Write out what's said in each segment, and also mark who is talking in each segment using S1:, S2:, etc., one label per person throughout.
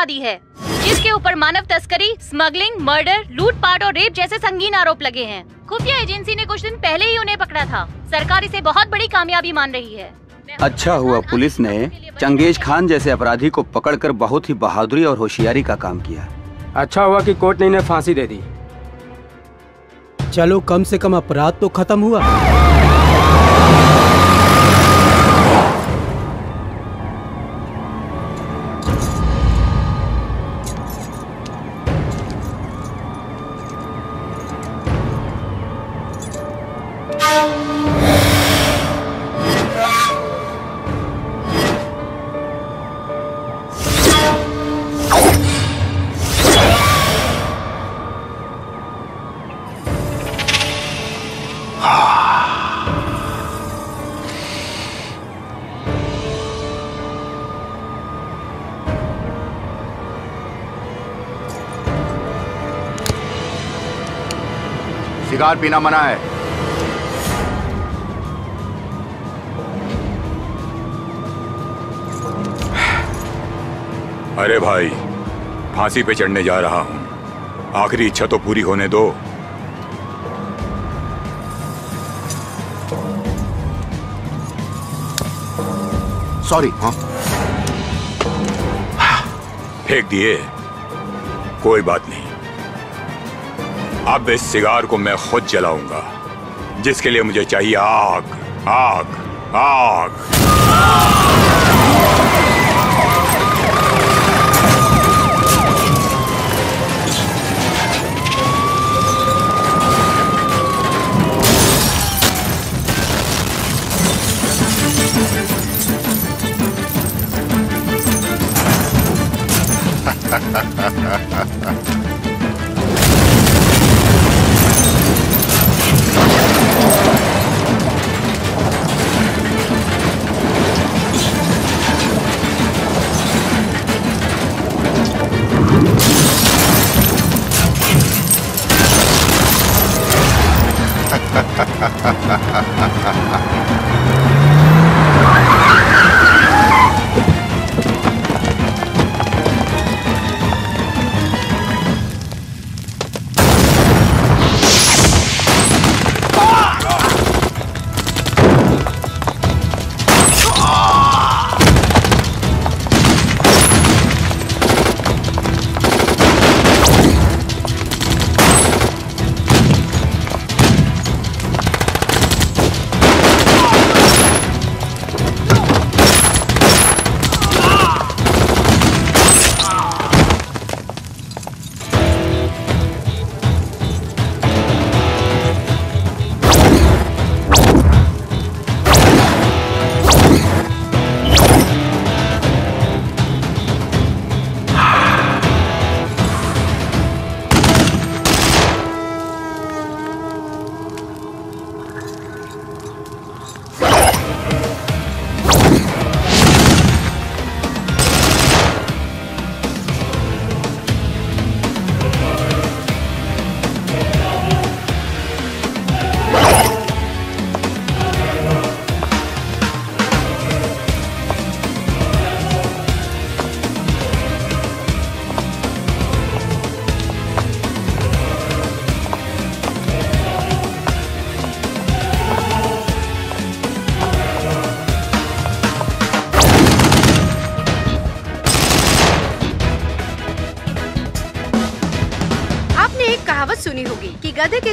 S1: सजा दी है। जिसके ऊपर मानव तस्करी स्मगलिंग मर्डर लूटपाट और रेप जैसे संगीन आरोप लगे हैं। खुफिया एजेंसी ने कुछ दिन पहले ही उन्हें पकड़ा था। सरकार इसे बहुत बड़ी कामयाबी मान रही है।
S2: अच्छा हुआ पुलिस ने चंगेज खान जैसे अपराधी को पकड़कर बहुत ही बहादुरी और होशियारी का काम किया।
S3: अच्छा हुआ कि कोर्ट ने इन्हें फांसी दे दी।
S4: चलो कम से कम अपराध तो खत्म हुआ।
S5: सिगार पीना मना है।
S6: अरे भाई फांसी पे चढ़ने जा रहा हूँ। आखिरी इच्छा तो पूरी होने दो।
S5: सॉरी हाँ।
S6: फेंक दिए। कोई बात अब इस सिगार को मैं खुद जलाऊँगा। जिसके लिए मुझे चाहिए आग आग आग।
S7: आपने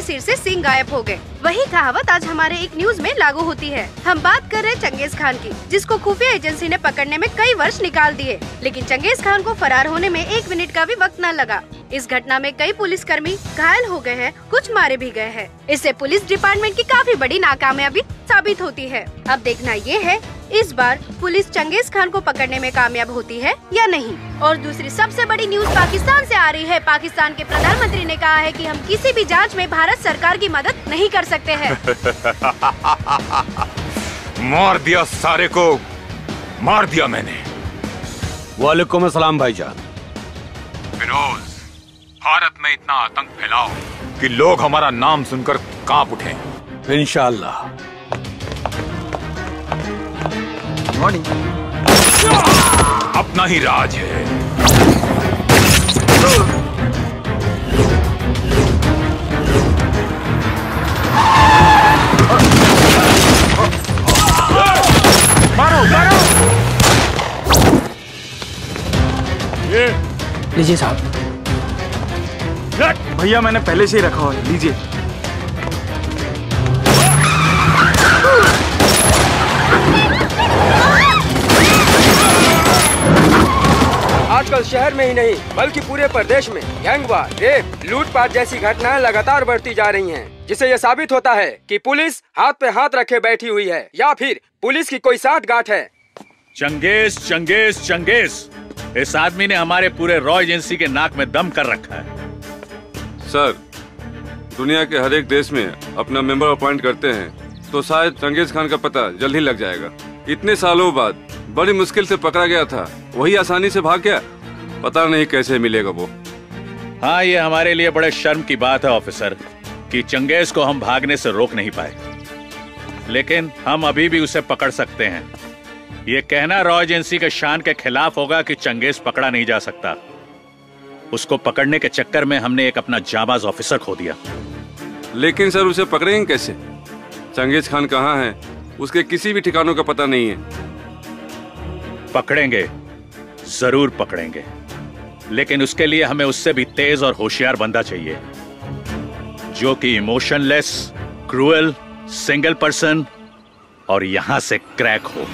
S7: सिर से सिंह गायब हो गए। वही कहावत आज हमारे एक न्यूज़ में लागू होती है। हम बात कर रहे चंगेज खान की, जिसको खुफिया एजेंसी ने पकड़ने में कई वर्ष निकाल दिए। लेकिन चंगेज खान को फरार होने में एक मिनट का भी वक्त न लगा। इस घटना में कई पुलिसकर्मी घायल हो गए हैं, कुछ मारे भी गए हैं। इससे पुलिस डिपार्टमेंट की काफ़ी बड़ी नाकामयाबी साबित होती है। अब देखना ये है इस बार पुलिस चंगेज खान को पकड़ने में कामयाब होती है या नहीं? और दूसरी सबसे बड़ी न्यूज़ पाकिस्तान से आ रही है। पाकिस्तान के प्रधानमंत्री ने कहा है कि हम किसी भी जाँच में भारत सरकार की मदद नहीं कर सकते हैं।
S6: मार दिया सारे को। मार दिया मैंने।
S2: वालेकुम अस्सलाम भाईजान।
S6: फिरोज भारत में इतना आतंक फैलाओ कि लोग हमारा नाम सुनकर काँप उठें।
S2: इंशाल्लाह।
S6: अपना ही राज है।
S8: लीजिए साहब।
S3: भैया मैंने पहले से ही रखा हुआ है लीजिए। आजकल शहर में ही नहीं बल्कि पूरे प्रदेश में गैंगवार रेप लूटपाट जैसी घटनाएँ लगातार बढ़ती जा रही हैं, जिससे यह साबित होता है कि पुलिस हाथ पे हाथ रखे बैठी हुई है या फिर पुलिस की कोई साठ गांठ है।
S9: चंगेज चंगेज चंगेज इस आदमी ने हमारे पूरे रॉ एजेंसी के नाक में दम कर रखा है।
S10: सर दुनिया के हर एक देश में अपना मेंबर अपॉइंट करते हैं तो शायद चंगेज खान का पता जल्द ही लग जाएगा। इतने सालों बाद बड़ी मुश्किल से पकड़ा गया था वही आसानी से भाग गया पता नहीं कैसे मिलेगा वो।
S9: हाँ ये हमारे लिए बड़े शर्म की बात है ऑफिसर कि चंगेज को हम भागने से रोक नहीं पाए। लेकिन हम अभी भी उसे पकड़ सकते हैं। ये कहना रॉ एजेंसी के शान के खिलाफ होगा कि चंगेज पकड़ा नहीं जा सकता। उसको पकड़ने के चक्कर में हमने एक अपना जाबाज ऑफिसर खो दिया।
S10: लेकिन सर उसे पकड़ेंगे कैसे? चंगेज खान कहाँ है? उसके किसी भी ठिकानों का पता नहीं है।
S9: पकड़ेंगे ज़रूर पकड़ेंगे। लेकिन उसके लिए हमें उससे भी तेज और होशियार बंदा चाहिए, जो कि इमोशनलेस क्रूअल सिंगल पर्सन और यहाँ से क्रैक हो।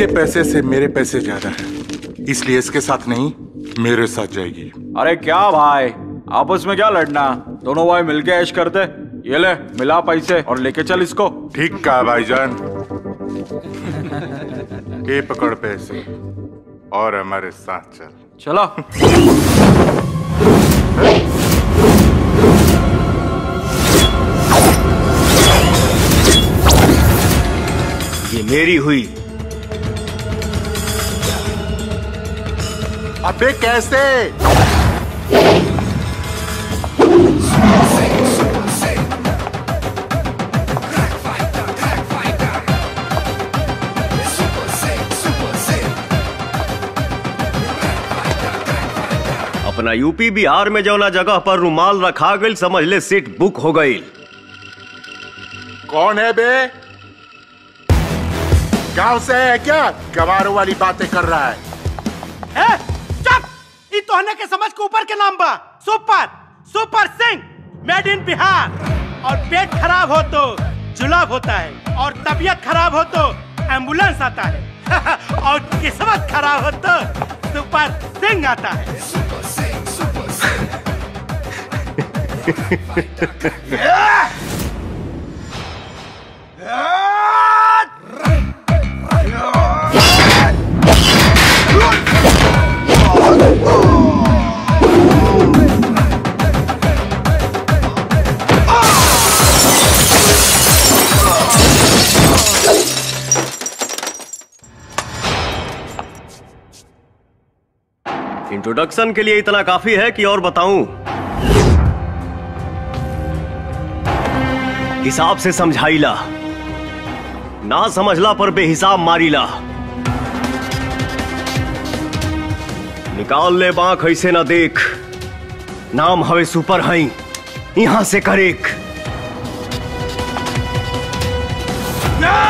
S11: इसके पैसे से मेरे पैसे ज़्यादा है। इसलिए इसके साथ नहीं मेरे साथ जाएगी।
S12: अरे क्या भाई? आपस में क्या लड़ना? दोनों भाई मिलके ऐश करते। ये ले मिला पैसे और लेके चल इसको।
S11: ठीक कहा भाईजान। के पकड़ पैसे? और हमारे साथ चल।
S12: चलो।
S13: ये मेरी हुई
S11: अबे कैसे?
S13: अपना यूपी बिहार में जौना जगह पर रुमाल रखा गई समझ ले सीट बुक हो गई।
S11: कौन है बे? गाँव से है क्या? गवारों वाली बातें कर रहा है।
S14: ई तोहने के समझ के ऊपर के नाम बा। Super super Singh made in Bihar. और पेट खराब हो तो जुलाब होता है और तबीयत खराब हो तो एंबुलेंस आता है। और किस्मत खराब हो तो सुपर सिंह आता है।
S13: इंट्रोडक्शन के लिए इतना काफ़ी है कि और बताऊँ। हिसाब से समझाइला। ना समझला पर बेहिसाब मारीला। निकाल ले बांख, ऐसे ना देख। नाम हवे सुपर हई यहाँ से करेक।
S15: नशा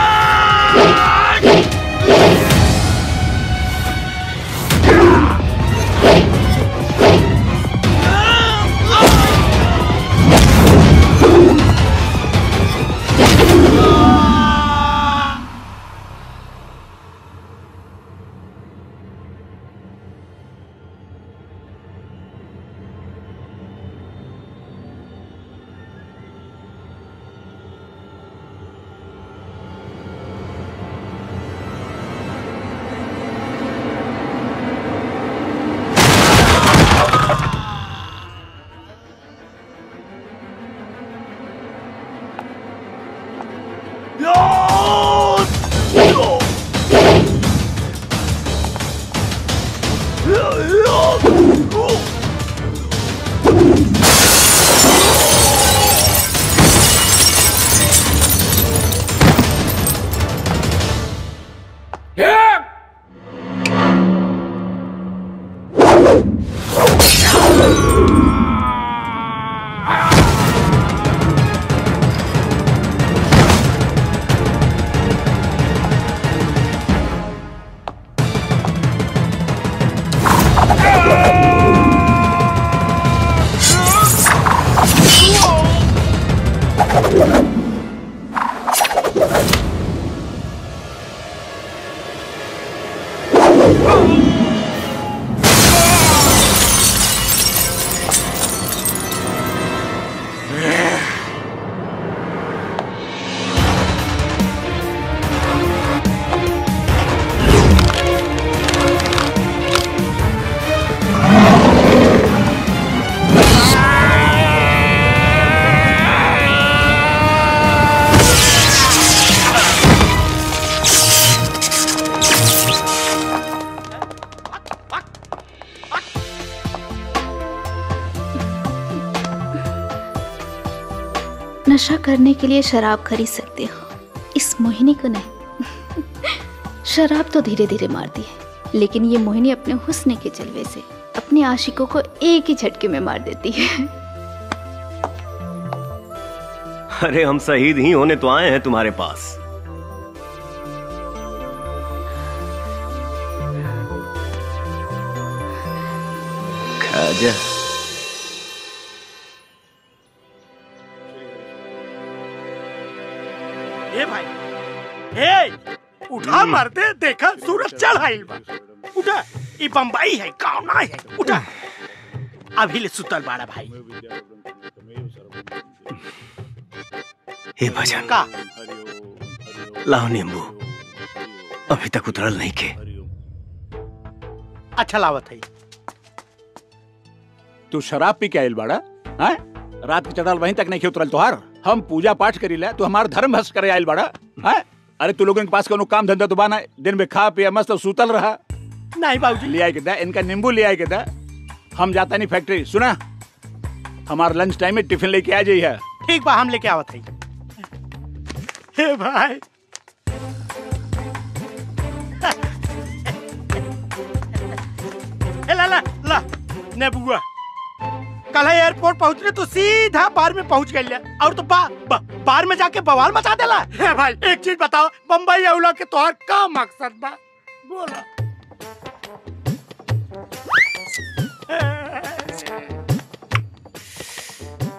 S15: करने के लिए शराब खरीद सकते हो। इस मोहिनी को नहीं। शराब तो धीरे धीरे मारती है, लेकिन ये मोहिनी अपने हुस्न के जलवे से अपने आशिकों को एक ही झटके में मार देती है।
S13: अरे, हम शहीद ही होने तो आए हैं तुम्हारे पास।
S14: आइल बा उठा। ई बम्बई है गाँव ना है। उठा। अभी ले सुतल बाड़ा भाई।
S13: हे भजन
S14: का?
S13: लाओ नींबू। अभी तक उतरल नहीं के
S14: अच्छा लावत है।
S16: तू शराब पी के आयल बाड़ा? हैं? रात के चढ़ल वहीं तक नहीं उतरल तोहार। हम पूजा पाठ करीला तू हमार धर्म भ्रष्ट करे आयल बाड़ा। हैं? अरे तू लोगों के पास कोनो काम धंधा तो बाना दिन में खा पिया मस्त सूतल रहा।
S14: नहीं बाबूजी।
S16: ले आए के दा इनका नींबू ले आए के दा। हम जाता नहीं फैक्ट्री सुना? हमार लंच टाइम में टिफ़िन लेके आ जाइए।
S14: ठीक बा हम लेके आवत है। हे भाई। ए ला ला ला ने बुआ कल एयरपोर्ट पहुँचने तो सीधा बार में पहुँच गई और तो बा, बा, बार में जाके बवाल मचा देला। हे भाई। एक चीज़ बताओ बम्बई अवला के तोहार का मकसद बा? बोला।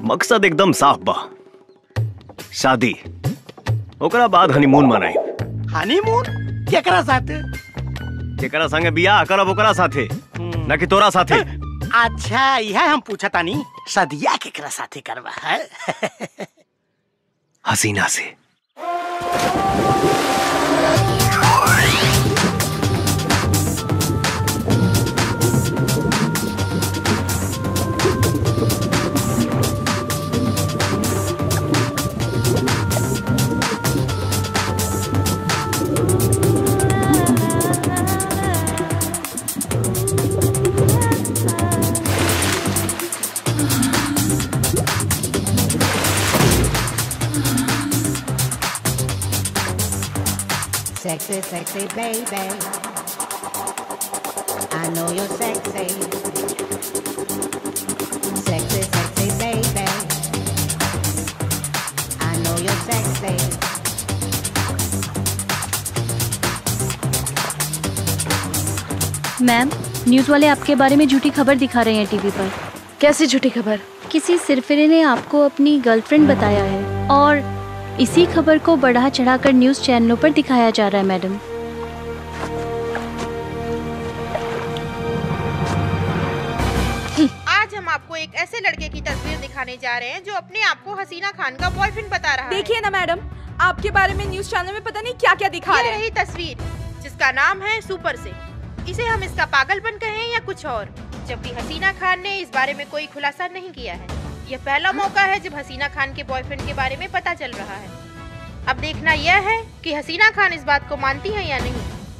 S13: मकसद एकदम साफ़ बा। शादी। ओकरा बाद हनीमून मनाई।
S14: हनीमून केकरा साथे?
S13: जेकरा संगे बियाह करब ओकरा साथे न कि तोरा साथे?
S14: अच्छा यह हम पूछा तानी सदिया केकरा साथे करवा है?
S13: हसीना से।
S17: Sexy, sexy baby. I know you're sexy. Sexy, sexy baby. I know you're sexy.
S18: Ma'am news वाले आपके बारे में झूठी खबर दिखा रहे हैं टीवी पर
S15: कैसी झूठी खबर
S18: किसी सिरफिरे ने आपको अपनी गर्लफ्रेंड बताया है और इसी खबर को बढ़ा चढ़ाकर न्यूज़ चैनलों पर दिखाया जा रहा है मैडम।
S19: आज हम आपको एक ऐसे लड़के की तस्वीर दिखाने जा रहे हैं जो अपने आप को हसीना खान का बॉयफ्रेंड बता रहा है।
S20: देखिए ना मैडम आपके बारे में न्यूज़ चैनल में पता नहीं क्या क्या दिखा
S19: ये
S20: रहे हैं।
S19: रही तस्वीर जिसका नाम है सुपर से। इसे हम इसका पागलपन कहें या कुछ और? जबकि हसीना खान ने इस बारे में कोई खुलासा नहीं किया है। यह पहला मौका है जब हसीना खान के बॉयफ्रेंड के बारे में पता चल रहा है। अब देखना यह है कि हसीना खान इस बात को मानती है या नहीं।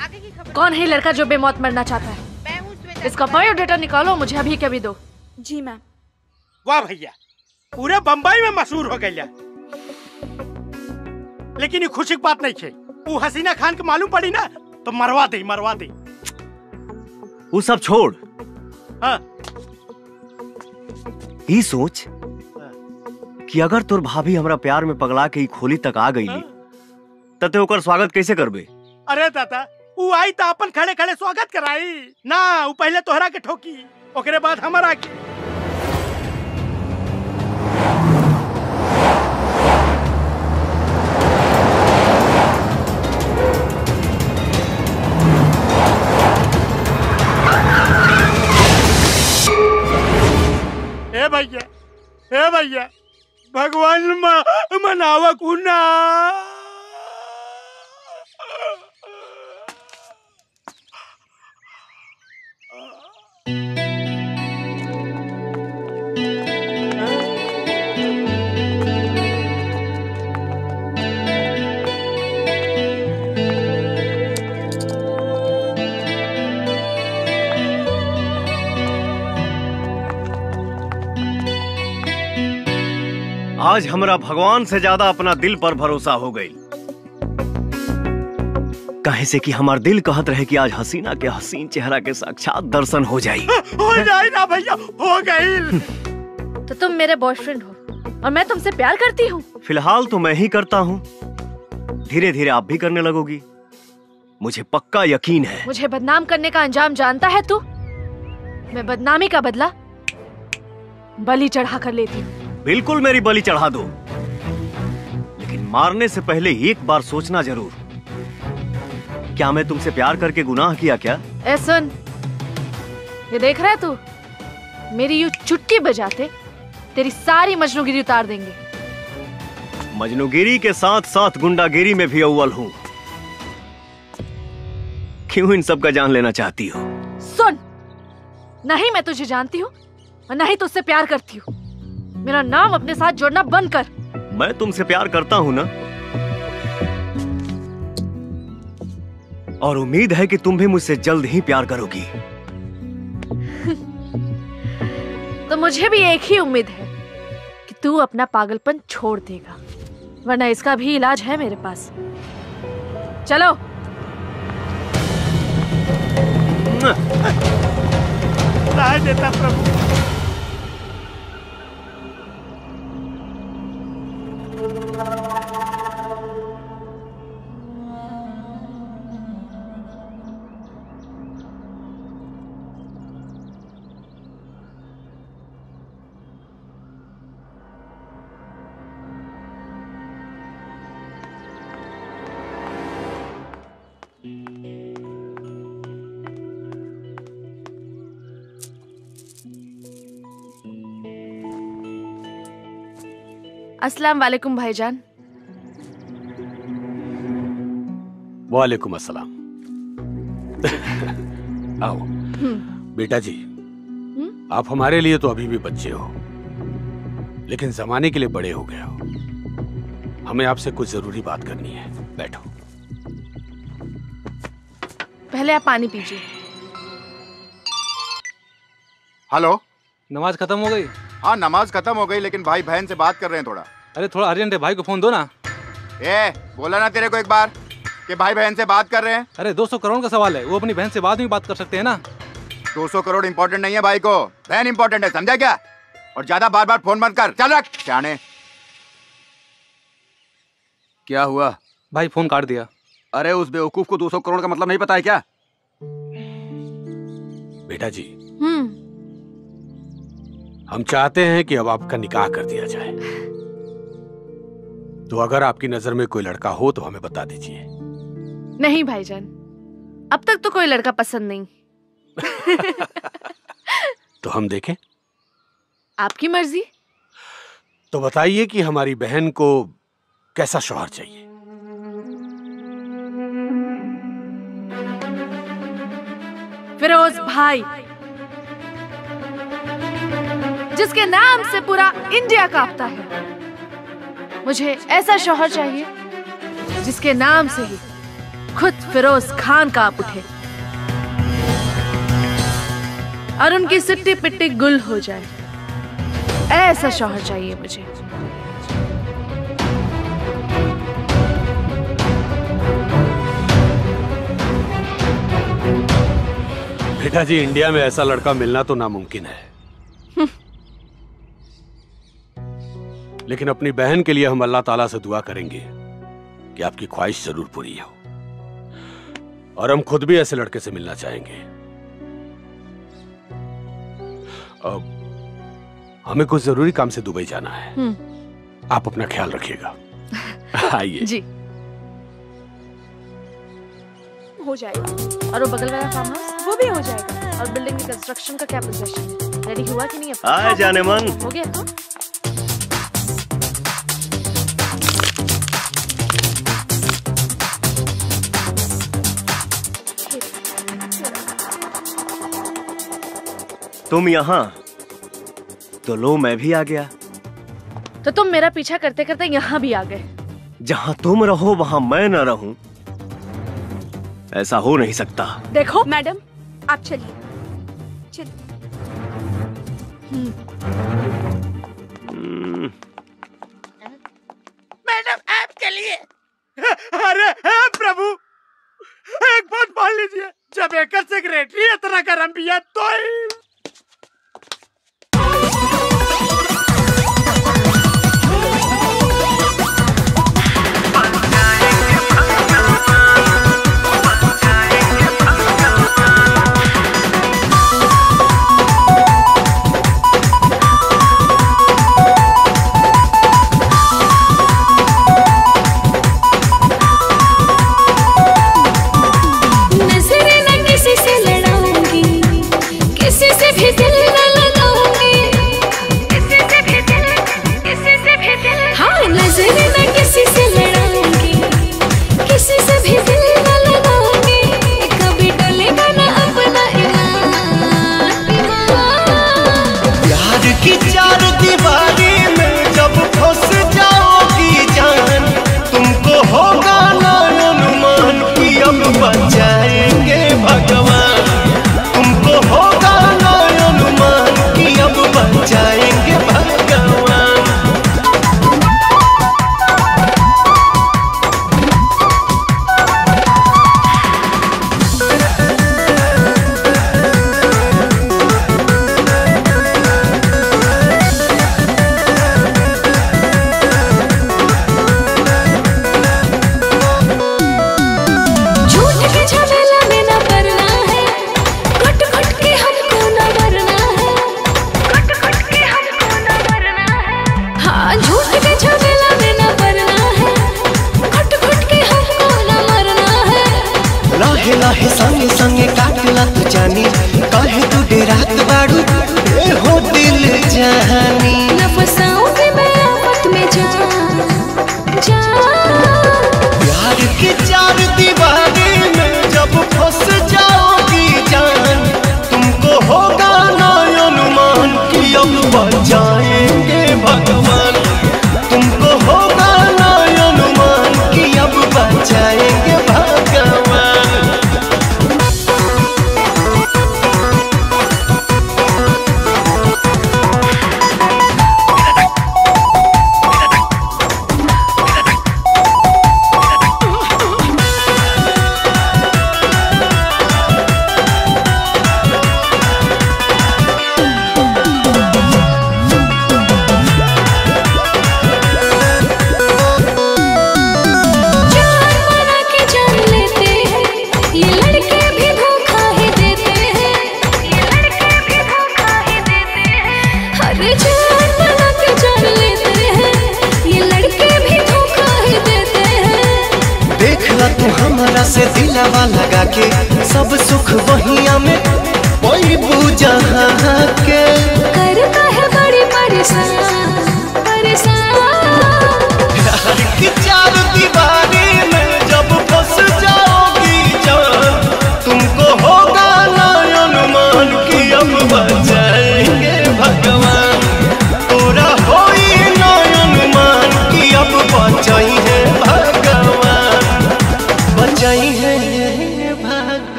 S19: आगे की खबर
S20: कौन है लड़का जो बेमौत मरना चाहता है? इसका बायोडेटा निकालो मुझे अभी के अभी दो। जी मैम
S14: वाह भैया पूरे बम्बई में मशहूर हो गया लेकिन ये खुशी की बात नहीं है वो हसीना खान के मालूम पड़ी ना तो मरवा दे मरवा दे।
S13: वो सब छोड़।
S14: हाँ।
S13: ई सोच कि अगर तोर भाभी हमरा प्यार में पगला के खोली तक आ गई तते ओकर स्वागत कैसे करबे?
S14: अरे दादा वो आई तो अपन खड़े खड़े स्वागत कराई। ना वो पहले तोहरा के ठोकी ओकरे बाद हमारा के भैया हे भैया भगवान म- मनावा
S13: आज हमरा भगवान से ज़्यादा अपना दिल पर भरोसा हो गई। कहे से कि हमार दिल कहत रहे कि आज हसीना के हसीन चेहरा के साक्षात दर्शन हो जाई।
S14: हो जाए ना भैया हो गई।
S20: तो तुम मेरे बॉयफ्रेंड हो और मैं तुमसे प्यार करती हूँ।
S13: फ़िलहाल तो मैं ही करता हूँ। धीरे धीरे आप भी करने लगोगी। मुझे पक्का यकीन है।
S20: मुझे बदनाम करने का अंजाम जानता है तू? मैं बदनामी का बदला बलि चढ़ा कर लेती हूँ।
S13: बिल्कुल मेरी बलि चढ़ा दो। लेकिन मारने से पहले एक बार सोचना ज़रूर। क्या मैं तुमसे प्यार करके गुनाह किया क्या?
S20: ए सुन। ये देख रहा है तू? मेरी यू चुटकी बजाते तेरी सारी मजनूगिरी उतार देंगे।
S13: मजनूगिरी के साथ साथ गुंडागिरी में भी अव्वल हूँ। क्यों इन सब का जान लेना चाहती हो?
S20: सुन। नहीं मैं तुझे जानती हूँ और नहीं तुझसे प्यार करती हूँ। मेरा नाम अपने साथ जोड़ना बंद कर।
S13: मैं तुमसे प्यार करता हूँ ना? और उम्मीद है कि तुम भी मुझसे जल्द ही प्यार करोगी।
S20: तो मुझे भी एक ही उम्मीद है कि तू अपना पागलपन छोड़ देगा वरना इसका भी इलाज है मेरे पास। चलो।
S14: देता प्रभु।
S20: अस्सलाम वालेकुम भाईजान
S21: वालेकुम अस्सलाम। आओ। बेटा जी हुँ? आप हमारे लिए तो अभी भी बच्चे हो लेकिन जमाने के लिए बड़े हो गए हो। हमें आपसे कुछ ज़रूरी बात करनी है। बैठो।
S20: पहले आप पानी पीजिए।
S5: हेलो?
S22: नमाज़ खत्म हो गई?
S5: हाँ नमाज़ खत्म हो गई लेकिन भाई बहन से बात कर रहे हैं थोड़ा।
S22: अरे थोड़ा अर्जेंट है भाई को फ़ोन दो ना।
S5: ए बोला ना तेरे को एक बार कि भाई बहन से बात कर रहे हैं।
S22: अरे 200 करोड़ का सवाल है वो अपनी बहन से बाद में बात कर सकते हैं ना।
S5: 200 करोड़ इम्पोर्टेंट नहीं है भाई को बहन इम्पोर्टेंट है समझा क्या? और ज़्यादा बार बार फ़ोन मत कर चल रख। सियाने
S2: क्या हुआ?
S22: भाई फ़ोन काट दिया।
S2: अरे उस बेवकूफ़ को 200 करोड़ का मतलब नहीं पता है क्या?
S21: बेटा जी
S20: हम्म।
S21: हम चाहते हैं कि अब आपका निकाह कर दिया जाए। तो अगर आपकी नज़र में कोई लड़का हो तो हमें बता दीजिए।
S20: नहीं भाईजान अब तक तो कोई लड़का पसंद नहीं।
S21: तो हम देखें।
S20: आपकी मर्ज़ी।
S21: तो बताइए कि हमारी बहन को कैसा शोहर चाहिए?
S20: फिरोज भाई जिसके नाम से पूरा इंडिया कांपता है। मुझे ऐसा शोहर चाहिए, जिसके नाम से ही खुद फिरोज खान काँप उठे और उनकी सिट्टी पिट्टी गुल हो जाए। ऐसा शोहर चाहिए मुझे।
S21: बेटा जी इंडिया में ऐसा लड़का मिलना तो नामुमकिन है। लेकिन अपनी बहन के लिए हम अल्लाह ताला से दुआ करेंगे कि आपकी ख्वाहिश ज़रूर पूरी हो। और हम खुद भी ऐसे लड़के से मिलना चाहेंगे। अब हमें कुछ ज़रूरी काम से दुबई जाना है।
S20: हम्म।
S21: आप अपना ख्याल रखिएगा। आइए।
S20: जी। हो जाएगा। और वो बगल वाला फार्म हाउस वो भी हो जाएगा। और बिल्डिंग की कंस्ट्रक्शन का क्या पोजीशन है? रेडी हुआ कि नहीं अब?
S13: आए जाने मन।
S20: हो गया तो?
S13: तुम यहाँ तो लो मैं भी आ गया।
S20: तो तुम मेरा पीछा करते करते यहाँ भी आ गए।
S13: जहाँ तुम रहो वहाँ मैं न रहूँ। ऐसा हो नहीं सकता।
S20: देखो
S23: मैडम आप चलिए। चलिए।
S13: हम्म,
S14: मैडम आप चलिए। अरे हे प्रभु। एक बात मान लीजिए जब एक सेक्रेटरी इतना गरम पिया तो ही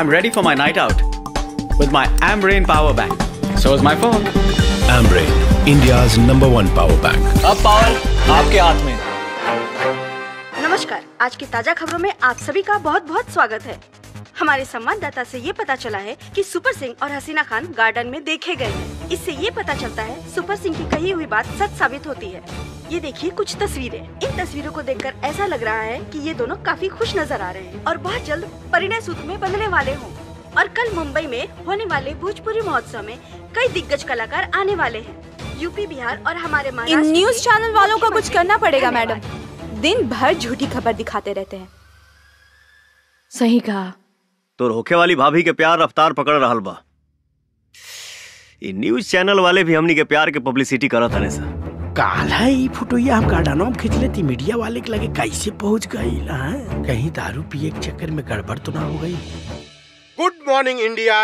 S24: I'm ready for my night out with my Ambrain power bank. So is my phone.
S25: Ambrain, India's number one power bank.
S24: अब पावर आपके हाथ में
S23: नमस्कार आज की ताज़ा खबरों में आप सभी का बहुत बहुत स्वागत है हमारे संवाददाता से ये पता चला है कि सुपर सिंह और हसीना खान गार्डन में देखे गए हैं इससे ये पता चलता है सुपर सिंह की कही हुई बात सच साबित होती है ये देखिए कुछ तस्वीरें। इन तस्वीरों को देखकर ऐसा लग रहा है कि ये दोनों काफ़ी खुश नज़र आ रहे हैं और बहुत जल्द परिणय सूत्र में बंधने वाले हों। और कल मुंबई में होने वाले भोजपुरी महोत्सव में कई दिग्गज कलाकार आने वाले हैं। यूपी बिहार और हमारे इन न्यूज़ चैनल वालों को कुछ करना पड़ेगा मैडम। दिन भर झूठी खबर दिखाते रहते हैं।
S20: सही कहा।
S13: तो रोके वाली भाभी के प्यार रफ्तार पकड़ रहा बा। ये न्यूज़ चैनल वाले भी हमनी के प्यार के पब्लिसिटी करत हने सर।
S26: काल है ई फोटोया हम गार्डनों में खींच लेती मीडिया वाले के लगे कैसे पहुँच गई हैं? कहीं दारू पिए के चक्कर में गड़बड़ तो ना हो गई।
S27: गुड मॉर्निंग इंडिया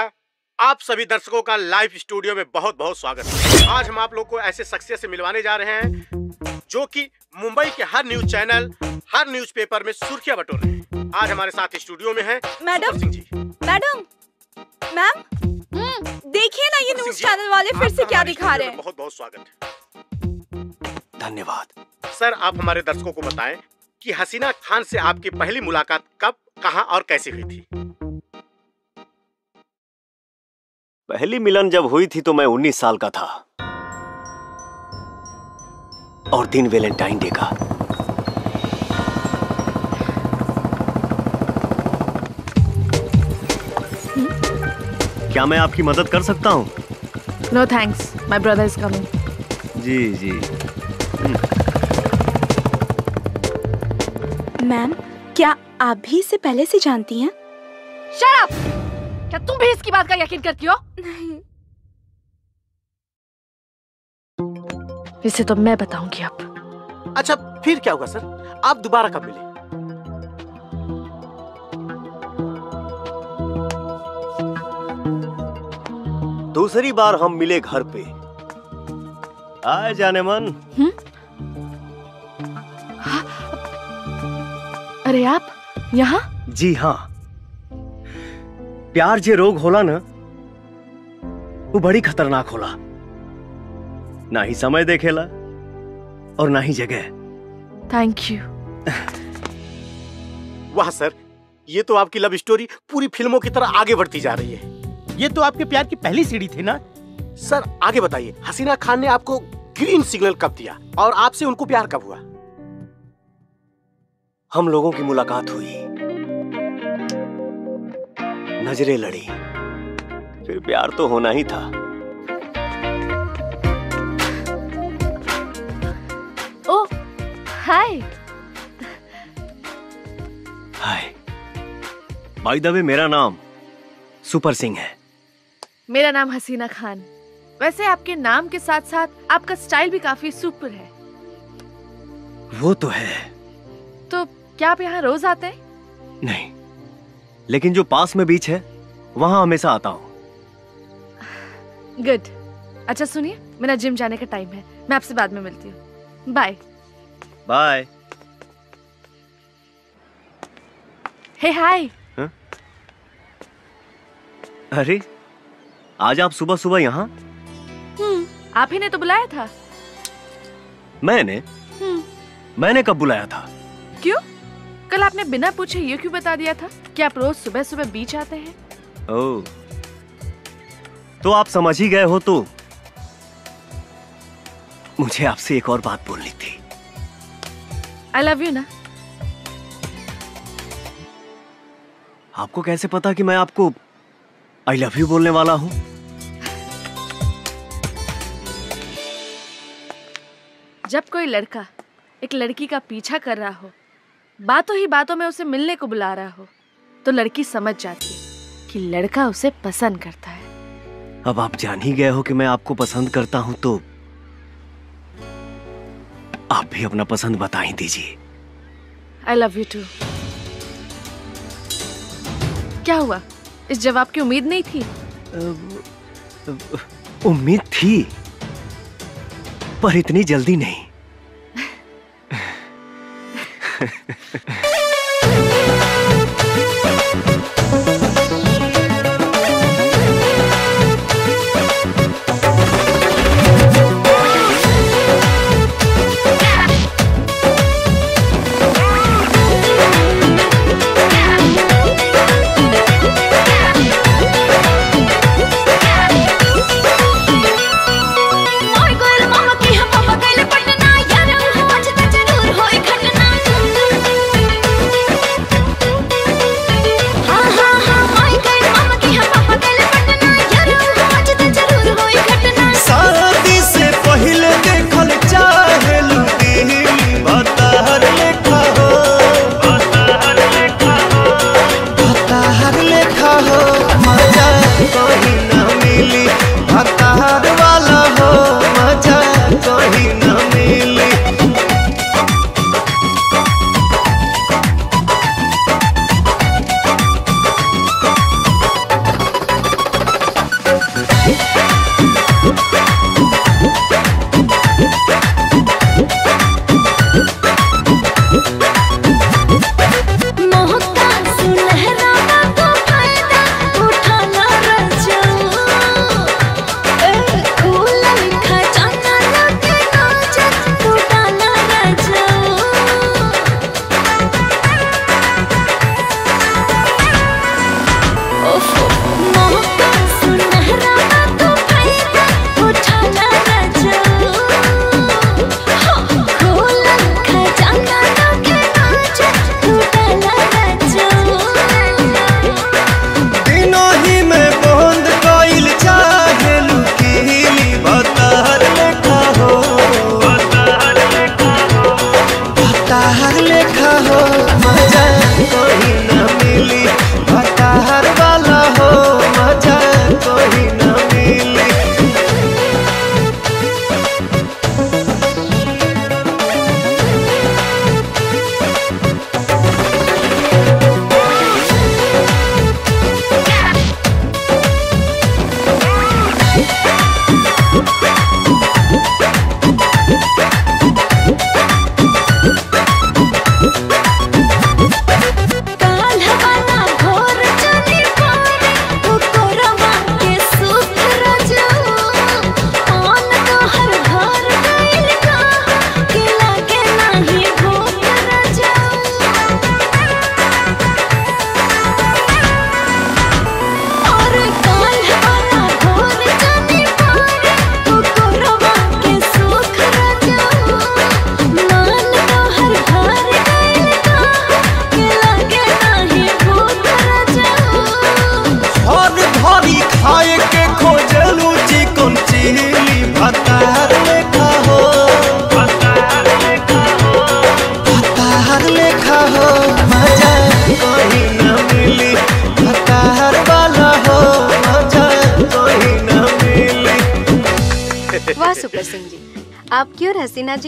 S27: आप सभी दर्शकों का लाइव स्टूडियो में बहुत बहुत स्वागत है। आज हम आप लोग को ऐसे शख्सियत से मिलवाने जा रहे हैं जो कि मुंबई के हर न्यूज़ चैनल हर न्यूज़ पेपर में सुर्खियाँ बटोर रहे हैं। आज हमारे साथ स्टूडियो में है
S23: madam? Singh ji. Madam? Ma'am? देखिए ना ये न्यूज़ चैनल वाले फिर से क्या दिखा रहे हैं।
S27: बहुत बहुत स्वागत है।
S13: धन्यवाद।
S27: सर आप हमारे दर्शकों को बताएँ कि हसीना खान से आपकी पहली मुलाकात कब कहाँ और कैसे हुई थी?
S13: पहली मिलन जब हुई थी तो मैं 19 साल का था। और दिन वैलेंटाइन डे का। क्या मैं आपकी मदद कर सकता हूँ?
S20: No thanks my brother is coming
S13: जी जी।
S23: मैम क्या आप भी इसे पहले से जानती हैं?
S20: शट अप क्या तुम भी इसकी बात का यकीन करती हो?
S23: नहीं।
S20: इसे तो मैं बताऊँगी अब।
S27: अच्छा फिर क्या होगा सर? आप दोबारा कब मिले?
S13: दूसरी बार हम मिले घर पे। आए जाने मन।
S20: अरे आप यहाँ?
S13: जी हाँ। प्यार जे रोग होला ना वो बड़ी खतरनाक होला। ना ही समय देखेला और ना ही जगह।
S20: थैंक यू
S27: वाह सर ये तो आपकी लव स्टोरी पूरी फ़िल्मों की तरह आगे बढ़ती जा रही है। ये तो आपके प्यार की पहली सीढ़ी थी ना? सर आगे बताइए हसीना खान ने आपको ग्रीन सिग्नल कब दिया और आपसे उनको प्यार कब हुआ?
S13: हम लोगों की मुलाकात हुई। नज़रें लड़ी। फिर प्यार तो होना ही था।
S20: ओ हाय।
S13: हाय। बाय द वे मेरा नाम सुपर सिंह है।
S20: मेरा नाम हसीना खान। वैसे आपके नाम के साथ साथ आपका स्टाइल भी काफ़ी सुपर है।
S13: वो तो है।
S20: तो क्या आप यहाँ रोज आते हैं?
S13: नहीं। लेकिन जो पास में बीच है वहाँ हमेशा आता हूँ।
S20: गुड। अच्छा सुनिए मेरा जिम जाने का टाइम है। मैं आपसे बाद में मिलती हूँ। बाय।
S13: बाय।
S20: Hey hi.
S13: अरे आज आप सुबह सुबह यहाँ?
S20: आप ही ने तो बुलाया था।
S13: मैंने?
S20: हम्म।
S13: मैंने कब बुलाया था?
S20: क्यों? कल आपने बिना पूछे ये क्यों बता दिया था कि आप रोज सुबह सुबह बीच आते हैं?
S13: ओ। तो आप समझ ही गए हो तो मुझे आपसे एक और बात बोलनी थी।
S20: आई लव यू ना।
S13: आपको कैसे पता कि मैं आपको आई लव यू बोलने वाला हूँ?
S20: जब कोई लड़का एक लड़की का पीछा कर रहा हो बातों ही बातों में उसे मिलने को बुला रहा हो तो लड़की समझ जाती है कि लड़का उसे पसंद करता है।
S13: अब आप जान ही गए हो कि मैं आपको पसंद करता हूँ तो आप भी अपना पसंद बता ही दीजिए।
S20: आई लव यू टू क्या हुआ? इस जवाब की उम्मीद नहीं थी?
S13: उम्मीद थी? पर इतनी जल्दी नहीं।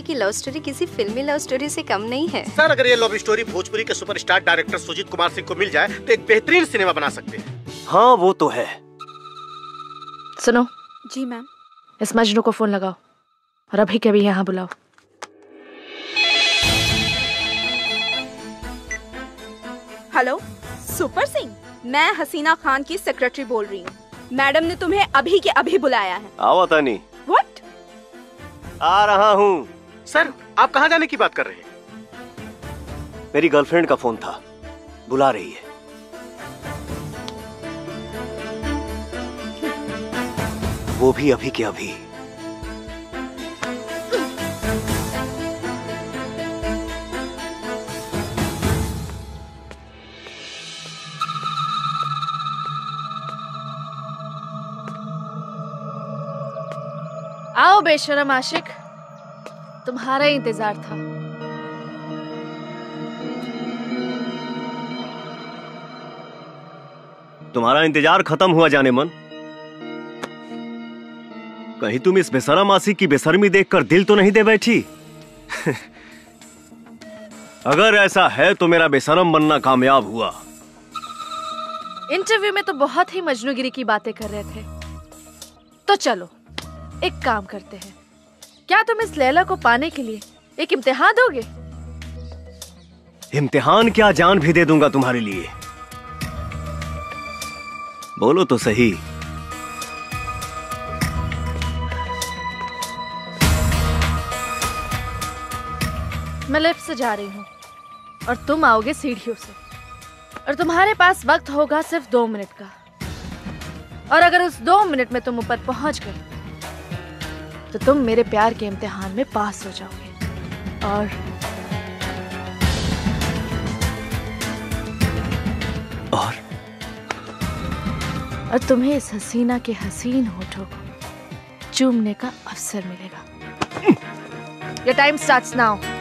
S28: की लव स्टोरी किसी फिल्मी लव स्टोरी से कम नहीं है।
S27: सर अगर ये लव स्टोरी भोजपुरी के सुपरस्टार डायरेक्टर सुजीत कुमार सिंह को मिल जाए तो एक बेहतरीन सिनेमा बना सकते हैं।
S13: हाँ वो तो है।
S20: सुनो।
S23: जी मैम
S20: इस मजनू को फ़ोन लगाओ और अभी के अभी यहाँ बुलाओ।
S23: हेलो सुपर सिंह मैं हसीना खान की सेक्रेटरी बोल रही हूँ। मैडम ने तुम्हें अभी के अभी बुलाया है।
S13: आओ तानी
S23: व्हाट
S13: आ रहा हूँ।
S27: सर आप कहाँ जाने की बात कर रहे हैं?
S13: मेरी गर्लफ्रेंड का फ़ोन था। बुला रही है। वो भी अभी के अभी।
S20: आओ बेशरम आशिक। तुम्हारा ही इंतज़ार था।
S13: तुम्हारा इंतज़ार खत्म हुआ जाने मन। कहीं तुम इस बेसरा मासी की बेसरमी देखकर दिल तो नहीं दे बैठी? अगर ऐसा है तो मेरा बेसरम बनना कामयाब हुआ।
S20: इंटरव्यू में तो बहुत ही मजनूगिरी की बातें कर रहे थे। तो चलो एक काम करते हैं। क्या तुम इस लैला को पाने के लिए एक इम्तिहान दोगे?
S13: इम्तिहान क्या जान भी दे दूँगा तुम्हारे लिए। बोलो तो सही।
S20: मैं लिफ्ट से जा रही हूँ और तुम आओगे सीढ़ियों से। और तुम्हारे पास वक्त होगा सिर्फ़ दो मिनट का। और अगर उस दो मिनट में तुम ऊपर पहुँच गए तो तुम मेरे प्यार के इम्तिहान में पास हो जाओगे। और
S13: और?
S20: और तुम्हें इस हसीना के हसीन होठों को चूमने का अवसर मिलेगा। Your time starts now.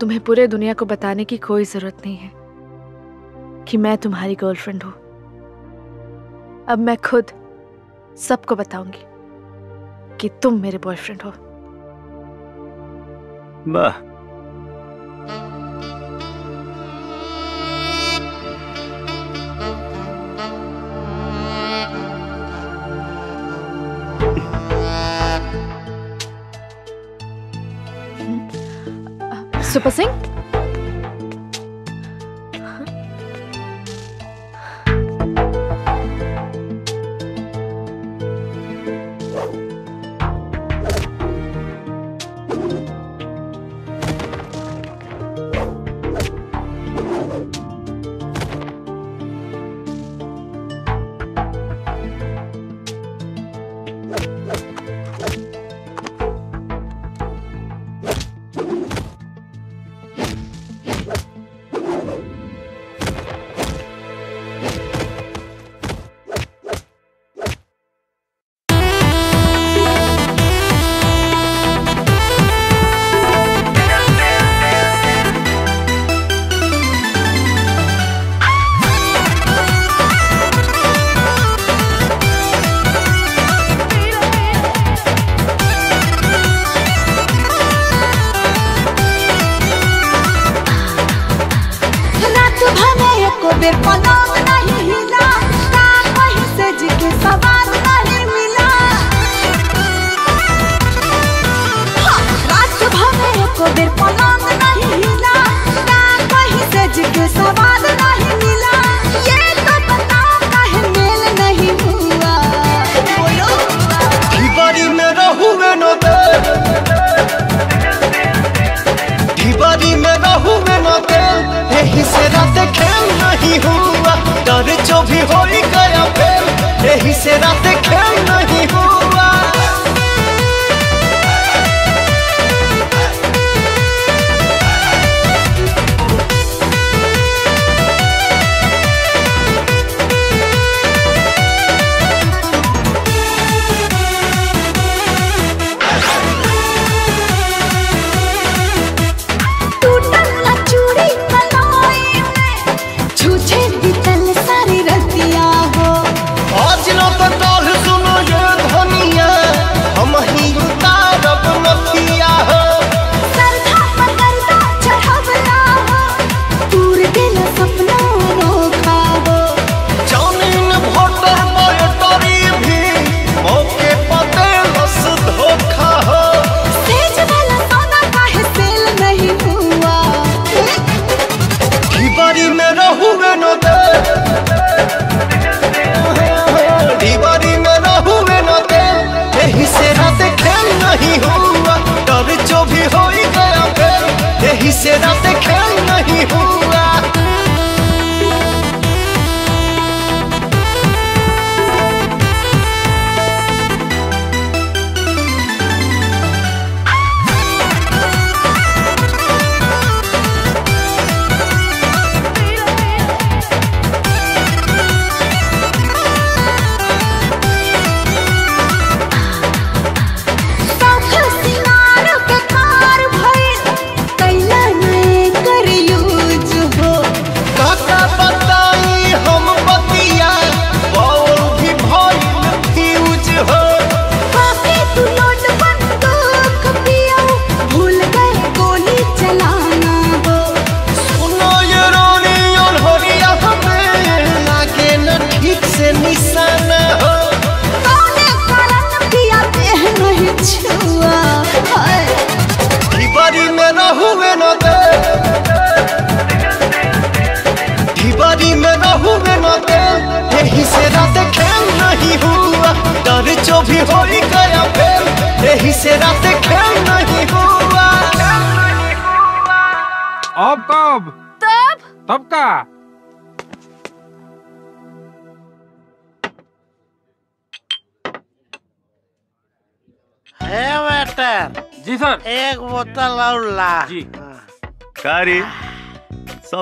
S20: तुम्हें पूरे दुनिया को बताने की कोई ज़रूरत नहीं है कि मैं तुम्हारी गर्लफ्रेंड हूँ। अब मैं खुद सबको बताऊँगी कि तुम मेरे बॉयफ्रेंड हो।
S13: वाह। सुपर सिंह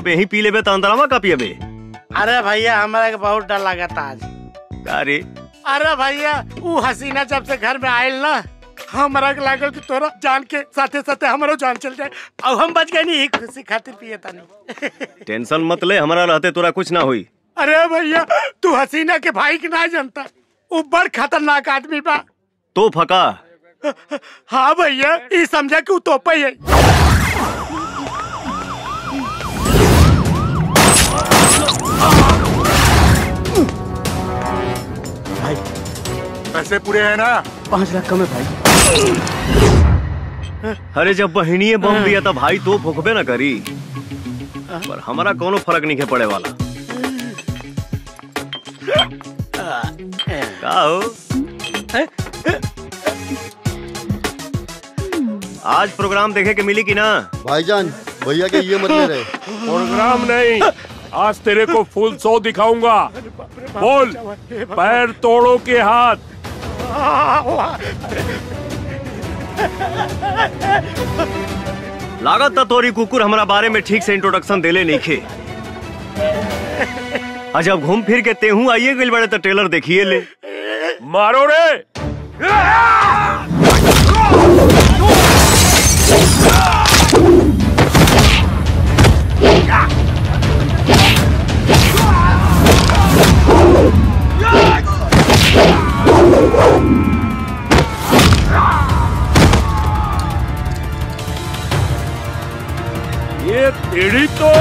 S29: पे ही
S30: पी लेबे त अंदरवा का पियबे
S14: अरे भैया हमरा के बहुत डर लागत आज।
S30: अरे।
S14: अरे भैया ऊ हसीना जब से घर में आयल ना हमरा के लागल कि तोरा जान के साथे साथे हमरो जान चल जाए। अब हम बच गए नहीं खुशी खातिर पिए तानी
S30: टेंशन मत ले हमरा रहते तोरा कुछ ना हुई।
S14: अरे भैया तू हसीना के भाई के ना जानता? वो बड़ खतरनाक आदमी बा।
S30: तो फका।
S14: हाँ भैया ये समझा कि तोपा ही है। भाई।
S31: पैसे पूरे हैं ना?
S32: पाँच लाख कम है भाई।
S13: अरे जब बहनी बम हाँ। दिया था भाई तो भुगबे ना करी। हाँ। पर हमारा कोनो फ़र्क नहीं है पड़े वाला? का हो? आज प्रोग्राम देखे के मिली कि ना?
S33: भाईजान भैया के ये मत ले रहे।
S34: प्रोग्राम नहीं। आज तेरे को फुल सो दिखाऊँगा। बोल पैर तोड़ो के हाथ।
S13: लागत था तोरी कुकुर हमारा बारे में ठीक से इंट्रोडक्शन देले नहीं खे। आज अब घूम फिर के तेहू आइए गइल बड़े तो ट्रेलर देखिए ले।
S34: मारो रे। ये तेरी तो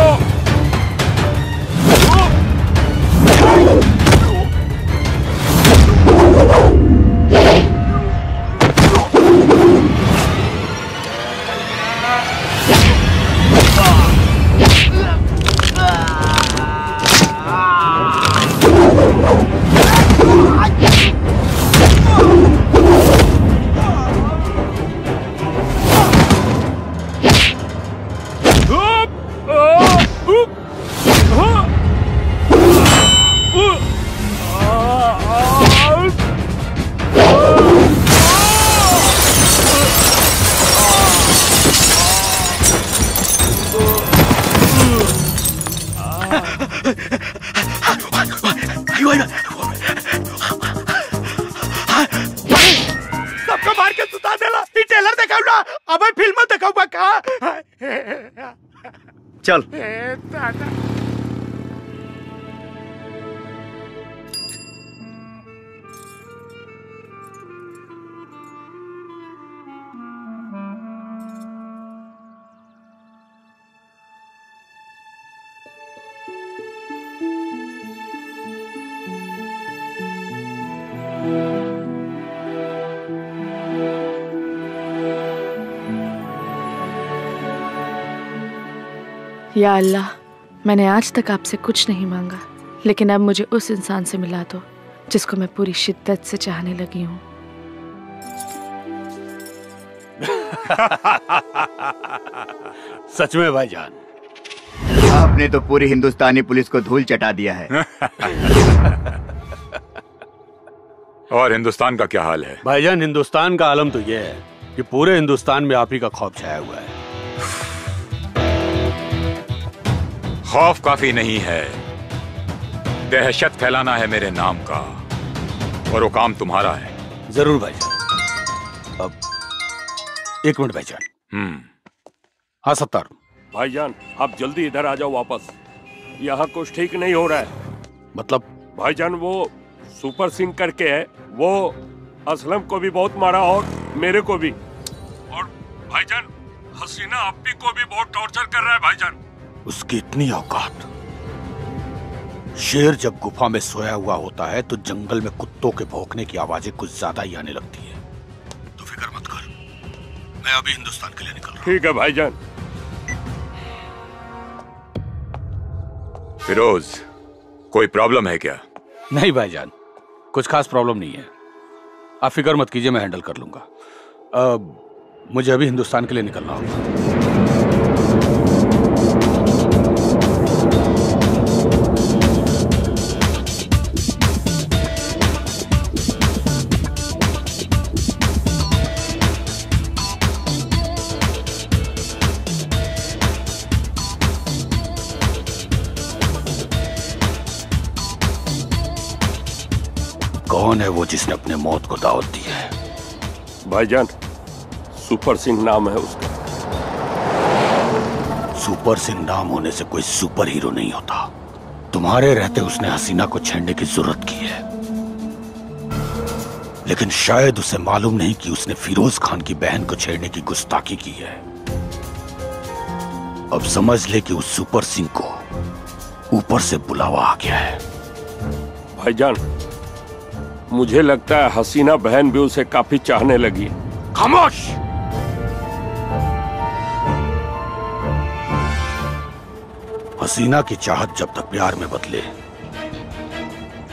S13: चल
S20: या अल्लाह मैंने आज तक आपसे कुछ नहीं मांगा लेकिन अब मुझे उस इंसान से मिला दो जिसको मैं पूरी शिद्दत से चाहने लगी हूँ।
S35: सच में भाईजान
S5: आपने तो पूरी हिंदुस्तानी पुलिस को धूल चटा दिया है।
S6: और हिंदुस्तान का क्या हाल है?
S35: भाईजान हिंदुस्तान का आलम तो यह है कि पूरे हिंदुस्तान में आप ही का खौफ छाया हुआ है।
S6: खौफ काफ़ी नहीं है। दहशत फैलाना है मेरे नाम का और वो काम तुम्हारा है।
S35: ज़रूर भाईजान। अब एक मिनट भाईजान।
S6: हम्म।
S35: हाँ सत्तार
S34: भाईजान आप जल्दी इधर आ जाओ वापस। यहाँ कुछ ठीक नहीं हो रहा है।
S35: मतलब?
S34: भाईजान वो सुपर सिंह करके है। वो असलम को भी बहुत मारा और मेरे को भी। और भाईजान हसीना अप्पी को भी बहुत टॉर्चर कर रहा है भाईजान।
S35: उसकी इतनी औकात। शेर जब गुफा में सोया हुआ होता है तो जंगल में कुत्तों के भौंकने की आवाज़ें कुछ ज़्यादा ही आने लगती है। तो फ़िक्र मत कर। मैं अभी हिंदुस्तान के लिए निकल रहा
S34: ठीक है भाईजान।
S6: फिरोज कोई प्रॉब्लम है क्या?
S35: नहीं भाईजान कुछ खास प्रॉब्लम नहीं है। आप फ़िक्र मत कीजिए मैं हैंडल कर लूँगा। अब मुझे अभी हिंदुस्तान के लिए निकलना होगा। कौन है वो जिसने अपने मौत को दावत दी है?
S34: भाईजान सुपर सिंह नाम है उसका।
S35: सुपर सिंह नाम होने से कोई सुपर हीरो नहीं होता। तुम्हारे रहते उसने हसीना को छेड़ने की ज़रूरत की है। लेकिन शायद उसे मालूम नहीं कि उसने फिरोज खान की बहन को छेड़ने की गुस्ताखी की है। अब समझ ले कि उस सुपर सिंह को ऊपर से बुलावा आ गया है।
S34: भाईजान मुझे लगता है हसीना बहन भी उसे काफ़ी चाहने लगी।
S35: खामोश! हसीना की चाहत जब तक प्यार में बदले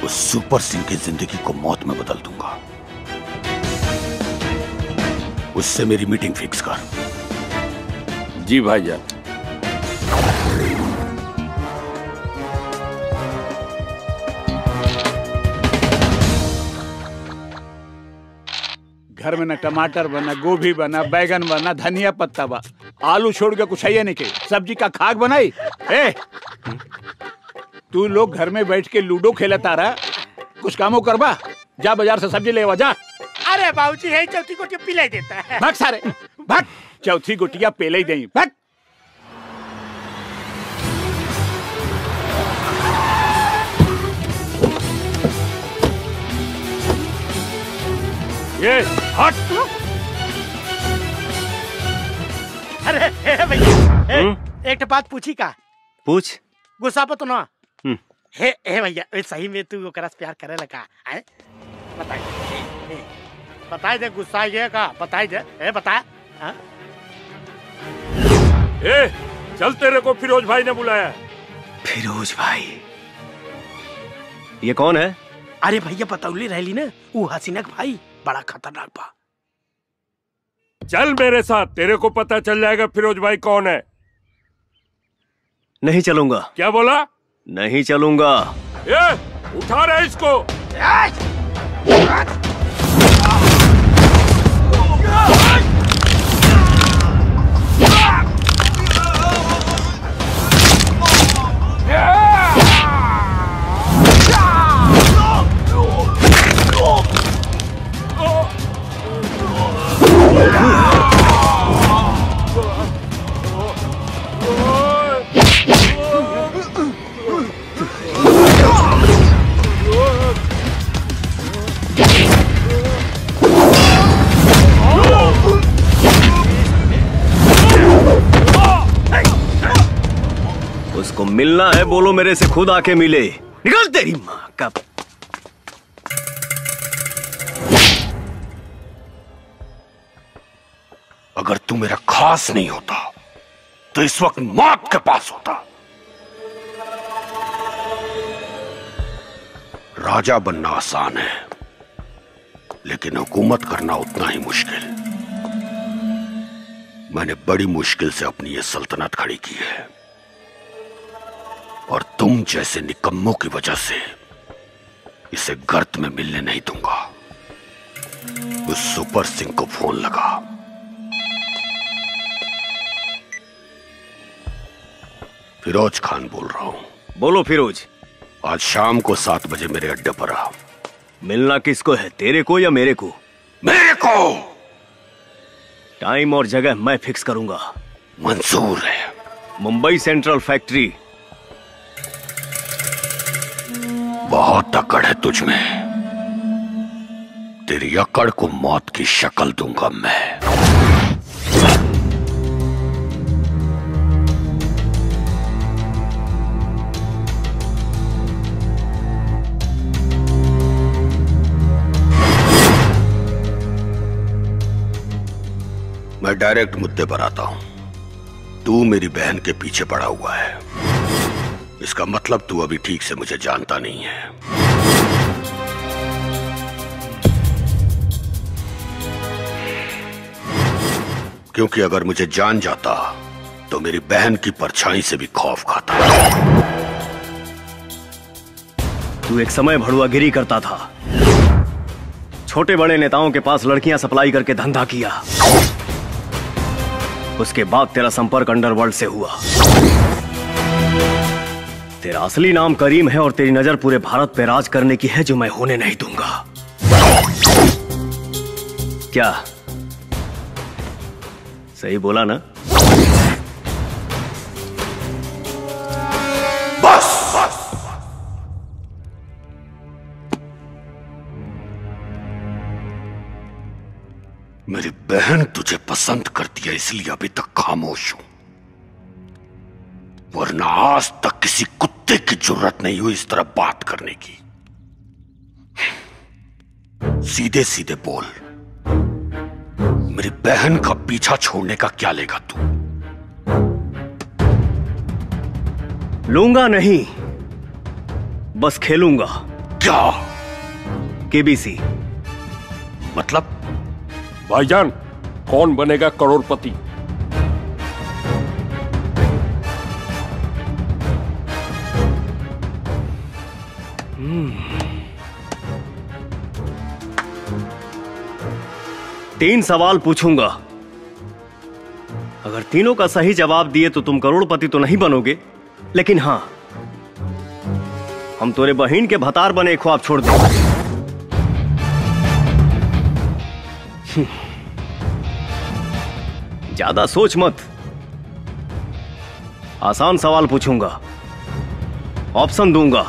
S35: उस सुपर सिंह की ज़िंदगी को मौत में बदल दूँगा। उससे मेरी मीटिंग फिक्स कर।
S34: जी भाईजान।
S36: घर में ना टमाटर बना गोभी बना बैगन बना धनिया पत्ता बा। आलू छोड़ के कुछ है नहीं के। सब्ज़ी का खाक बनाई? ए तू लोग घर में बैठ के लूडो खेला तारा। कुछ कामो करबा जा बाज़ार से सब्ज़ी लेवा जा।
S14: अरे बाबूजी है चौथी गोटिया पिलाई देता है।
S36: भाग सारे। भाग। चौथी गोटिया पेले ही दई भाग।
S34: ये हट।
S14: अरे भैया एक बात पूछी का?
S13: पूछ।
S14: गुस्सा पर तो ना।
S13: हम्म।
S14: हे हे भैया सही में तू ओकरा प्यार करे लगा है बताई दे गुस्सा ये का बताई दे ए बता हाँ?
S34: ए चल तेरे को फिरोज भाई ने बुलाया।
S13: फिरोज भाई? ये कौन है?
S14: अरे भैया बतौली रहली ना वो हसीनक भाई। बड़ा खतरनाक बा।
S34: चल मेरे साथ तेरे को पता चल जाएगा फिरोज भाई कौन है।
S13: नहीं चलूँगा।
S34: क्या बोला?
S13: नहीं चलूँगा।
S34: ए उठा रहे इसको।
S13: उसको मिलना है बोलो मेरे से खुद आके मिले। निकल तेरी माँ का
S35: अगर तू मेरा खास नहीं होता तो इस वक्त मौत के पास होता। राजा बनना आसान है, लेकिन हुकूमत करना उतना ही मुश्किल। मैंने बड़ी मुश्किल से अपनी ये सल्तनत खड़ी की है। और तुम जैसे निकम्मों की वजह से इसे गर्त में मिलने नहीं दूँगा। उस सुपर सिंह को फ़ोन लगा। फिरोज खान बोल रहा हूँ।
S13: बोलो फिरोज।
S35: आज शाम को सात बजे मेरे अड्डे पर आ
S13: मिलना किसको है तेरे को या मेरे को?
S35: मेरे को!
S13: टाइम और जगह मैं फिक्स करूँगा।
S35: मंजूर है।
S13: Mumbai central factory.
S35: बहुत अकड़ है तुझ में। तेरी अकड़ को मौत की शक्ल दूँगा मैं। मैं डायरेक्ट मुद्दे पर आता हूँ। तू मेरी बहन के पीछे पड़ा हुआ है। इसका मतलब तू अभी ठीक से मुझे जानता नहीं है। क्योंकि अगर मुझे जान जाता तो मेरी बहन की परछाई से भी खौफ खाता।
S13: तू एक समय भड़ुआगिरी करता था। छोटे बड़े नेताओं के पास लड़कियाँ सप्लाई करके धंधा किया। उसके बाद तेरा संपर्क अंडरवर्ल्ड से हुआ। तेरा असली नाम करीम है और तेरी नज़र पूरे भारत पे राज करने की है जो मैं होने नहीं दूँगा। क्या? सही बोला ना?
S35: बहन तुझे पसंद करती है इसलिए अभी तक खामोश हूँ। वरना आज तक किसी कुत्ते की ज़रूरत नहीं हुई इस तरह बात करने की। सीधे सीधे बोल मेरी बहन का पीछा छोड़ने का क्या लेगा तू?
S13: लूँगा नहीं बस खेलूँगा।
S35: क्या?
S13: केबीसी।
S34: मतलब? भाईजान कौन बनेगा करोड़पति?
S13: तीन सवाल पूछूँगा। अगर तीनों का सही जवाब दिए तो तुम करोड़पति तो नहीं बनोगे। लेकिन हाँ, हम तोरे बहन के भतार बने ख्वाब छोड़ देंगे। ज़्यादा सोच मत। आसान सवाल पूछूँगा ऑप्शन दूँगा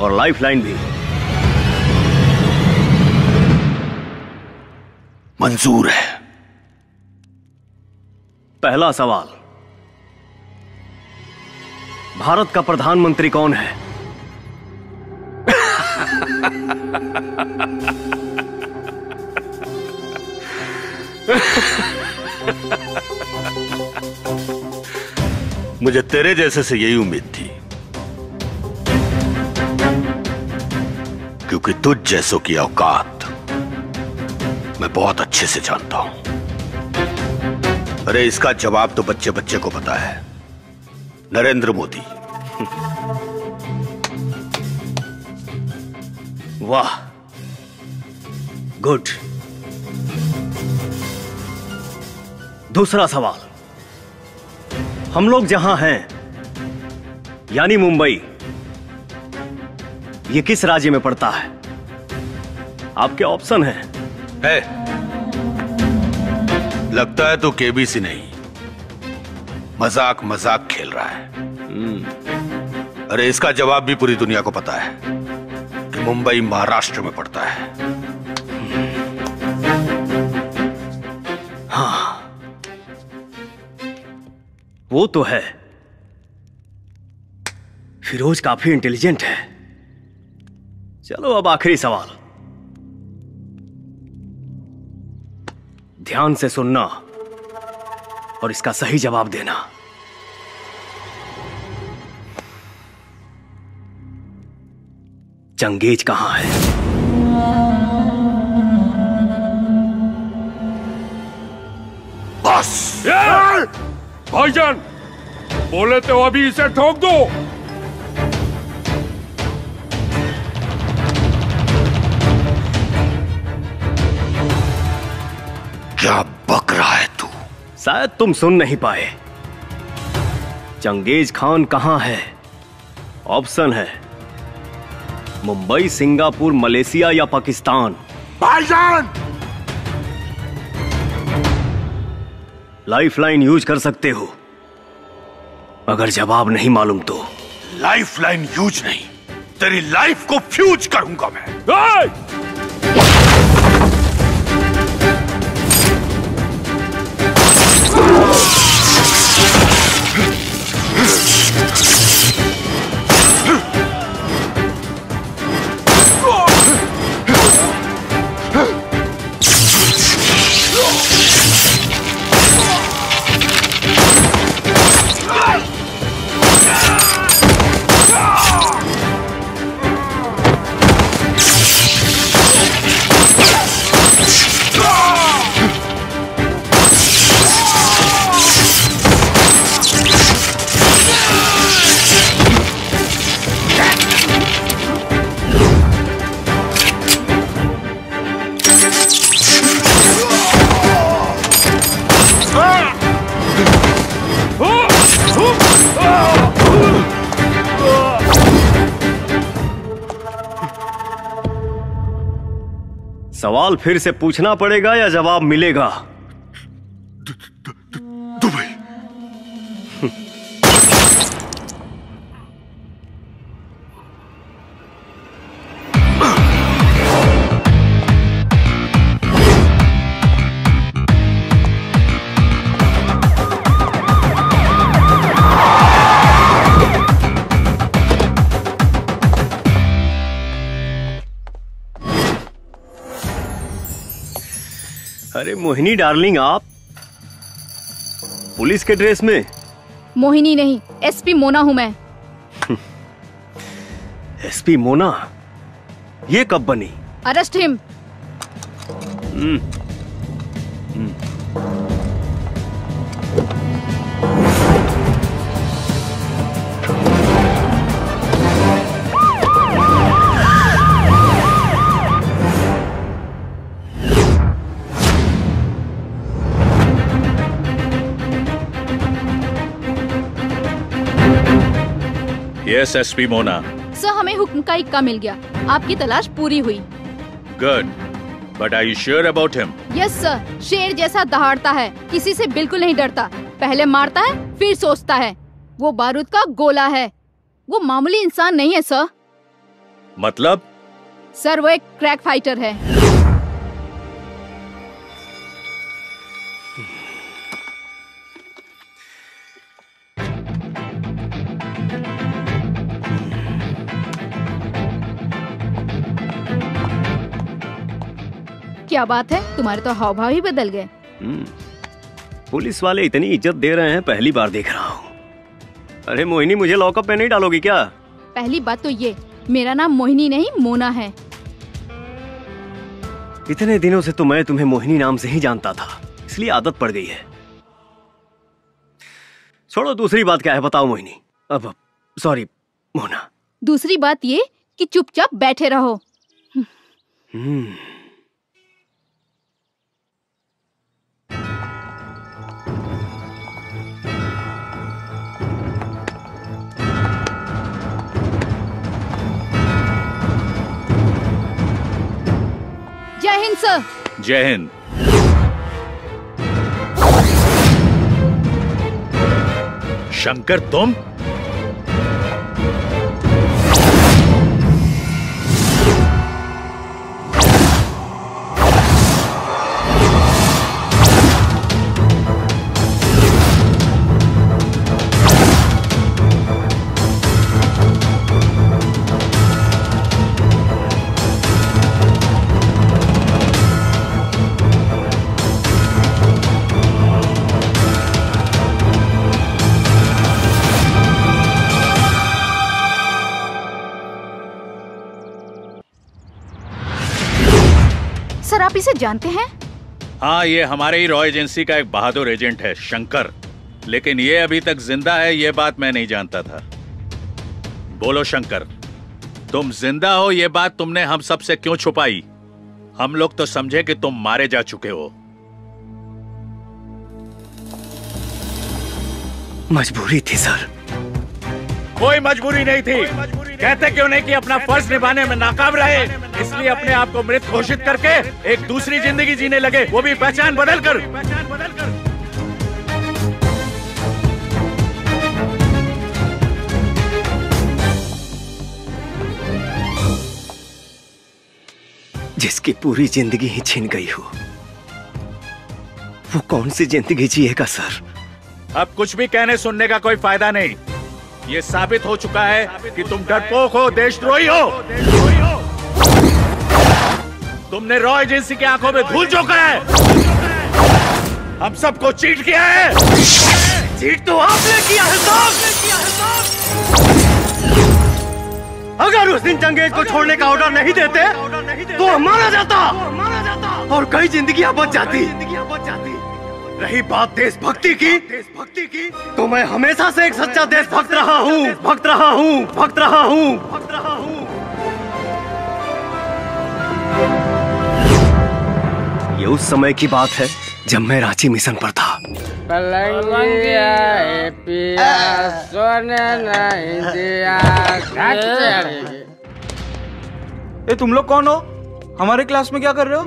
S13: और लाइफ लाइन भी।
S35: मंजूर है।
S13: पहला सवाल भारत का प्रधानमंत्री कौन है?
S35: मुझे तेरे जैसे से यही उम्मीद थी। क्योंकि तुझ जैसों की औकात मैं बहुत अच्छे से जानता हूँ। अरे, इसका जवाब तो बच्चे बच्चे को पता है। नरेंद्र मोदी।
S13: वाह। गुड। दूसरा सवाल। हम लोग जहाँ हैं यानी मुंबई ये किस राज्य में पड़ता है? आपके ऑप्शन है।
S35: है। लगता है तो केबीसी नहीं। मज़ाक मज़ाक खेल रहा है। अरे इसका जवाब भी पूरी दुनिया को पता है कि मुंबई महाराष्ट्र में पड़ता है
S13: हाँ। वो तो है। फिरोज काफ़ी इंटेलिजेंट है। चलो अब आखिरी सवाल। ध्यान से सुनना और इसका सही जवाब देना। चंगेज कहाँ है?
S35: बस।
S34: भाईजान बोले तो अभी इसे ठोक दो।
S35: क्या बक रहा है तू?
S13: शायद तुम सुन नहीं पाए। चंगेज खान कहाँ है? ऑप्शन है मुंबई सिंगापुर मलेशिया या पाकिस्तान।
S35: भाईजान!
S13: लाइफ लाइन यूज़ कर सकते हो। अगर जवाब नहीं मालूम तो।
S35: लाइफलाइन यूज़ नहीं। तेरी लाइफ को फ्यूज करूँगा मैं।
S13: सवाल फिर से पूछना पड़ेगा या जवाब मिलेगा? अरे मोहिनी डार्लिंग आप? पुलिस के ड्रेस में?
S37: मोहिनी नहीं एसपी मोना हूँ मैं।
S13: एसपी मोना? ये कब बनी?
S37: Arrest him.
S13: Hmm,
S9: yes SP Mona.
S37: Sir हमें हुक्म का इक्का मिल गया। आपकी तलाश पूरी हुई।
S9: Good but are you sure about him
S37: yes sir शेर जैसा दहाड़ता है। किसी से बिल्कुल नहीं डरता। पहले मारता है फिर सोचता है। वो बारूद का गोला है। वो मामूली इंसान नहीं है सर।
S9: मतलब?
S37: सर वो एक क्रैक फाइटर है। क्या बात है? तुम्हारे तो हाव भाव ही बदल गए।
S13: हम्म। पुलिस वाले इतनी इज़्ज़त दे रहे हैं पहली बार देख रहा हूँ। अरे मोहिनी मुझे लॉकअप में नहीं डालोगी क्या?
S37: पहली बात तो ये मेरा नाम मोहिनी नहीं मोना है।
S13: इतने दिनों से तो मैं तुम्हें मोहिनी नाम से ही जानता था इसलिए आदत पड़ गई है। छोड़ो दूसरी बात क्या है बताओ मोहिनी। अब सॉरी मोना।
S37: दूसरी बात ये कि चुपचाप बैठे रहो।
S13: हम्म।
S37: जय हिंद सर।
S9: जय हिंद। शंकर तुम?
S37: इसे जानते हैं?
S9: हाँ ये हमारे ही रॉ एजेंसी का एक बहादुर एजेंट है शंकर। लेकिन ये अभी तक ज़िंदा है ये बात मैं नहीं जानता था। बोलो शंकर तुम ज़िंदा हो ये बात तुमने हम सबसे क्यों छुपाई? हम लोग तो समझे कि तुम मारे जा चुके हो।
S13: मजबूरी थी सर।
S9: कोई मजबूरी नहीं थी। कहते क्यों नहीं कि अपना फ़र्ज़ निभाने में नाकाम रहे? इसलिए अपने आप को मृत घोषित करके एक दूसरी ज़िंदगी जीने लगे। वो भी पहचान बदल कर
S13: जिसकी पूरी ज़िंदगी ही छिन गई हो वो कौन सी ज़िंदगी जिएगा सर?
S9: अब कुछ भी कहने सुनने का कोई फ़ायदा नहीं। ये साबित हो चुका है कि तुम डरपोक हो, देशद्रोही हो। तुमने रॉ एजेंसी की आँखों में धूल झोंका है। हम सबको चीट किया है।
S38: चीट तो आपने किया है, साहब। अगर उस दिन चंगेज को छोड़ने का ऑर्डर नहीं देते तो मारा जाता। और कई जिंदगियाँ बच जाती। रही बात देशभक्ति की देशभक्ति की। तो मैं हमेशा से एक सच्चा देशभक्त रहा हूँ। भक्त रहा हूँ। भक्त रहा हूँ। भक्त रहा हूँ।
S13: ये उस समय की बात है जब मैं रांची मिशन पर था।
S39: ए
S40: तुम लोग कौन हो? हमारे क्लास में क्या कर रहे हो।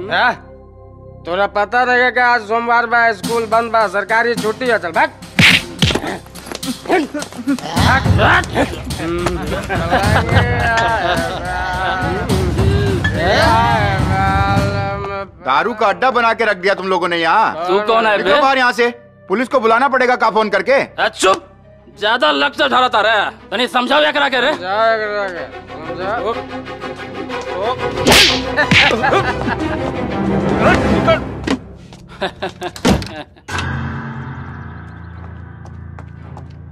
S39: तोरा पता रहेगा कि आज सोमवार बा स्कूल बंद बा सरकारी छुट्टी है चल भाग।
S5: दारू का अड्डा बना के रख दिया तुम लोगों ने यहाँ।
S39: तू कौन है बे?
S5: बाहर यहाँ से। पुलिस को बुलाना पड़ेगा का फ़ोन करके?
S39: चुप। ज़्यादा लग से ढालता रहे। तनी समझाओ या करा के रे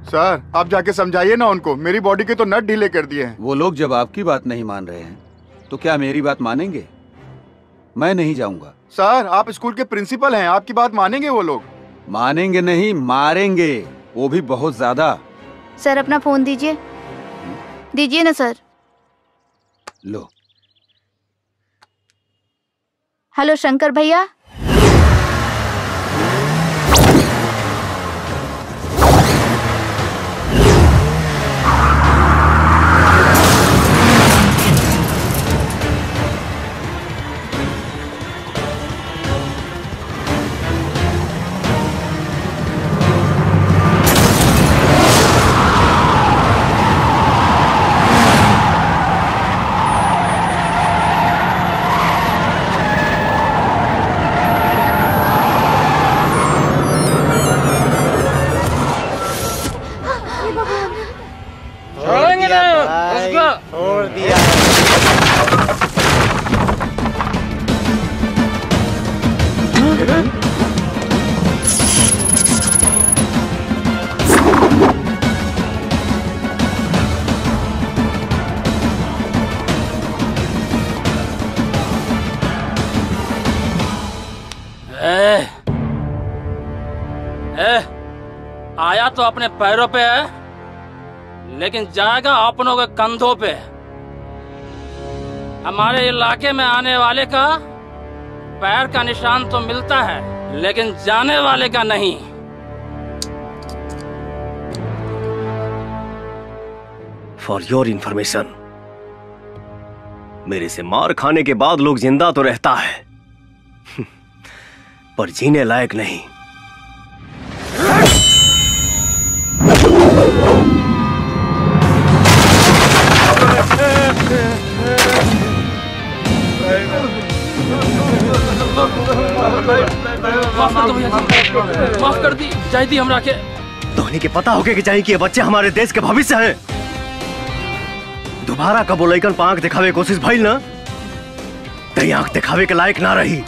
S5: सर आप जाके समझाइए ना उनको। मेरी बॉडी के तो नट ढीले कर दिए हैं।
S21: वो लोग जब आपकी बात नहीं मान रहे हैं तो क्या मेरी बात मानेंगे? मैं नहीं जाऊँगा।
S5: सर आप स्कूल के प्रिंसिपल हैं आपकी बात मानेंगे वो लोग?
S21: मानेंगे नहीं मारेंगे। वो भी बहुत ज़्यादा।
S37: सर अपना फ़ोन दीजिए। दीजिए ना सर।
S21: लो।
S37: हेलो शंकर भैया।
S39: अपने पैरों पे है, लेकिन जाएगा अपनों के कंधों पे। हमारे इलाके में आने वाले का पैर का निशान तो मिलता है, लेकिन जाने वाले का नहीं।
S13: फॉर योर इंफॉर्मेशन मेरे से मार खाने के बाद लोग ज़िंदा तो रहता है। पर जीने लायक नहीं।
S39: दी हमरा के
S13: धोनी के पता होके कि चाहिए कि ये बच्चे हमारे देश के भविष्य है। दोबारा कबो लइकन पर आँख दिखावे के कोशिश भइल ना तई आँख दिखावे के लायक ना रही।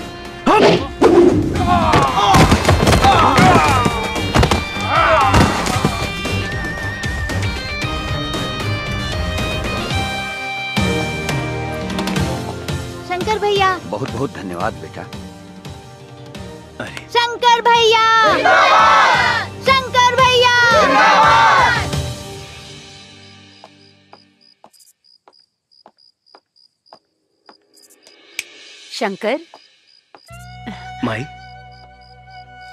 S37: शंकर भैया।
S21: बहुत बहुत धन्यवाद बेटा।
S37: शंकर भैया। शंकर
S13: माई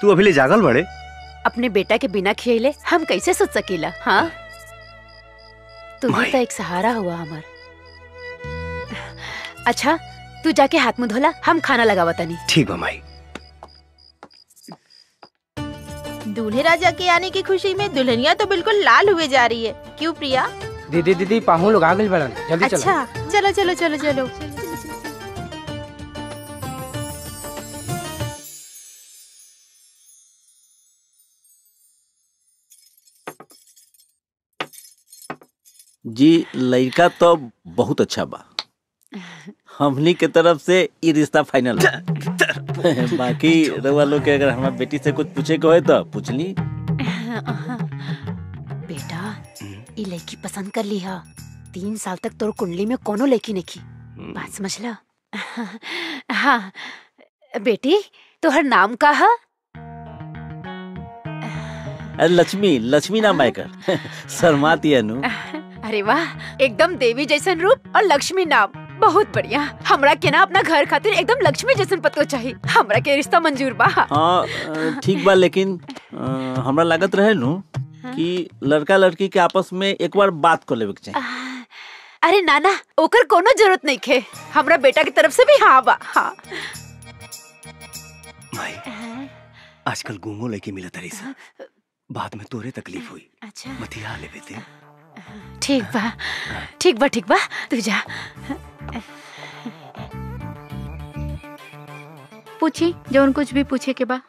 S13: तू अभी ले जागल बड़े।
S41: अपने बेटा के बिना खेले हम कैसे सोच सकीला हाँ? तू ही तो एक सहारा हुआ हमार अच्छा तू जाके हाथ मुँह धोला हम खाना लगावा तनी
S13: ठीक बा माई।
S42: दूल्हे राजा के आने की खुशी में दुल्हनिया तो बिल्कुल लाल हुए जा रही है। क्यों प्रिया?
S3: दीदी दीदी पाहू लोग आ गए जल्दी चलो।
S42: अच्छा चलो चलो चलो चलो।
S43: जी लड़का तो बहुत अच्छा बा। हमनी के तरफ़ से ये रिश्ता फाइनल बा। बाकी रउआ लोग के अगर हमार बेटी से कुछ पूछे के होए तो पूछ ली।
S41: बेटा ये लड़की पसंद कर ली हा। तीन साल तक तोर कुंडली में कोनो लड़की नहीं की बात समझ ला। हाँ बेटी तोहर नाम का है?
S43: लक्ष्मी लक्ष्मी नाम है कर शर्माती है नु
S41: अरे वाह एकदम देवी जैसन रूप और लक्ष्मी नाम। बहुत बढ़िया। हमरा के ना अपना घर खातिर एकदम लक्ष्मी जैसन पतो चाहिए हमरा के रिश्ता मंजूर बा।
S43: हाँ ठीक बा लेकिन अ, हमरा लागत रहे नु कि लड़का लड़की के आपस में एक बार बात कर लेवे के चाहिए
S41: अरे नाना ओकर कोनो ज़रूरत नहीं खे। हमरा बेटा की तरफ़ से भी हाँ बा। हाँ।
S13: माई आजकल गुंगो लड़की मिलत रही सा। बाद में तोरे तकलीफ़ हुई।
S41: अच्छा।
S13: मतिया ले बेटे
S41: ठीक बा। ठीक बा ठीक बा। तू जा।
S37: पूछी जौन कुछ भी पूछे के बा।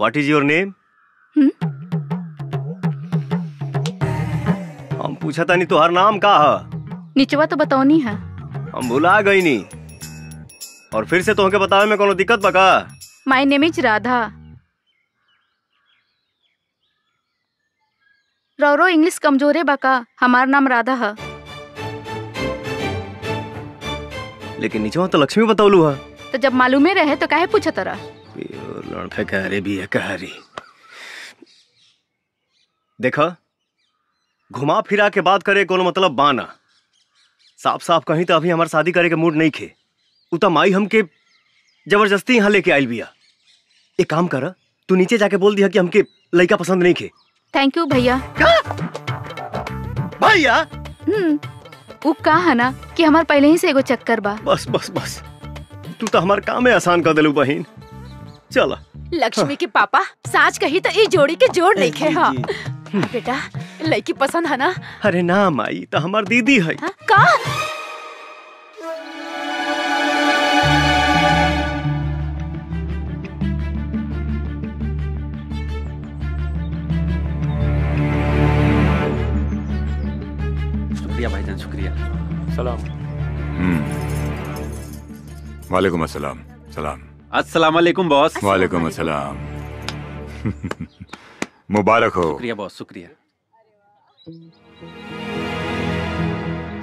S13: व्हाट इज़ योर नेम हम पूछा तानी तोहर नाम का है?
S37: निचवा तो बताओनी है।
S13: हम भुला गई नी और फिर से तोहके बतावे में कोनो दिक्कत बा का?
S20: माय नेम इज़ राधा रौरो इंग्लिश कमजोरे बाका। हमार नाम राधा है।
S13: लेकिन नीचे तो लक्ष्मी बतौलू है।
S20: तो जब मालूमे रहे तो काहे पूछा तरा?
S13: लड़का कह रहे भी है कह रही देखा घुमा फिरा के बात करे कोनो मतलब बाना। साफ़ साफ़ कहीं तो अभी हमार शादी करे के मूड नहीं खे। उ तो माई हमके ज़बरदस्ती यहाँ लेके आयल बिया। एक काम कर तू नीचे जाके बोल दिया कि हमके लड़का पसंद नहीं खे।
S20: थैंक यू भैया।
S13: भैया?
S20: हम्म उ का है ना कि हमार पहले ही से एगो चक्कर बा।
S13: बस बस बस। तू तो हमार काम में आसान कर दिलू बहन। चला।
S41: लक्ष्मी हाँ। के पापा साच कही तो ई जोड़ी के जोड़ नहीं खे हाँ। बेटा लड़की पसंद है ना?
S13: अरे ना माई तो हमार दीदी है। हाँ?
S41: का
S12: शुक्रिया भाईजान शुक्रिया।
S34: सलाम।
S6: वालेकुम अस्सलाम। सलाम।
S12: अस्सलाम वालेकुम बॉस।
S6: वालेकुम अस्सलाम। मुबारक हो।
S12: शुक्रिया बॉस शुक्रिया।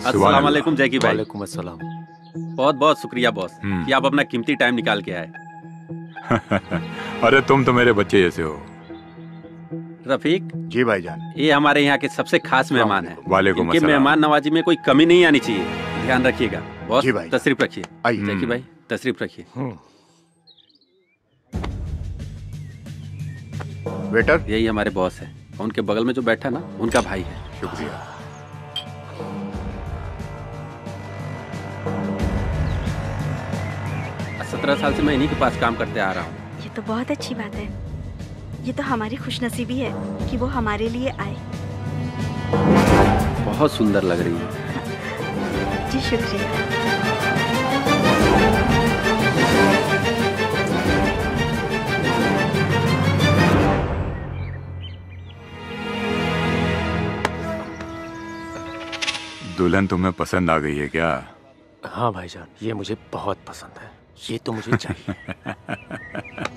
S12: अस्सलाम वालेकुम जैकी भाई।
S34: वालेकुम अस्सलाम।
S12: बहुत बहुत शुक्रिया बॉस।
S6: हम्म।
S12: कि आप अपना कीमती टाइम निकाल के आए।
S6: अरे तुम तो मेरे बच्चे जैसे हो।
S12: रफीक?
S5: जी भाईजान।
S12: ये हमारे यहाँ के सबसे खास मेहमान है। इनके मेहमान नवाजी में कोई कमी नहीं आनी चाहिए। ध्यान रखिएगा। बॉस
S5: जी
S12: तशरीफ़ रखिए। जैकी भाई तशरीफ़ रखिए।
S5: वेटर?
S12: यही हमारे बॉस है। उनके बगल में जो बैठा ना उनका भाई है।
S6: शुक्रिया।
S12: सत्रह साल से मैं इन्हीं के पास काम करते आ रहा हूँ।
S44: ये तो बहुत अच्छी बात है। ये तो हमारी खुशनसीबी है कि वो हमारे लिए आए।
S12: बहुत सुंदर लग रही है।
S44: जी शुक्रिया।
S6: दुल्हन तुम्हें पसंद आ गई है क्या?
S34: हाँ भाईजान ये मुझे बहुत पसंद है। ये तो मुझे चाहिए।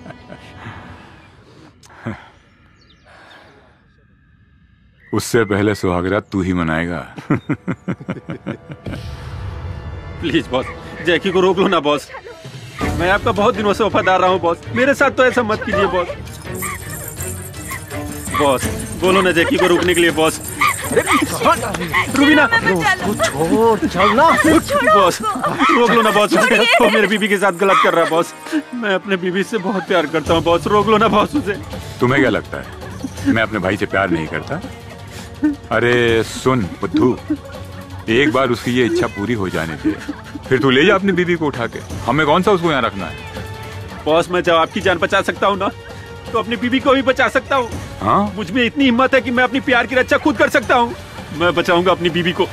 S6: उससे पहले सुहागरात तू ही मनाएगा।
S12: प्लीज़ बॉस जैकी को रोक लो ना बॉस मैं आपका बहुत दिनों से वफादार रहा हूँ बॉस मेरे साथ तो ऐसा मत कीजिए बॉस बॉस बोलो ना जैकी को रोकने के लिए बॉस रूबीना!
S34: छोड़ चल ना
S12: बॉस रोक लो ना बॉस वो मेरे बीबी के साथ गलत कर रहा है बॉस मैं अपने बीबी से बहुत प्यार करता हूँ बॉस रोक लो ना बॉस उसे.
S6: तुम्हें क्या लगता है? मैं अपने भाई से प्यार नहीं करता? अरे सुन बुद्धू। एक बार उसकी ये इच्छा पूरी हो जाने दे। फिर तू ले जा अपनी बीबी को उठा के। हमें कौन सा उसको यहाँ रखना है?
S12: बॉस मैं जब आपकी जान बचा सकता हूँ ना तो अपनी बीबी को भी बचा सकता हूँ।
S6: हाँ?
S12: मुझमें इतनी हिम्मत है कि मैं अपनी प्यार की रक्षा खुद कर सकता हूँ। मैं बचाऊँगा अपनी बीबी को।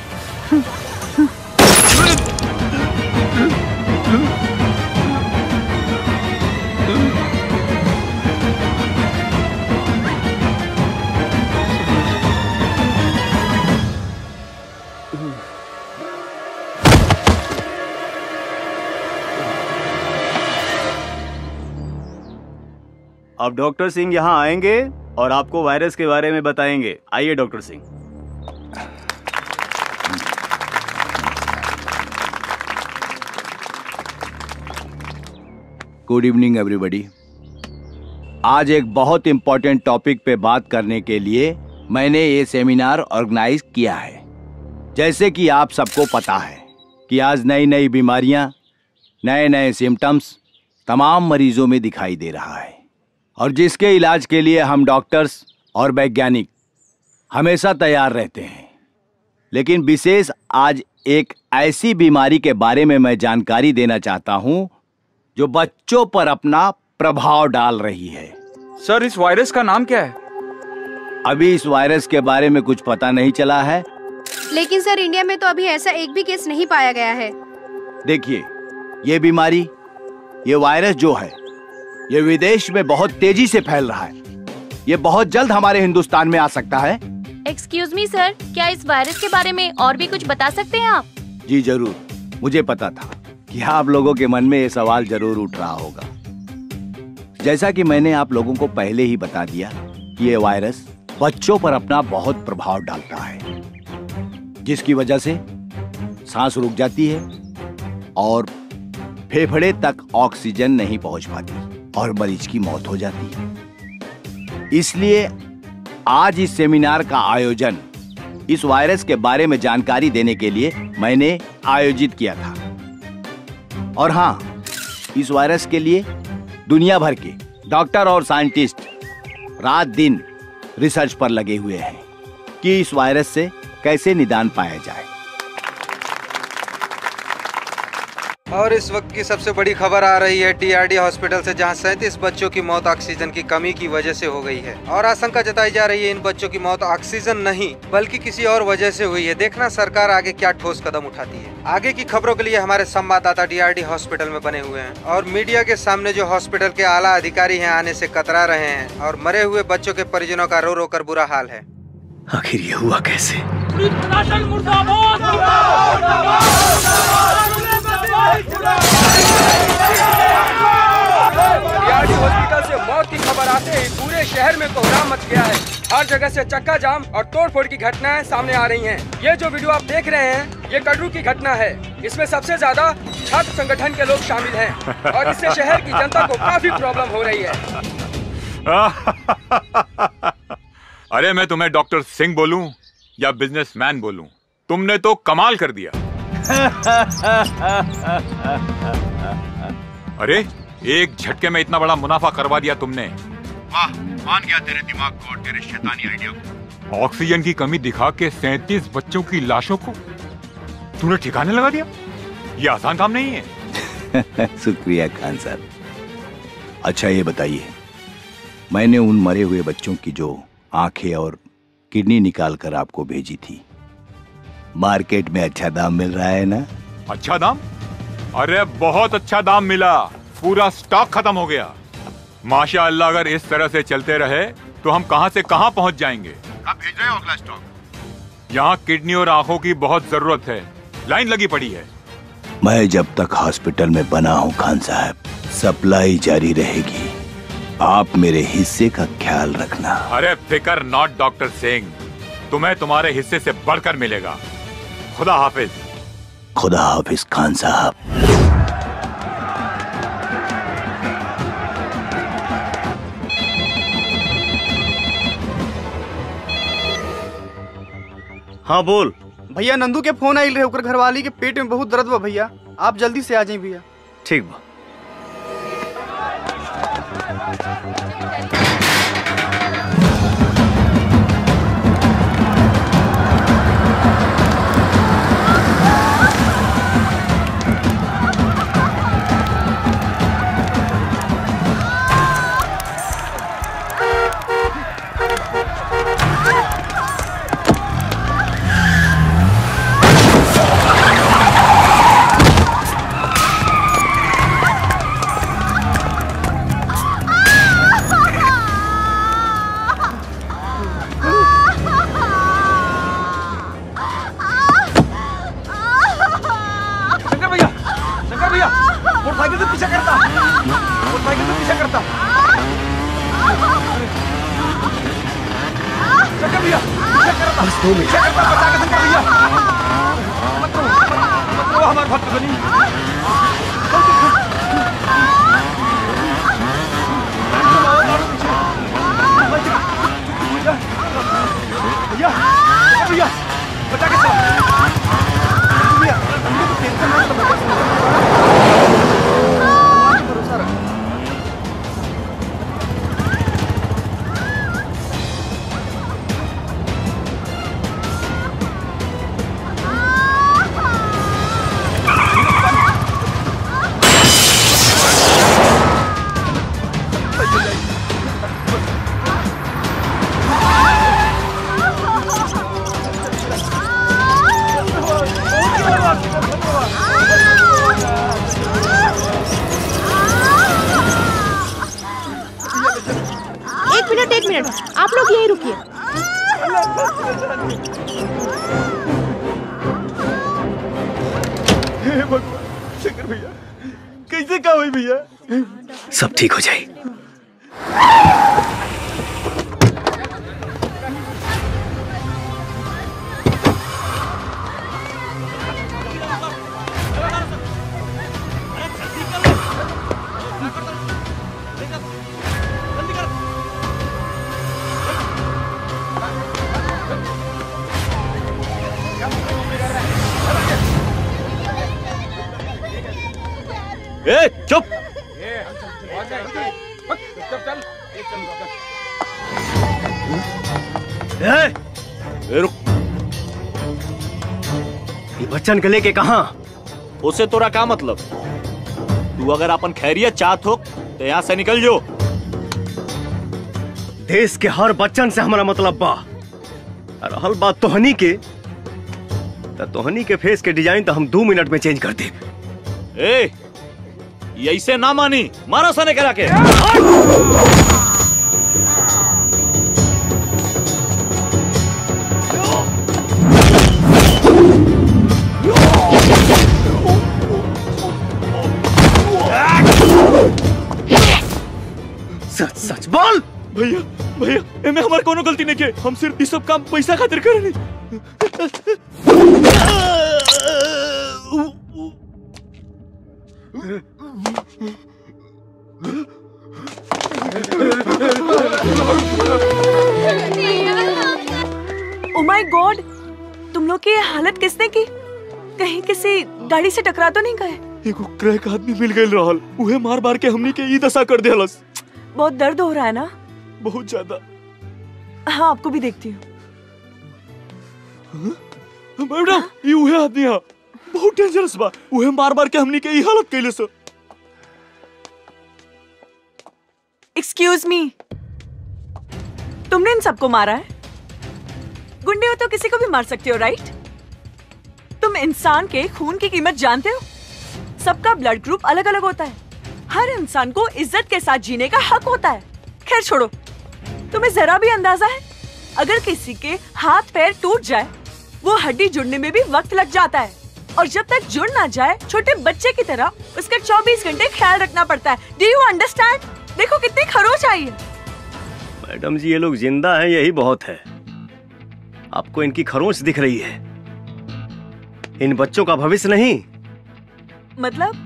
S13: अब डॉक्टर सिंह यहाँ आएँगे और आपको वायरस के बारे में बताएँगे। आइए doctor Singh.
S45: Good evening everybody आज एक बहुत इंपॉर्टेंट टॉपिक पे बात करने के लिए मैंने ये सेमिनार ऑर्गेनाइज किया है। जैसे कि आप सबको पता है कि आज नई नई बीमारियाँ नए नए सिम्टम्स तमाम मरीजों में दिखाई दे रहा है। और जिसके इलाज के लिए हम डॉक्टर्स और वैज्ञानिक हमेशा तैयार रहते हैं। लेकिन विशेष आज एक ऐसी बीमारी के बारे में मैं जानकारी देना चाहता हूँ जो बच्चों पर अपना प्रभाव डाल रही है।
S12: सर इस वायरस का नाम क्या है?
S45: अभी इस वायरस के बारे में कुछ पता नहीं चला है।
S46: लेकिन सर इंडिया में तो अभी ऐसा एक भी केस नहीं पाया गया है।
S45: देखिए ये बीमारी ये वायरस जो है ये विदेश में बहुत तेज़ी से फैल रहा है। ये बहुत जल्द हमारे हिंदुस्तान में आ सकता है।
S1: एक्सक्यूज मी सर क्या इस वायरस के बारे में और भी कुछ बता सकते हैं आप?
S45: जी ज़रूर। मुझे पता था कि आप लोगों के मन में ये सवाल ज़रूर उठ रहा होगा। जैसा कि मैंने आप लोगों को पहले ही बता दिया कि ये वायरस बच्चों पर अपना बहुत प्रभाव डालता है। जिसकी वजह से सांस रुक जाती है और फेफड़े तक ऑक्सीजन नहीं पहुँच पाती। और मरीज़ की मौत हो जाती है। इसलिए आज इस सेमिनार का आयोजन, इस वायरस के बारे में जानकारी देने के लिए मैंने आयोजित किया था। और हाँ इस वायरस के लिए दुनिया भर के डॉक्टर और साइंटिस्ट रात दिन रिसर्च पर लगे हुए हैं कि इस वायरस से कैसे निदान पाया जाए।
S47: और इस वक्त की सबसे बड़ी खबर आ रही है टीआरडी हॉस्पिटल से जहाँ सैंतीस बच्चों की मौत ऑक्सीजन की कमी की वजह से हो गई है और आशंका जताई जा रही है इन बच्चों की मौत ऑक्सीजन नहीं बल्कि किसी और वजह से हुई है देखना सरकार आगे क्या ठोस कदम उठाती है आगे की खबरों के लिए हमारे संवाददाता डीआरडी हॉस्पिटल में बने हुए हैं और मीडिया के सामने जो हॉस्पिटल के आला अधिकारी है आने ऐसी कतरा रहे हैं और मरे हुए बच्चों के परिजनों का रो रो कर बुरा हाल है
S13: आखिर ये हुआ कैसे
S3: डीआरडी हॉस्पिटल से मौत की खबर आते ही पूरे शहर में कोहराम मच गया है। हर जगह से चक्का जाम और तोड़फोड़ की घटनाएँ सामने आ रही हैं। ये जो वीडियो आप देख रहे हैं, ये कटरू की घटना है। इसमें सबसे ज़्यादा छात्र संगठन के लोग शामिल हैं और इससे शहर की जनता को काफ़ी प्रॉब्लम हो रही है।
S6: अरे मैं तुम्हें डॉक्टर सिंह बोलूँ या बिजनेसमैन बोलूँ? तुमने तो कमाल कर दिया। अरे एक झटके में इतना बड़ा मुनाफा करवा दिया तुमने।
S5: वाह मान गया तेरे दिमाग को और तेरे शैतानी आइडिया को।
S6: ऑक्सीजन की कमी दिखा के सैतीस बच्चों की लाशों को तूने ठिकाने लगा दिया? ये आसान काम नहीं है।
S45: शुक्रिया खान साहब। अच्छा ये बताइए मैंने उन मरे हुए बच्चों की जो आँखें और किडनी निकाल कर आपको भेजी थी मार्केट में अच्छा दाम मिल रहा है ना?
S6: अच्छा दाम? अरे बहुत अच्छा दाम मिला। पूरा स्टॉक खत्म हो गया। माशाअल्लाह अगर इस तरह से चलते रहे तो हम कहाँ से कहाँ पहुँच जाएँगे?
S5: आप भेज रहे हो अगला स्टॉक।
S6: यहाँ किडनी और आँखों की बहुत ज़रूरत है। लाइन लगी पड़ी है।
S45: मैं जब तक हॉस्पिटल में बना हूँ खान साहब सप्लाई जारी रहेगी। आप मेरे हिस्से का ख्याल रखना।
S6: अरे फिकर नॉट डॉक्टर सिंह तुम्हें तुम्हारे हिस्से से बढ़कर मिलेगा। खुदा हाफिज।
S45: खुदा हाफिज खान साहब।
S13: हाँ बोल।
S40: भैया नंदू के फ़ोन आई रहे ओकर घरवाली के पेट में बहुत दर्द हुआ भैया। आप जल्दी से आ जाए भैया।
S13: ठीक बा।
S40: भैया पीछा बस दो मिनट पीछा बचा के भैया मत मत हमारे भक्त बनी
S13: बच्चन के लेके कहा?
S43: उससे तोरा का मतलब? तू अगर अपन खैरियत चाहत हो तो यहाँ से निकल जो।
S13: देश के हर बच्चन से हमारा मतलब बा। और रहल बात तोहनी के। तो तोहनी के फेस के डिज़ाइन तो हम दो मिनट में चेंज कर दे
S43: ए ऐसे ना मानी मारो सने करा के। भैया भैया एमे हमार कोनो गलती नहीं के हम सिर्फ़ इस सब काम पैसा खातिर करनी
S48: ओ माय गॉड तुम लोग की हालत किसने की? कहीं किसी गाड़ी से टकरा तो नहीं गए?
S43: एगो क्रैक आदमी मिल गए रहल। उहे मार मार के हमनी के ई दशा कर देहलस
S48: बहुत दर्द हो रहा है ना?
S43: बहुत ज़्यादा।
S48: हाँ आपको भी देखती हूँ।
S43: मैडम ये उहे आदमी है। बहुत डेंजरस बा उहे मार मार के हमनी के ई हालत कइले सो।
S48: एक्सक्यूज मी तुमने इन सबको मारा है? गुंडे हो तो किसी को भी मार सकते हो राइट तुम इंसान के खून की कीमत जानते हो? सबका ब्लड ग्रुप अलग अलग होता है। हर इंसान को इज़्ज़त के साथ जीने का हक होता है। खैर छोड़ो। तुम्हें जरा भी अंदाज़ा है? अगर किसी के हाथ पैर टूट जाए वो हड्डी जुड़ने में भी वक्त लग जाता है। और जब तक जुड़ ना जाए छोटे बच्चे की तरह उसका 24 घंटे ख्याल रखना पड़ता है। डू यू अंडरस्टैंड देखो कितनी खरोच आई है।
S13: मैडम जी ये लोग ज़िंदा हैं यही बहुत है। आपको इनकी खरोच दिख रही है। इन बच्चों का भविष्य नहीं।
S48: मतलब?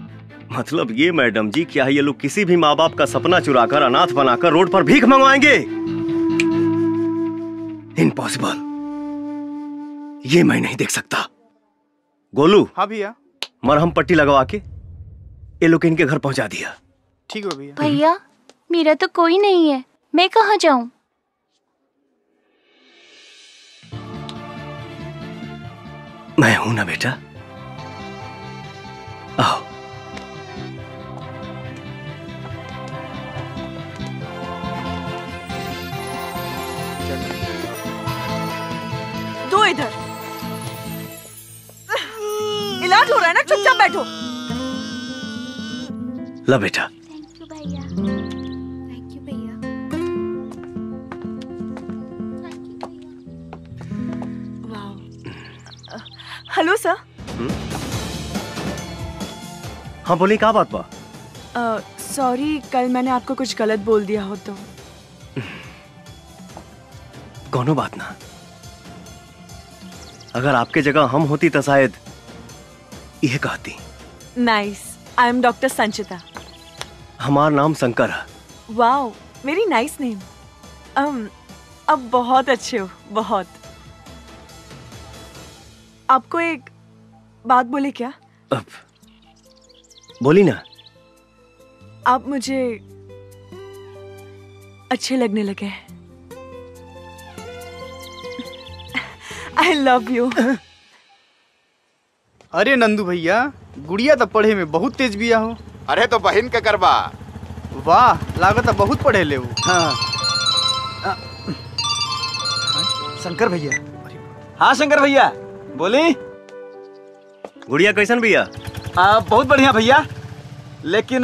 S13: मतलब ये मैडम जी क्या ये लोग किसी भी माँ बाप का सपना चुराकर अनाथ बनाकर रोड पर भीख मंगवाएँगे? इम्पॉसिबल ये मैं नहीं देख सकता। गोलू
S49: हाँ भैया।
S13: मरहम पट्टी लगवा के ये लोग इनके घर पहुँचा दिया।
S49: ठीक है भैया।
S1: भैया मेरा तो कोई नहीं है। मैं कहाँ जाऊँ?
S13: मैं हूँ ना बेटा। आओ।
S48: दो इधर। इलाज हो रहा है ना? चुपचाप बैठो।
S13: ला बेटा।
S48: Hello sir.
S13: हाँ? बोली क्या बात बा
S48: सॉरी कल मैंने आपको कुछ गलत बोल दिया हो तो।
S13: कोनो बात ना। अगर आपके जगह हम होती तो शायद यह कहती।
S48: Nice I am doctor Sanchita
S13: हमारा नाम शंकर है।
S48: Wow very nice name um, अब बहुत अच्छे हो बहुत। आपको एक बात बोले क्या?
S13: अब बोली ना।
S48: आप मुझे अच्छे लगने लगे हैं। आई लव यू
S49: अरे नंदू भैया गुड़िया तो पढ़े में बहुत तेज बिया हो
S5: अरे तो बहन के करबा
S49: वाह लागत है बहुत पढ़े ले
S2: हाँ। आ, शंकर भैया। हाँ शंकर भैया बोली।
S13: गुड़िया कैसन भैया?
S2: बहुत बढ़िया भैया। लेकिन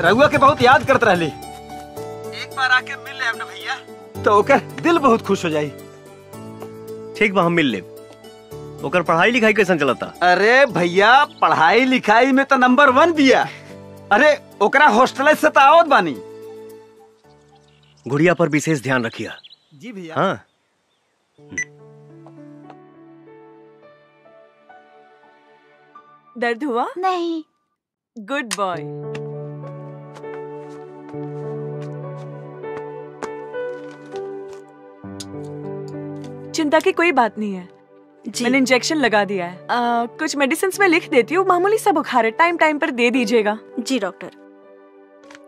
S2: रघुआ के बहुत याद करत रहली। एक बार आके मिल ले भैया। तो ओकर दिल बहुत खुश हो जाई।
S13: ठीक बा हम मिल ले ओकर पढ़ाई लिखाई कैसन चलता?
S2: अरे भैया पढ़ाई लिखाई में तो नंबर वन बिया। अरे ओकरा हॉस्टल से तो आवत बानी।
S13: गुड़िया पर विशेष ध्यान रखिया।
S2: जी भैया।
S13: हाँ।
S48: दर्द हुआ?
S1: नहीं।
S48: गुड बॉय चिंता की कोई बात नहीं है। जी। मैंने इंजेक्शन लगा दिया है। आ, कुछ मेडिसिन में लिख देती हूँ मामूली सा बुखार है टाइम टाइम पर दे दीजिएगा।
S44: जी डॉक्टर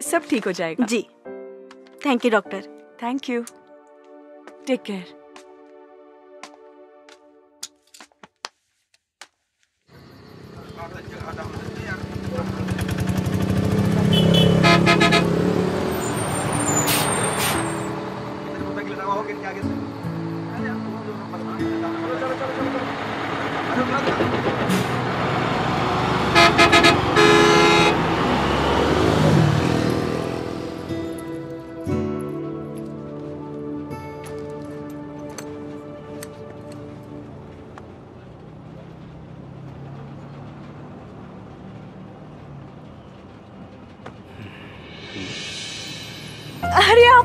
S48: सब ठीक हो जाएगा।
S44: जी। Thank you doctor
S48: thank you take care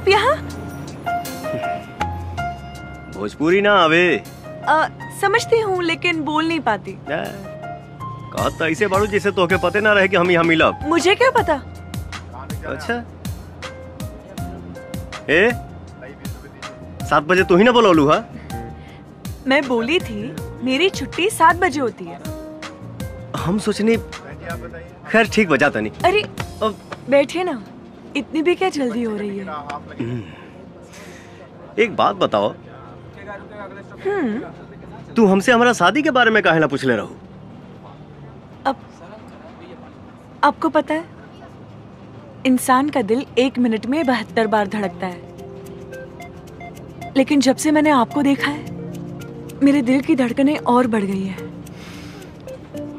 S48: आप यहाँ?
S13: भोजपुरी ना आवे।
S48: आ, समझती हूँ लेकिन बोल नहीं पाती।
S13: कहा तो ऐसे बाड़ू जैसे तोके पते ना रहे कि हम यहाँ मिलब
S48: मुझे क्या पता?
S13: अच्छा। ए सात बजे तू ही ना बोलौलू हा?
S48: मैं बोली थी मेरी छुट्टी सात बजे होती है।
S13: हम सोचने खैर ठीक बजा तनी
S48: अरे बैठे ना। इतनी भी क्या जल्दी हो रही है?
S13: एक बात बताओ।
S48: हम्म।
S13: तू हमसे हमारा शादी के बारे में काहे ना पूछले रहू
S48: आपको पता है इंसान का दिल एक मिनट में बहत्तर बार धड़कता है। लेकिन जब से मैंने आपको देखा है मेरे दिल की धड़कनें और बढ़ गई है।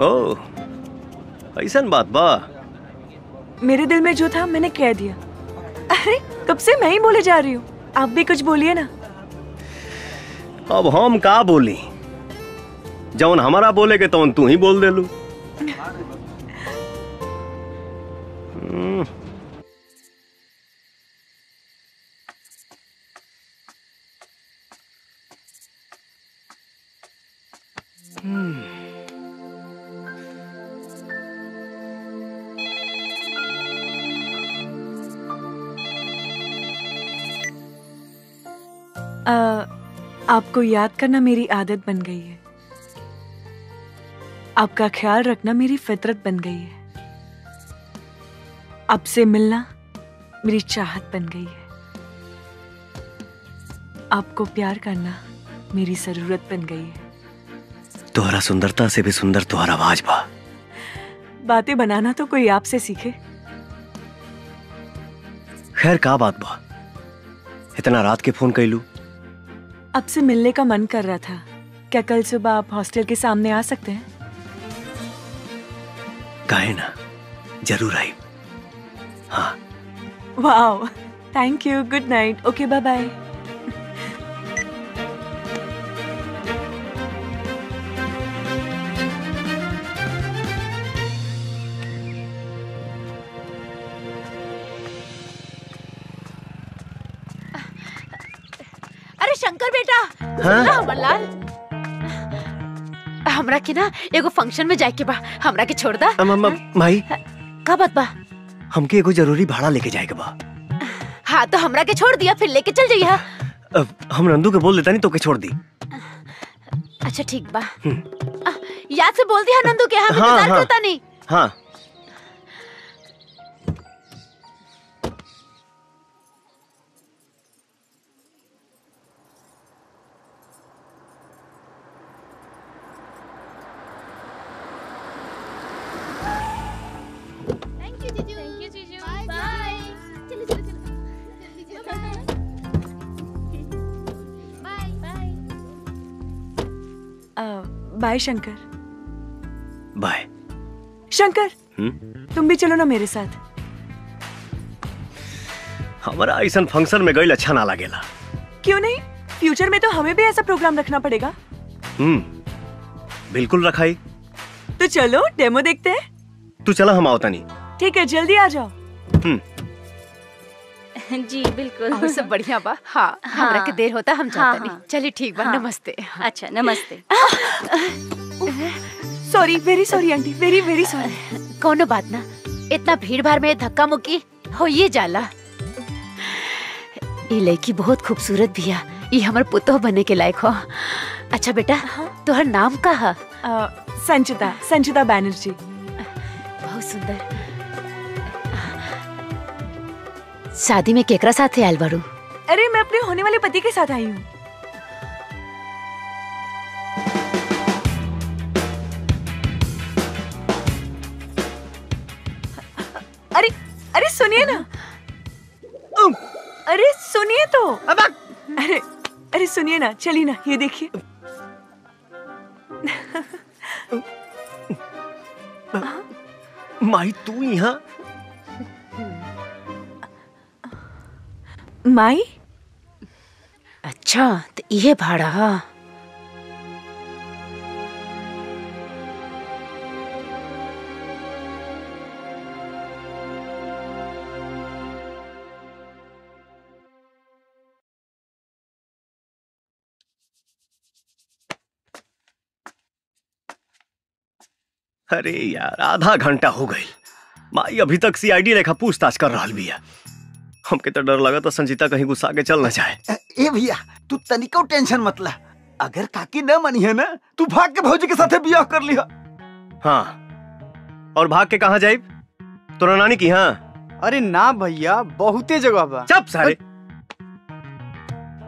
S13: ओ ऐसन बात बा।
S48: मेरे दिल में जो था मैंने कह दिया। अरे कब से मैं ही बोले जा रही हूँ? आप भी कुछ बोलिए ना।
S13: अब हम का बोली? जौन हमारा बोले के तौन तू ही बोल दे लू हम्म,
S48: आपको याद करना मेरी आदत बन गई है। आपका ख्याल रखना मेरी फितरत बन गई है। आपसे मिलना मेरी चाहत बन गई है। आपको प्यार करना मेरी ज़रूरत बन गई है।
S13: तोहरा सुंदरता से भी सुंदर तुम्हारा आवाज़ बा।
S48: बातें बनाना तो कोई आपसे सीखे।
S13: खैर का बात बा? इतना रात के फ़ोन कैलू
S48: आपसे मिलने का मन कर रहा था। क्या कल सुबह आप हॉस्टल के सामने आ सकते हैं?
S13: काहे ना ज़रूर आई।
S48: हाँ। वाह thank you good night okay bye bye
S41: Shankar बेटा।
S13: हाँ?
S41: सुन हमरा के ना एगो फ़ंक्शन में जाए के बा। हमरा के छोड़ दा।
S13: अम, अम, अम, माई
S41: का बात बा?
S13: हमके एगो ज़रूरी भाड़ा लेके जाए के बा।
S41: हाँ तो हमरा के छोड़ दिया फिर लेके चल जाइए
S13: हम नंदू के बोल देता नहीं तो के छोड़ दी।
S41: अच्छा ठीक बा। याद से बोल दिया नंदू के हम
S13: हाँ,
S41: इंतज़ार
S13: हाँ।
S41: करता नहीं
S13: हाँ।
S1: बाय
S48: शंकर।
S13: बाय।
S48: शंकर
S13: हम्म?
S48: तुम भी चलो ना मेरे साथ।
S13: हमारा ऐसा फ़ंक्शन में गई अच्छा ना लागेला।
S48: क्यों नहीं? फ्यूचर में तो हमें भी ऐसा प्रोग्राम रखना पड़ेगा।
S13: हम्म। बिल्कुल रखाई।
S48: तो चलो डेमो देखते हैं।
S13: तू चला हम आवता नहीं
S48: ठीक है जल्दी आ जाओ।
S1: जी बिल्कुल।
S37: और सब बढ़िया बा। हाँ हमरा के देर होता हम
S1: हाँ,
S37: नहीं।
S1: हाँ।
S37: चलिए ठीक बा
S1: हाँ।
S37: नमस्ते। हाँ।
S1: अच्छा नमस्ते।
S48: Sorry very sorry aunty very very sorry.
S41: कोनो बात ना इतना भीड़ भाड़ में धक्का मुक्की हो ये जाला। ये लड़की बहुत खूबसूरत भी है। ये हमार पुतोह बने के लायक हो। अच्छा बेटा तोहर नाम का है?
S48: संचिता संचिता बैनर्जी।
S41: बहुत सुंदर। शादी में केकरा साथ है बारू
S48: अरे मैं अपने होने वाले पति के साथ आई हूँ। अरे अरे सुनिए ना। अरे सुनिए तो। अब अरे अरे सुनिए ना चलिए ना ये देखिए।
S13: माई तू यहाँ?
S48: माई?
S41: अच्छा तो ये भाड़ा। हा
S13: अरे यार आधा घंटा हो गई। माई अभी तक सीआईडी रेखा पूछताछ कर रहा बिया हमके तो डर लगा तो संजीता कहीं गुस्सा के चल न जाए।
S2: ए भैया तू तनिको टेंशन मत ला। अगर काकी न मनी है ना तू भाग के भौजी के साथे बियाह कर लिया।
S13: हाँ। और भाग के कहा जाए तोरा नानी की हाँ?
S49: अरे ना भैया बहुते जगह बा।
S13: चुप सारे।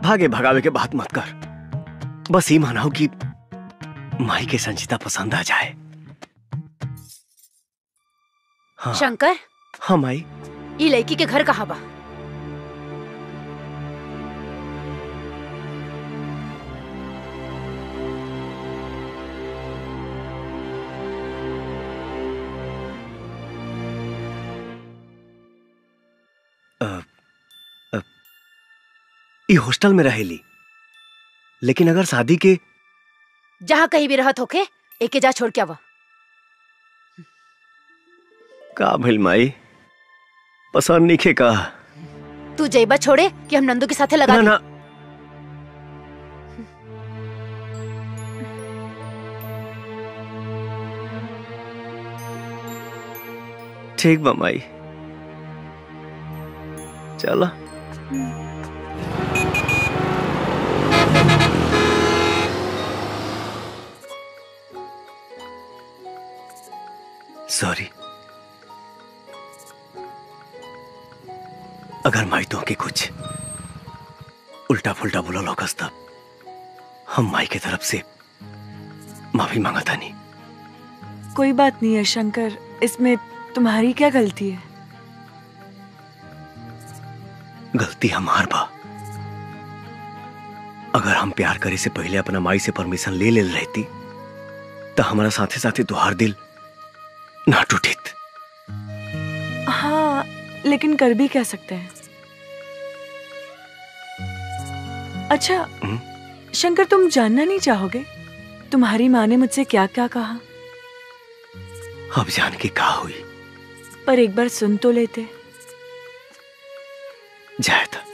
S13: भागे भगावे के बात मत कर। बस ये मानाओ कि माई के संजीता पसंद आ जाए। हाँ।
S41: शंकर?
S13: हाँ माई।
S41: ई लड़की के घर कहाँ बा?
S13: ई हॉस्टल में रहेली। लेकिन अगर शादी के
S41: जहाँ कहीं भी रहत होके एके जा छोड़ के आवा।
S13: का भइल माई? पसंद नहीं का।
S41: तू जैबा छोड़े कि हम नंदू के साथे लगा
S13: ना ना। ठीक बा माई। चला। सॉरी अगर माई तो के कुछ उल्टा फुल्टा बोला लोकस तब हम माई की तरफ़ से माफ़ी मांगा था नहीं।
S48: कोई बात नहीं है शंकर। इसमें तुम्हारी क्या गलती है?
S13: गलती हमार बा। अगर हम प्यार करे से पहले अपना माई से परमिशन ले ले रहती तो हमारा साथे साथे तुहार दिल ना टूटित।
S48: हाँ लेकिन कर भी कह सकते हैं? अच्छा हुँ? शंकर तुम जानना नहीं चाहोगे? तुम्हारी माँ ने मुझसे क्या क्या कहा?
S13: अब जान के का हुई?
S48: पर एक बार सुन तो लेते।
S13: जाए था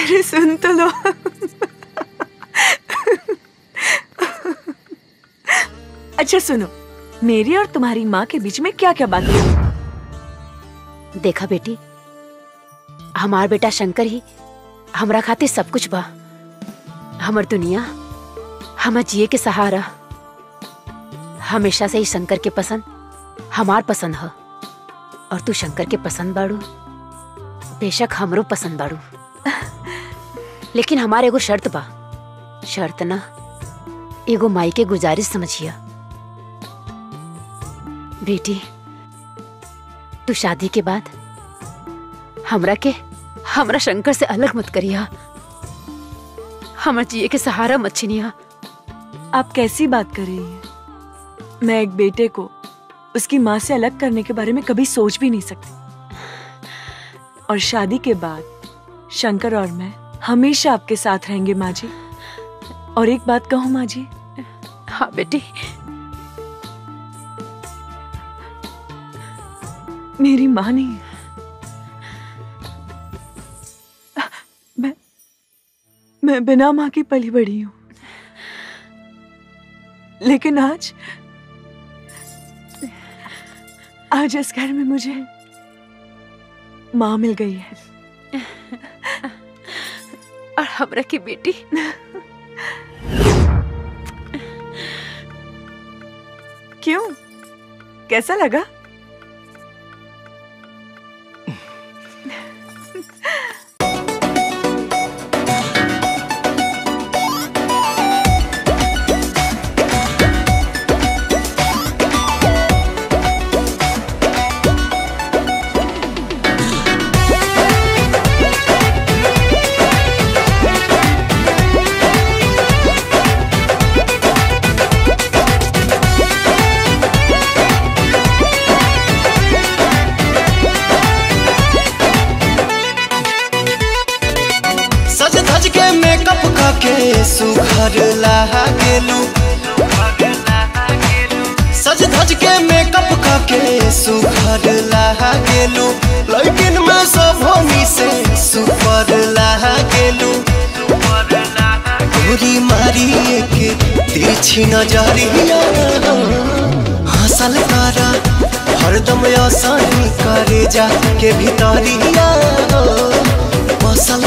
S48: अरे सुन तो लो। अच्छा सुनो। मेरी और तुम्हारी माँ के बीच में क्या क्या बात है
S41: देखा बेटी, हमार बेटा शंकर ही हमरा खातिर सब कुछ बा। हमर दुनिया, हमर जिए के सहारा। हमेशा से ही शंकर के पसंद, हमार पसंद ह। और तू शंकर के पसंद बाड़ू। बेशक हमरो पसंद बाड़ू। लेकिन हमारे एगो शर्त बा। शर्त ना, एगो माई के गुजारिश समझिया। बेटी तू शादी के बाद हमरा के हमरा शंकर से अलग मत करिया। हमर जिए के सहारा मत छीनिया।
S48: आप कैसी बात कर रही हैं? मैं एक बेटे को उसकी माँ से अलग करने के बारे में कभी सोच भी नहीं सकती। और शादी के बाद शंकर और मैं हमेशा आपके साथ रहेंगे माँ जी। और एक बात कहूँ माँ जी।
S41: हाँ बेटी।
S48: मेरी माँ नहीं है। मैं मैं बिना माँ की पली बड़ी हूँ। लेकिन आज आज इस घर में मुझे माँ मिल गई है।
S41: और हमरा की बेटी।
S48: क्यों? कैसा लगा?
S13: सुघर लागेलू लेकिन मैं सभोनी से सुपर लागेलू गोरी मारी एक तिरछी नज़रिया। हंसल करा, हरदम आसानी करे जा के भीतरिया। बसल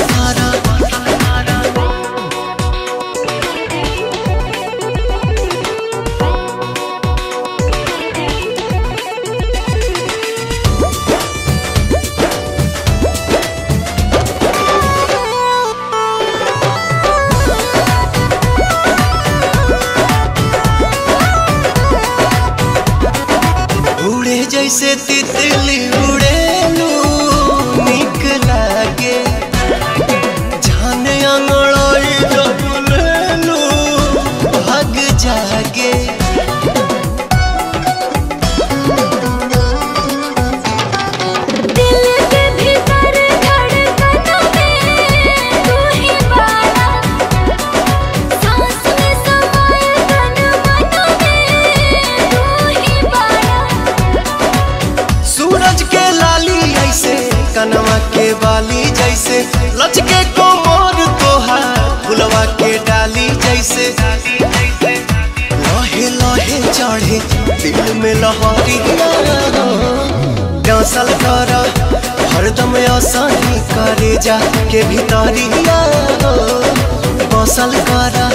S50: के
S13: भीतरिया बसल करा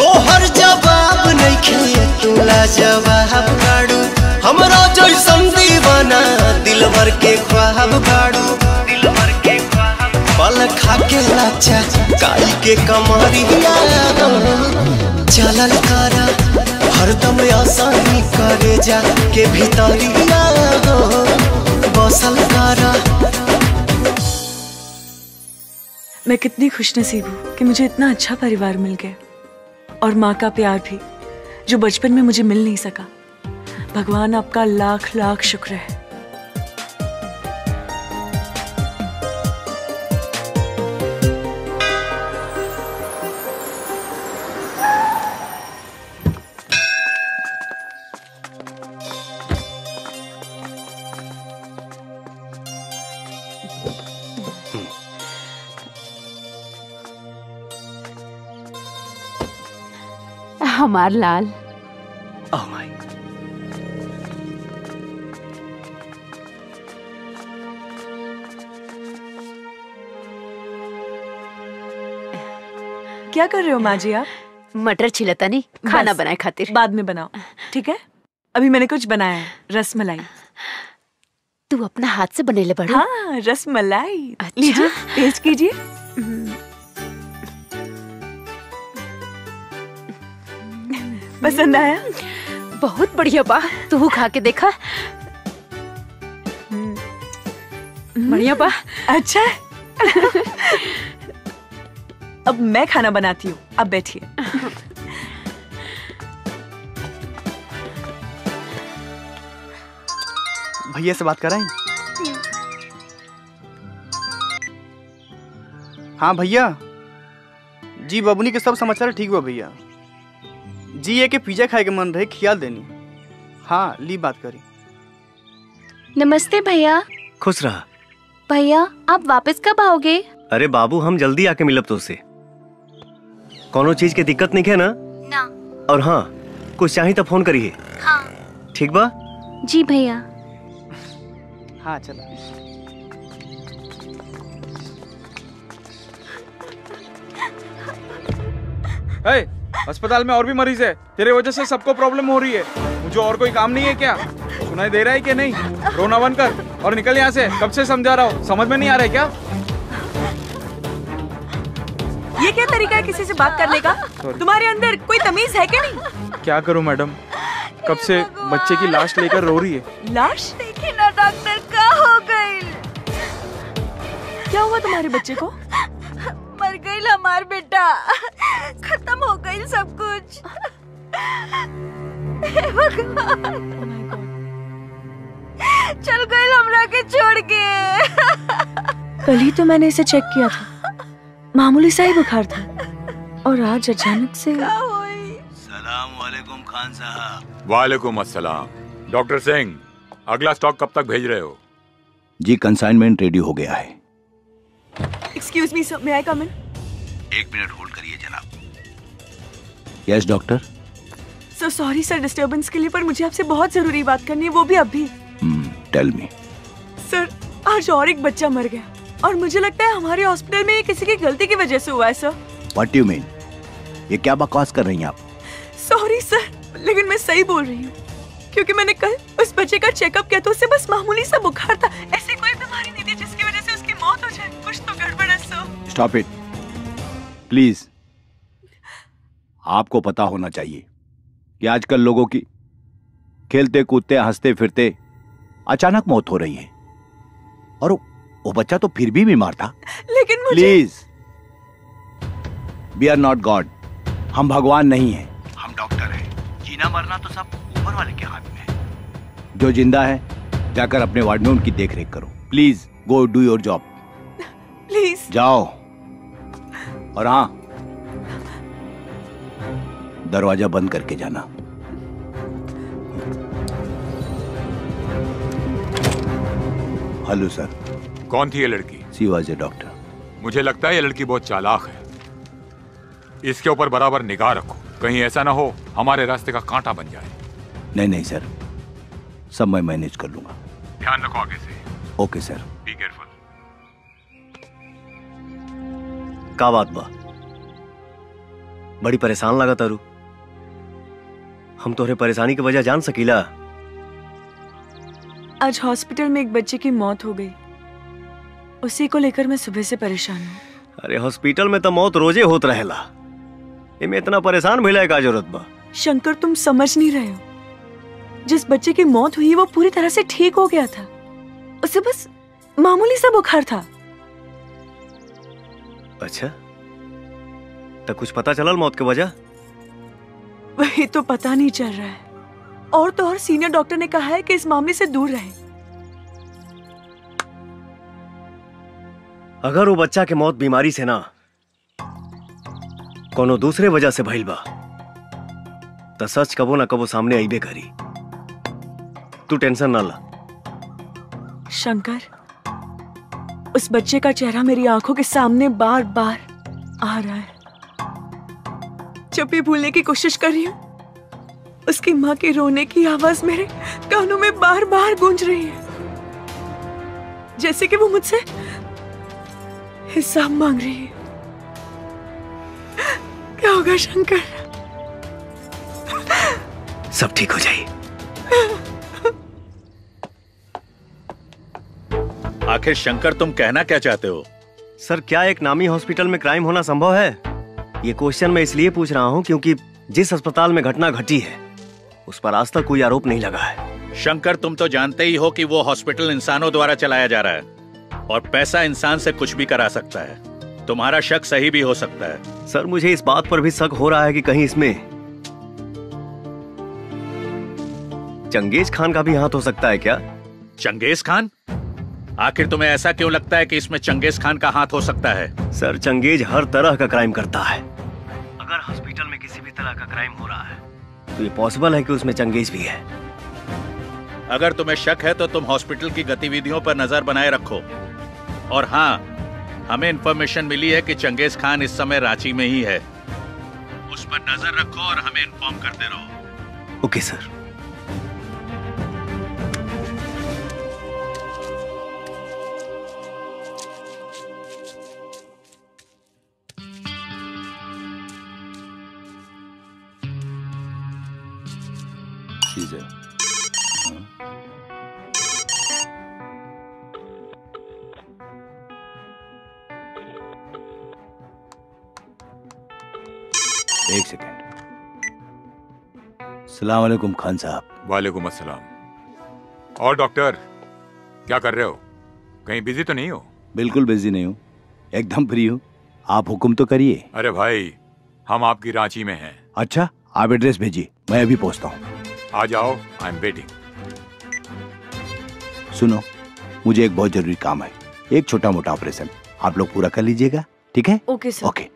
S13: तोहर जवाब नहीं तुला जवाब गाड़ू। हमरा जैसन दीवाना दिलवर के ख्वाब गाड़ू। खा के लाचा काई के कमरिया चलल करा, हरदम आसानी करे जा के भीतरिया बसल करा।
S48: मैं कितनी खुशनसीब हूँ कि मुझे इतना अच्छा परिवार मिल गया। और माँ का प्यार भी, जो बचपन में मुझे मिल नहीं सका। भगवान आपका लाख लाख शुक्र है।
S41: हमार लाल।
S51: Oh my.
S48: क्या कर रहे हो माँ जी आप
S41: मटर छिलता नहीं खाना बनाए खातिर।
S48: बाद में बनाओ ठीक है? अभी मैंने कुछ बनाया है रस मलाई।
S41: तू अपना हाथ से बनेले बड़ू
S48: हाँ रस मलाई। लीजिए टेस्ट कीजिए। पसंद आया?
S41: बहुत बढ़िया बा। तू खा के देखा?
S48: बढ़िया बा। अच्छा। अब मैं खाना बनाती हूँ। अब बैठिए।
S49: भैया से बात कराएँ? हाँ भैया। जी बबुनी के सब समाचार ठीक हुआ भैया। जी ये के पिज्जा खाए के मन रहे खियाल देनी। हाँ ली बात करी।
S1: नमस्ते भैया।
S13: खुश रहा।
S1: भैया आप वापस कब आओगे?
S13: अरे बाबू हम जल्दी आके मिलब तो उससे कोनो चीज़ के दिक्कत नहीं है ना?
S1: ना।
S13: और हाँ कुछ चाहिए तो फ़ोन करिए।
S1: हाँ।
S13: ठीक बा?
S1: जी भैया।
S49: हाँ चलो।
S40: ए, अस्पताल में और भी मरीज़ है। तेरे वजह से सबको प्रॉब्लम हो रही है। मुझे और कोई काम नहीं है क्या? सुनाई दे रहा है कि नहीं? रोना बंद कर और निकल यहाँ से। कब से समझा रहा हूँ? समझ में नहीं आ रहा है क्या?
S48: ये क्या तरीका है किसी से बात करने का? तुम्हारे अंदर कोई तमीज है क्या नहीं?
S40: क्या करूँ मैडम? कब से बच्चे की लाश लेकर रो रही है?
S48: लाश? देखी ना डॉक्टर क्या हो गई? क्या हुआ तुम्हारे बच्चे को?
S52: मर गई हमार बेटा। खत्म हो गई सब कुछ। चल गई हमरा के छोड़ के।
S48: कल ही तो मैंने इसे चेक किया था। मामूली सा ही बुखार था। और आज अचानक से
S45: सलाम वालेकुम खान साहब।
S6: वालेकुम अस्सलाम। डॉक्टर सिंह अगला स्टॉक कब तक भेज रहे हो?
S45: जी कंसाइनमेंट रेडी हो गया है।
S48: एक्सक्यूज मी सर मे आई कम इन
S45: एक मिनट होल्ड करिए जनाब। Yes doctor
S48: so sorry sir disturbance के लिए पर मुझे आपसे बहुत ज़रूरी बात करनी है वो भी अभी।
S45: टेल मी
S48: सर आज और एक बच्चा मर गया और मुझे लगता है हमारे हॉस्पिटल में ये किसी की गलती की वजह से हुआ है सर
S45: व्हाट यू मीन ये क्या बकवास कर रही हैं आप?
S48: सॉरी सर लेकिन मैं सही बोल रही हूँ क्योंकि मैंने कल उस बच्चे का चेकअप किया तो उसे बस मामूली सा बुखार था ऐसी कोई बीमारी नहीं थी जिसकी वजह से उसकी मौत हो जाए कुछ तो गड़बड़ है सर
S45: स्टॉप इट प्लीज़ आपको पता होना चाहिए कि आजकल लोगों की खेलते कूदते हँसते फिरते अचानक मौत हो रही है। और वो- बच्चा तो फिर भी बीमार था।
S48: लेकिन मुझे
S45: please we are not god हम भगवान नहीं हैं। हम डॉक्टर हैं। जीना मरना तो सब ऊपर वाले के हाथ में है। जो ज़िंदा है जाकर अपने वार्ड में उनकी देख रेख करो। Please go do your job
S48: please.
S45: जाओ। और हाँ दरवाज़ा बंद करके जाना। Hello sir.
S6: कौन थी ये लड़की?
S45: She was a doctor.
S6: मुझे लगता है ये लड़की बहुत चालाक है। इसके ऊपर बराबर निगाह रखो। कहीं ऐसा ना हो हमारे रास्ते का कांटा बन जाए।
S45: नहीं नहीं सर। सब मैं मैनेज कर लूँगा।
S6: ध्यान रखो आगे से।
S45: Okay sir.
S6: बी केयरफुल
S13: का बात बा? बड़ी परेशान लगा तारू। हम तोहरे परेशानी की वजह जान सकीला।
S48: आज हॉस्पिटल में एक बच्चे की मौत हो गई। उसी को लेकर मैं सुबह से परेशान हूँ।
S13: अरे हॉस्पिटल में तो मौत रोज़े होत रहेला। इमे इतना परेशान भइला का ज़रूरत बा?
S48: शंकर तुम समझ नहीं रहे हो। जिस बच्चे की मौत हुई वो पूरी तरह से ठीक हो गया था। उसे बस मामूली सा बुखार था।
S13: अच्छा? तो कुछ पता चलल मौत के वजह?
S48: वही तो पता नहीं चल रहा है। और तो और सीनियर डॉक्टर ने कहा है कि इस मामले से दूर रहे।
S13: अगर वो बच्चा के मौत बीमारी से ना कोनो दूसरे वजह से भइल बा तो सच कबो ना कबो सामने आईबे करी। तू टेंशन ना ला।
S48: शंकर उस बच्चे का चेहरा मेरी आँखों के सामने बार बार आ रहा है। जब भी भूलने की कोशिश कर रही हूँ, उसकी माँ के रोने की आवाज़ मेरे कानों में बार बार गूंज रही है। जैसे कि वो मुझसे हिसाब मांग रही है। क्या होगा शंकर?
S13: सब ठीक हो जाए
S9: आखिर शंकर तुम कहना क्या चाहते हो?
S13: सर क्या एक नामी हॉस्पिटल में क्राइम होना संभव है? ये क्वेश्चन मैं इसलिए पूछ रहा हूँ क्योंकि जिस अस्पताल में घटना घटी है उस पर आज तक कोई आरोप नहीं लगा है।
S9: शंकर तुम तो जानते ही हो कि वो हॉस्पिटल इंसानों द्वारा चलाया जा रहा है और पैसा इंसान से कुछ भी करा सकता है। तुम्हारा शक सही भी हो सकता है।
S13: सर मुझे इस बात पर भी शक हो रहा है कि कहीं इसमें चंगेज खान का भी हाथ हो सकता है क्या?
S9: चंगेज खान? आखिर तुम्हें ऐसा क्यों लगता है कि इसमें चंगेज खान का हाथ हो सकता है?
S13: सर चंगेज हर तरह का क्राइम करता है। अगर हॉस्पिटल में किसी भी तरह का क्राइम हो रहा है। तो ये पॉसिबल है कि उसमें चंगेज भी है।
S9: अगर तुम्हें शक है तो तुम हॉस्पिटल की गतिविधियों पर नज़र बनाए रखो। और हाँ हमें इंफॉर्मेशन मिली है कि चंगेज खान इस समय रांची में ही है। उस पर नज़र रखो और हमें इन्फॉर्म करते रहो।
S13: ओके सर
S45: सीजर एक सेकंड सलाम वालेकुम खान साहब
S6: वालेकुम अस्सलाम। और डॉक्टर क्या कर रहे हो? कहीं बिज़ी तो नहीं हो?
S45: बिल्कुल बिज़ी नहीं हूँ। एकदम फ्री हूँ। आप हुक्म तो करिए।
S6: अरे भाई हम आपकी रांची में हैं।
S45: अच्छा आप एड्रेस भेजिए। मैं अभी पहुँचता हूँ।
S6: आ जाओ आई एम वेटिंग
S45: सुनो मुझे एक बहुत ज़रूरी काम है। एक छोटा मोटा ऑपरेशन आप लोग पूरा कर लीजिएगा ठीक है?
S48: ओके सर
S45: ओके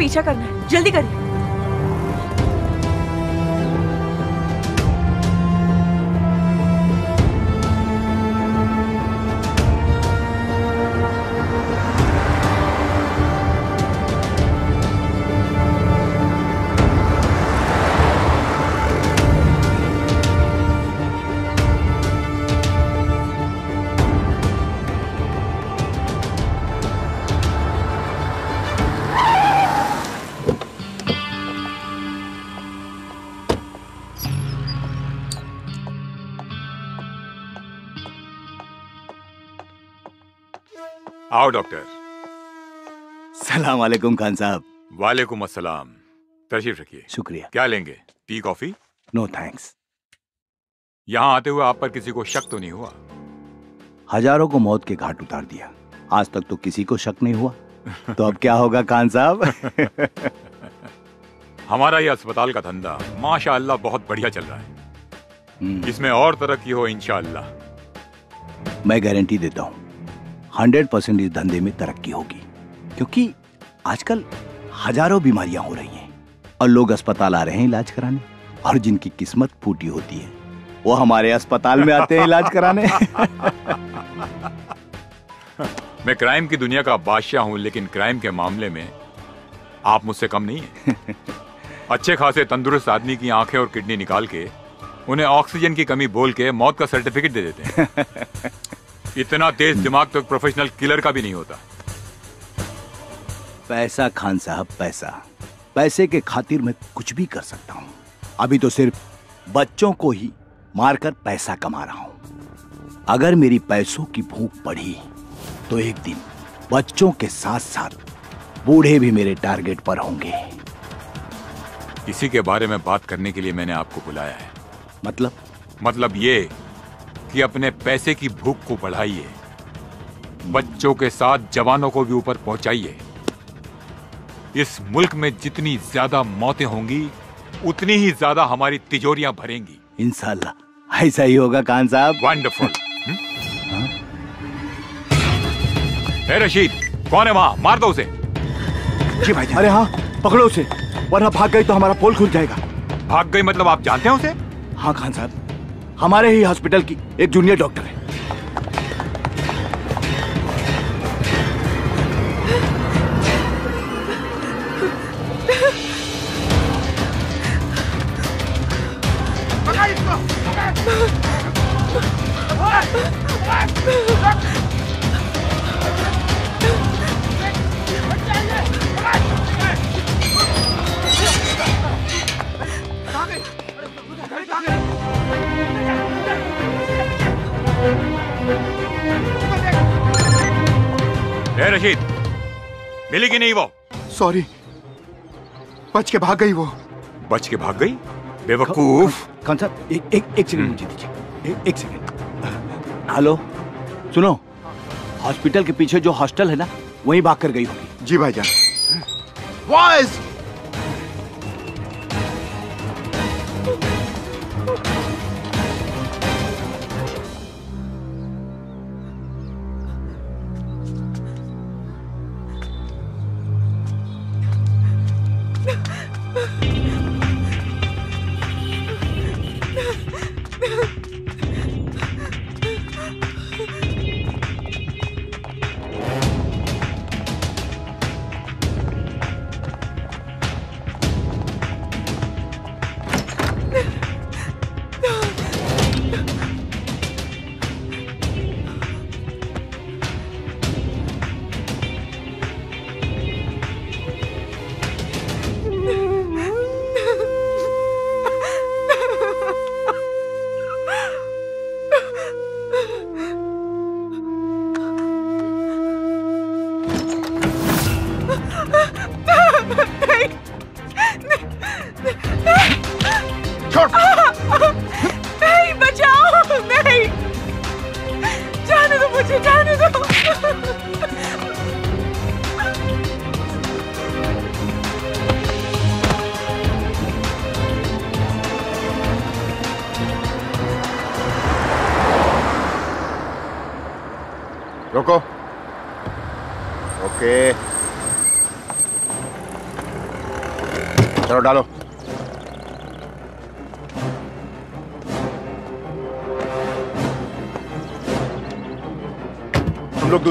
S48: पीछा करना है। जल्दी करिए।
S6: आओ डॉक्टर
S45: सलाम वालेकुम खान साहब।
S6: वालेकुम अस्सलाम। तशरीफ़ रखिए।
S45: शुक्रिया।
S6: क्या लेंगे? Tea coffee?
S45: नो थैंक्स
S6: यहाँ आते हुए आप पर किसी को शक तो नहीं हुआ?
S45: हज़ारों को मौत के घाट उतार दिया। आज तक तो किसी को शक नहीं हुआ। तो अब क्या होगा खान साहब?
S6: हमारा ये अस्पताल का धंधा माशाअल्लाह बहुत बढ़िया चल रहा है। इसमें और तरक्की हो इंशाअल्लाह
S45: मैं गारंटी देता हूँ। हंड्रेड परसेंट इस धंधे में तरक्की होगी क्योंकि आजकल हज़ारों बीमारियाँ हो रही हैं और लोग अस्पताल आ रहे हैं इलाज कराने और जिनकी किस्मत फूटी होती है वो हमारे अस्पताल में आते हैं इलाज कराने।
S6: मैं क्राइम की दुनिया का बादशाह हूँ लेकिन क्राइम के मामले में आप मुझसे कम नहीं है। अच्छे खासे तंदुरुस्त आदमी की आँखें और किडनी निकाल के उन्हें ऑक्सीजन की कमी बोल के मौत का सर्टिफिकेट दे देते हैं। इतना तेज दिमाग तो एक प्रोफेशनल किलर का भी नहीं होता।
S45: पैसा खान साहब पैसा। पैसे के खातिर मैं कुछ भी कर सकता हूँ। अभी तो सिर्फ़ बच्चों को ही मारकर पैसा कमा रहा हूँ। अगर मेरी पैसों की भूख बढ़ी तो एक दिन बच्चों के साथ साथ बूढ़े भी मेरे टारगेट पर होंगे।
S6: इसी के बारे में बात करने के लिए मैंने आपको बुलाया है।
S45: मतलब?
S6: मतलब ये कि अपने पैसे की भूख को बढ़ाइए। बच्चों के साथ जवानों को भी ऊपर पहुंचाइए। इस मुल्क में जितनी ज़्यादा मौतें होंगी उतनी ही ज़्यादा हमारी तिजोरियाँ भरेंगी।
S45: इंशाल्लाह ऐसा ही होगा खान साहब।
S6: वंडरफुल ए रशीद कौन है वहाँ? मार दो उसे।
S45: जी भाई अरे हाँ पकड़ो उसे वरना भाग गई तो हमारा पोल खुल जाएगा।
S6: भाग गई मतलब आप जानते हैं उसे?
S45: हाँ खान साहब। हमारे ही हॉस्पिटल की एक जूनियर डॉक्टर है।
S6: रशीद मिली कि नहीं वो।
S5: सॉरी बच के भाग गई वो।
S6: बच के भाग गई? बेवकूफ़।
S45: कौन सा? एक एक एक सेकंड मुझे दीजिए। एक, एक सेकंड हेलो। सुनो। हॉस्पिटल के पीछे जो हॉस्टल है ना वहीं भाग कर गई होगी।
S5: जी भाईजान। बॉयज़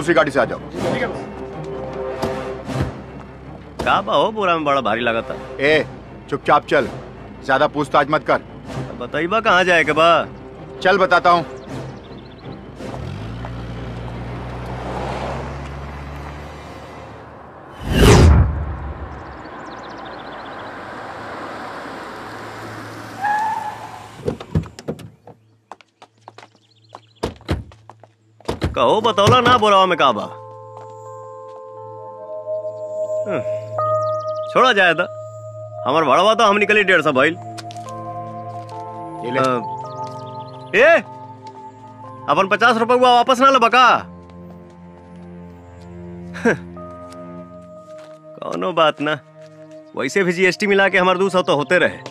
S5: दूसरी गाड़ी से आ जाओ।
S13: क्या हो? बोरा में बड़ा भारी लगा था
S5: ए चुपचाप चल। ज़्यादा पूछताछ मत कर।
S13: बताइबा कहाँ जाएगा के बा?
S5: चल बताता हूँ।
S13: कहो बतौला ना बोरावा में का बा हम्म, छोड़ा जाए था हमार बड़वा तो हम निकली डेढ़ सौ भइल। ए अपन पचास रुपया वापस ना ले बका। कौनो बात ना। वैसे भी जीएसटी मिला के हमारे दो सौ तो होते रहे।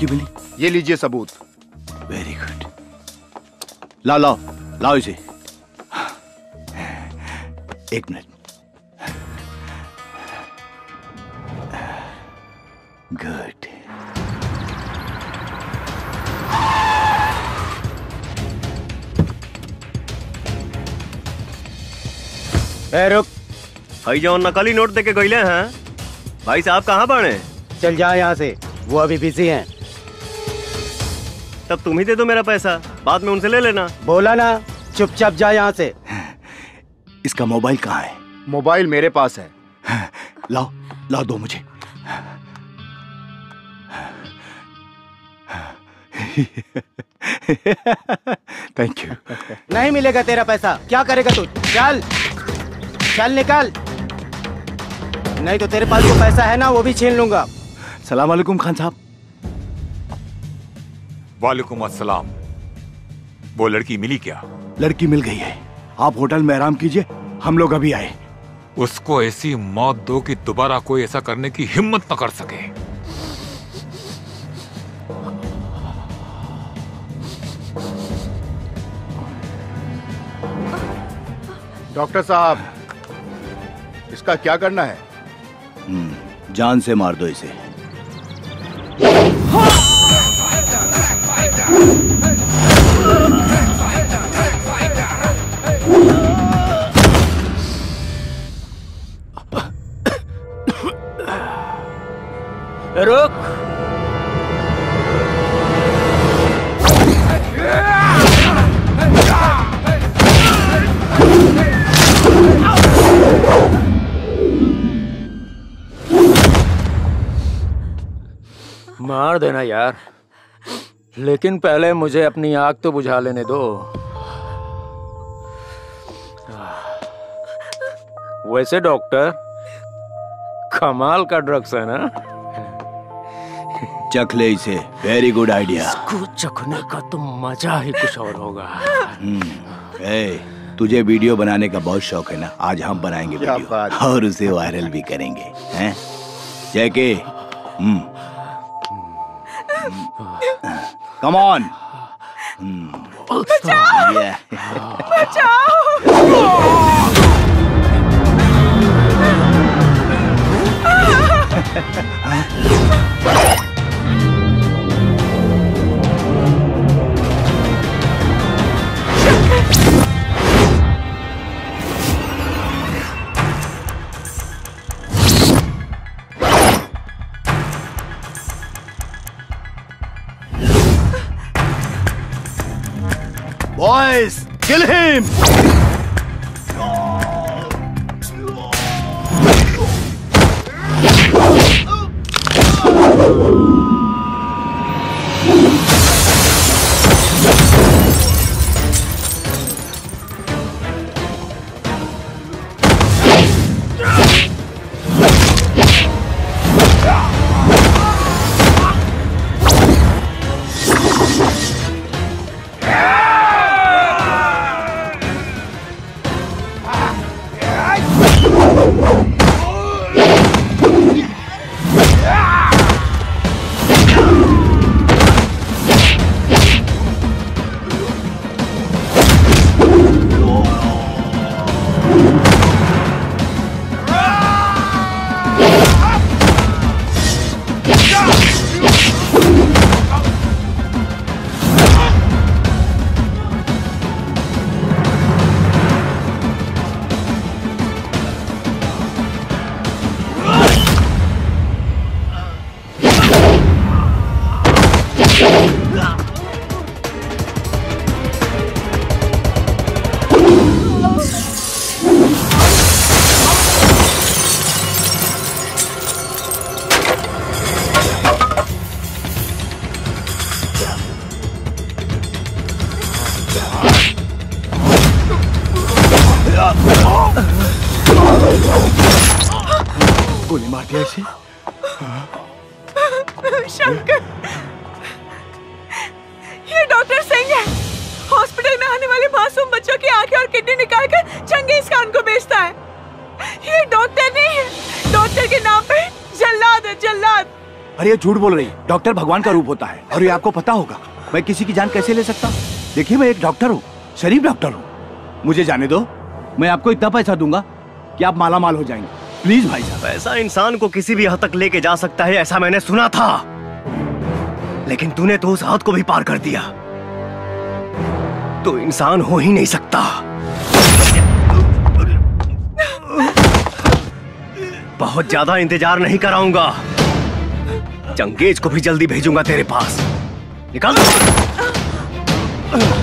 S45: लड़की मिली?
S5: ये लीजिए सबूत।
S45: वेरी गुड लाओ लाओ लाओ इसे। एक मिनट। गुड
S13: ए रुक। भाई जो नकली नोट देके गईले हैं। भाई साहब कहाँ बने
S53: चल जा यहाँ से। वो अभी बिज़ी हैं।
S13: तब तुम ही दे दो मेरा पैसा। बाद में उनसे ले लेना।
S53: बोला ना चुपचाप जा यहाँ से।
S45: इसका मोबाइल कहाँ है?
S5: मोबाइल मेरे पास है।
S45: लाओ लाओ दो मुझे। थैंक यू
S53: नहीं मिलेगा तेरा पैसा। क्या करेगा तू? चल। चल निकाल। नहीं तो तेरे पास जो पैसा है ना वो भी छीन लूँगा।
S45: सलाम वालेकुम खान साहब।
S6: वालेकुम अस्सलाम। वो लड़की मिली क्या?
S45: लड़की मिल गई है। आप होटल में आराम कीजिए हम लोग अभी आए।
S6: उसको ऐसी मौत दो कि दोबारा कोई ऐसा करने की हिम्मत न कर सके।
S5: डॉक्टर साहब इसका क्या करना है?
S45: जान से मार दो इसे।
S54: रुक। मार देना यार। लेकिन पहले मुझे अपनी आग तो बुझा लेने दो। वैसे डॉक्टर, कमाल का ड्रग्स है ना?
S45: चख ले इसे। वेरी गुड आइडिया
S54: इसको चखने का तो मज़ा ही कुछ और होगा।
S45: ए, तुझे वीडियो बनाने का बहुत शौक है ना? आज हम बनाएँगे वीडियो। और उसे वायरल भी करेंगे। हैं? जैके कम ऑन
S55: बचाओ!
S45: Boys, kill him!
S48: गोली
S45: झूठ बोल रही। डॉक्टर भगवान का रूप होता है, और ये आपको पता होगा। मैं किसी की जान कैसे ले सकता? हूँ देखिए, मैं एक डॉक्टर हूँ, शरीफ डॉक्टर हूँ। मुझे जाने दो, मैं आपको इतना पैसा दूँगा कि आप माला माल हो जाएँगे। प्लीज़ भाई साहब।
S13: ऐसा इंसान को किसी भी हद तक लेके जा सकता है, ऐसा मैंने सुना था। लेकिन तूने तो उस हद को भी पार कर दिया। तो इंसान हो ही नहीं सकता। बहुत ज़्यादा इंतज़ार नहीं कराऊँगा। चंगेज को भी जल्दी भेजूँगा तेरे पास। निकाल
S56: Thank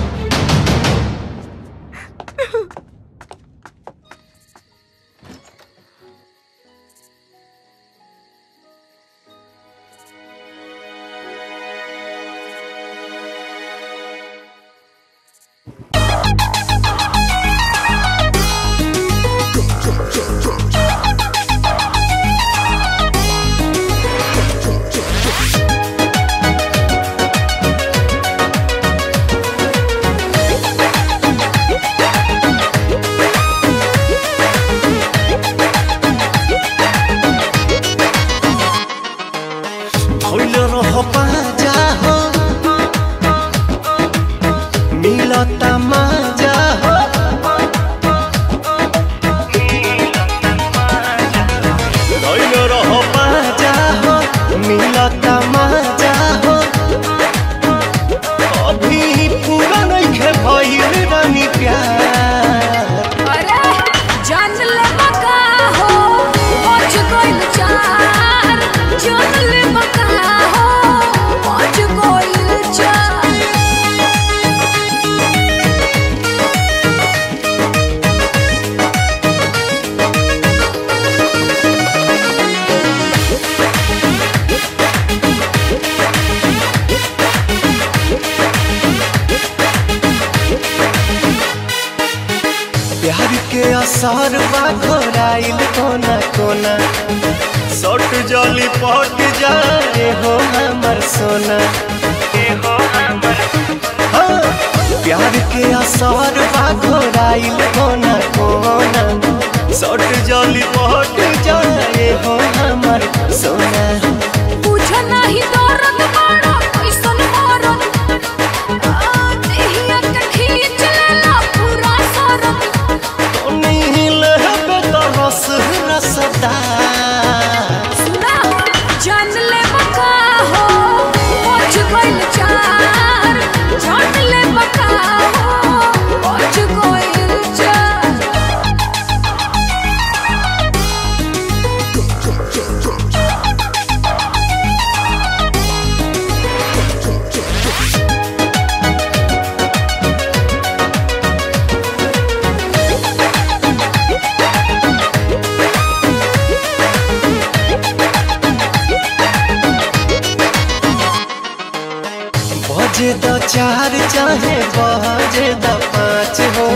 S13: बजे द चार चाहे बजे द पाँच हो।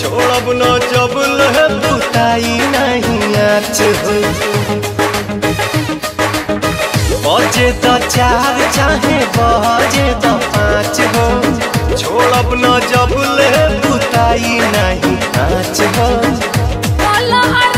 S13: छोड़ब न जब लह बुताई नहीं आच हो। बजे द चार चाहे बजे द पाँच हो। छोड़ब न जब लह बुताई नहीं आच हो।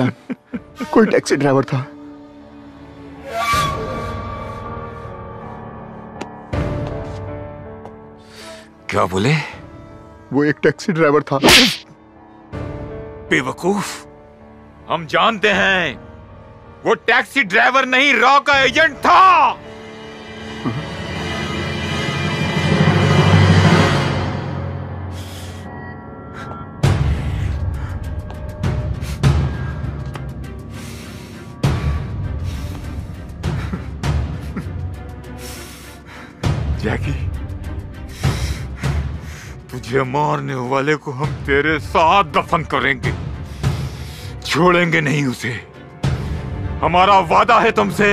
S5: भाईजान कोई टैक्सी ड्राइवर था।
S6: क्या बोले?
S5: वो एक टैक्सी ड्राइवर था।
S6: बेवकूफ़। हम जानते हैं वो टैक्सी ड्राइवर नहीं रॉ का एजेंट था। जैकी तुझे मारने वाले को हम तेरे साथ दफन करेंगे। छोड़ेंगे नहीं उसे। हमारा वादा है तुमसे।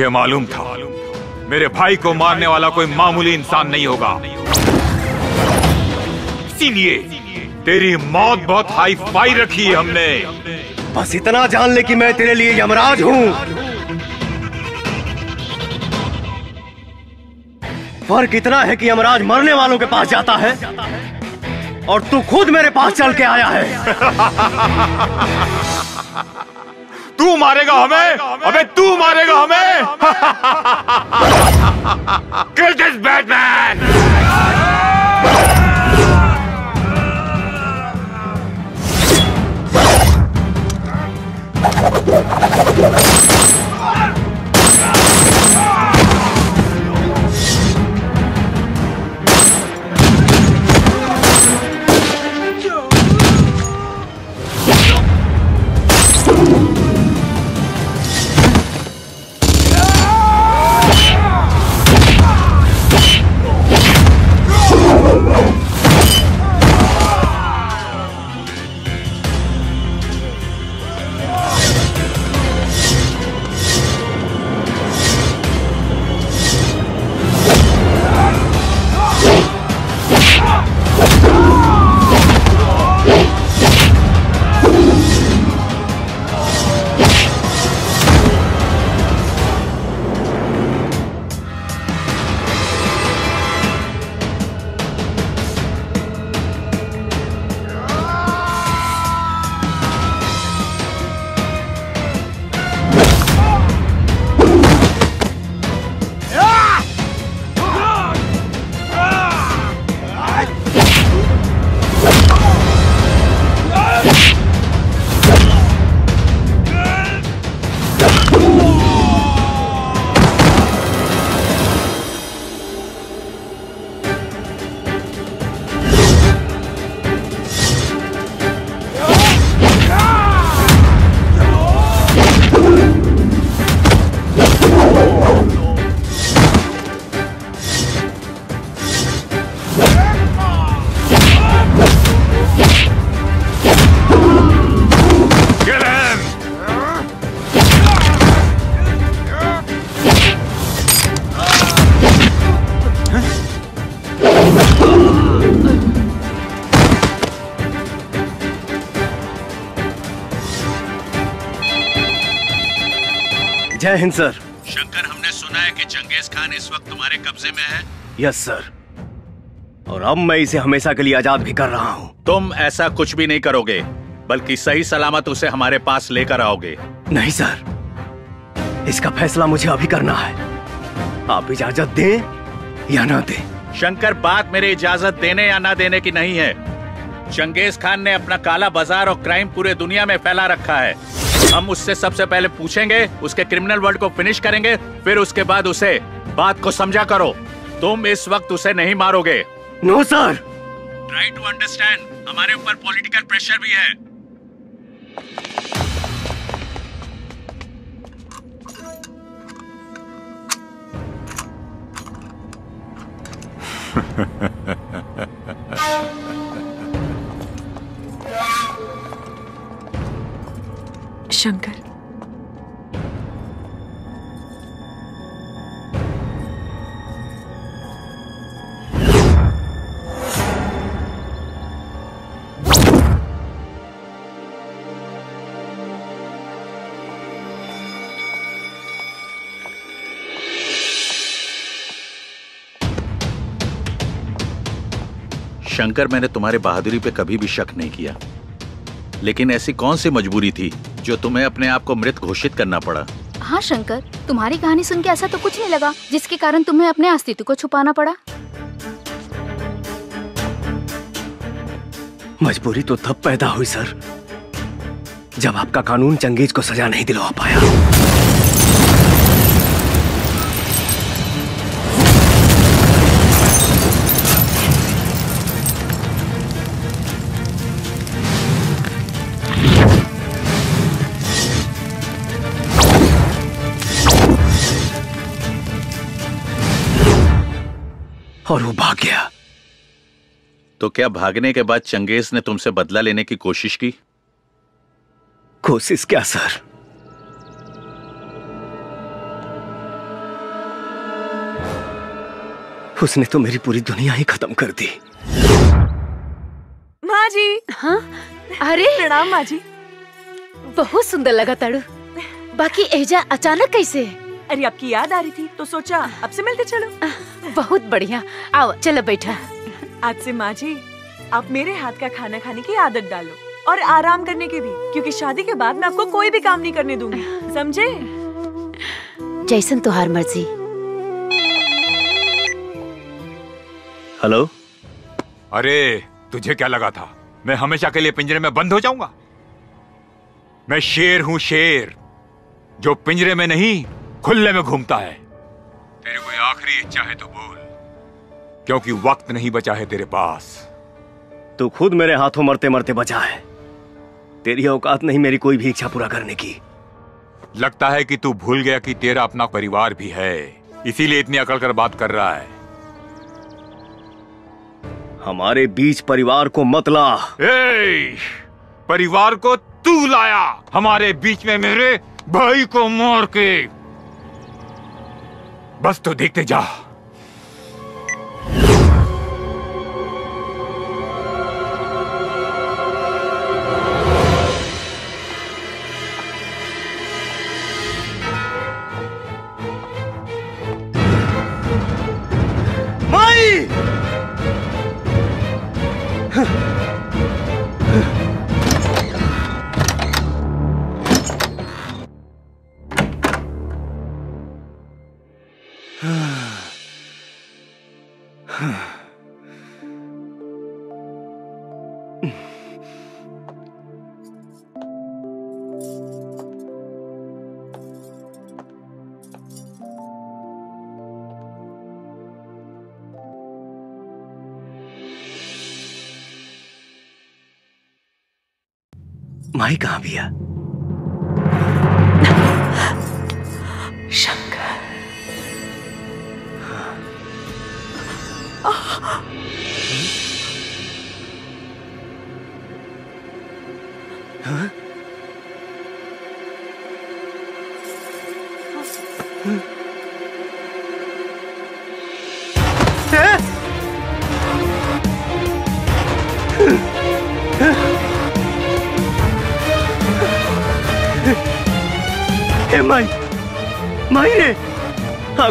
S6: मुझे मालूम था। मेरे भाई को मारने वाला कोई मामूली इंसान नहीं होगा। इसीलिए तेरी मौत बहुत हाई फाई रखी है हमने।
S57: बस इतना जान ले कि मैं तेरे लिए यमराज हूँ। फ़र्क इतना है कि यमराज मरने वालों के पास जाता है और तू खुद मेरे पास चल के आया है।
S6: तू मारेगा हमें अबे तू मारेगा हमें kill this Batman!
S13: Hind sir.
S9: Shankar हमने सुना है कि चंगेज खान इस वक्त तुम्हारे कब्जे में है।
S13: Yes sir. और अब मैं इसे हमेशा के लिए आज़ाद भी कर रहा हूँ।
S9: तुम ऐसा कुछ भी नहीं करोगे बल्कि सही सलामत उसे हमारे पास लेकर आओगे।
S13: नहीं सर। इसका फैसला मुझे अभी करना है। आप इजाज़त दें या ना दें?
S9: शंकर बात मेरे इजाज़त देने या ना देने की नहीं है। चंगेज खान ने अपना काला बाज़ार और क्राइम पूरे दुनिया में फैला रखा है। हम उससे सबसे पहले पूछेंगे उसके क्रिमिनल वर्ल्ड को फिनिश करेंगे फिर उसके बाद उसे बात को समझा करो। तुम इस वक्त उसे नहीं मारोगे।
S13: No sir
S9: try to understand हमारे ऊपर पॉलिटिकल प्रेशर भी है।
S48: शंकर।
S9: शंकर मैंने तुम्हारे बहादुरी पे कभी भी शक नहीं किया। लेकिन ऐसी कौन सी मजबूरी थी जो तुम्हें अपने आप को मृत घोषित करना पड़ा?
S37: हाँ शंकर तुम्हारी कहानी सुन के ऐसा तो कुछ नहीं लगा जिसके कारण तुम्हें अपने अस्तित्व को छुपाना पड़ा।
S13: मजबूरी तो तब पैदा हुई सर जब आपका कानून चंगेज को सजा नहीं दिलवा पाया।
S9: तो क्या भागने के बाद चंगेज ने तुमसे बदला लेने की कोशिश की?
S13: कोशिश क्या सर? उसने तो मेरी पूरी दुनिया ही खत्म कर दी।
S48: माँ जी
S41: हाँ? अरे।
S48: प्रणाम माँ जी
S41: बहुत सुंदर लगा ताड़ू। बाकी एजा अचानक कैसे?
S48: अरे आपकी याद आ रही थी तो सोचा अब से मिलते चलो।
S41: बहुत बढ़िया। आओ चलो बैठा।
S48: आज से माँ जी आप मेरे हाथ का खाना खाने की आदत डालो और आराम करने की भी क्योंकि शादी के बाद मैं आपको कोई भी काम नहीं करने दूँगी। समझे?
S41: जैसन तुहार मर्ज़ी।
S13: हेलो?
S6: अरे तुझे क्या लगा था? मैं हमेशा के लिए पिंजरे में बंद हो जाऊँगा? मैं शेर हूँ शेर जो पिंजरे में नहीं खुले में घूमता है। तेरी कोई आखिरी इच्छा है तो बोल। क्योंकि वक्त नहीं बचा है तेरे पास।
S13: तू खुद मेरे हाथों मरते मरते बचा है। तेरी औकात नहीं मेरी कोई भी इच्छा पूरा करने की।
S6: लगता है कि तू भूल गया कि तेरा अपना परिवार भी है। इसीलिए इतनी अकड़ कर बात कर रहा है।
S13: हमारे बीच परिवार को मत ला।
S6: ए, परिवार को तू लाया। हमारे बीच में मेरे भाई को मार के। बस तो देखते जा।
S13: माई माई कहाँ भी है?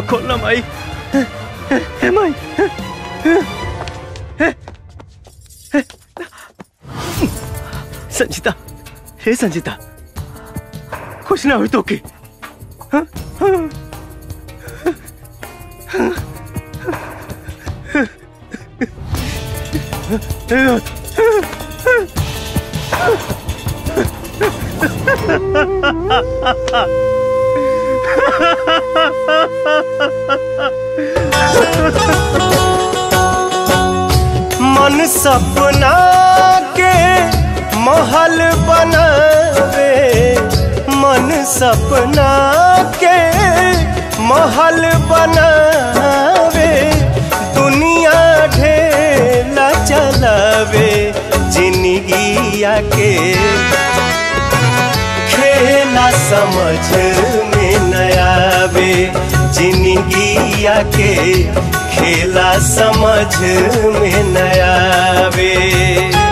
S13: खोलना हे माई। संजीता हे संजीता खुश ना हुई तो के।
S58: जिंदगिया के खेला समझ में नयावे जब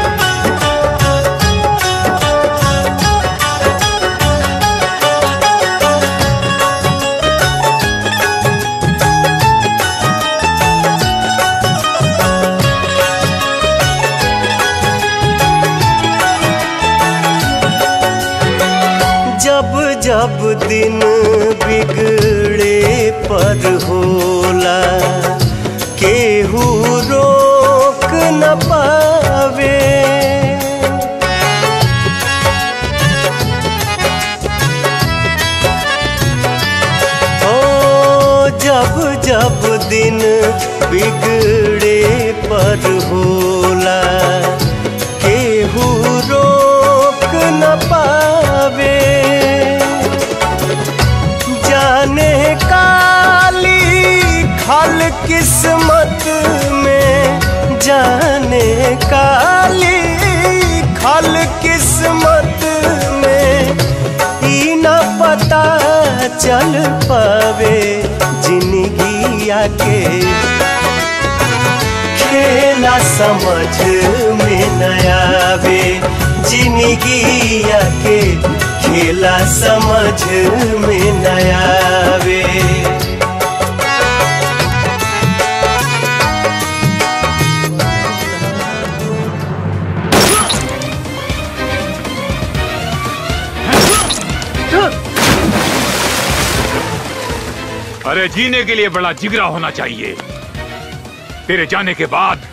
S58: काली खल किस्मत में ई न पता चल पावे जिंदगिया के। खेला समझ में नयावे जिंदगिया के। खेला समझ में नयावे
S6: अरे जीने के लिए बड़ा जिगरा होना चाहिए। तेरे जाने के बाद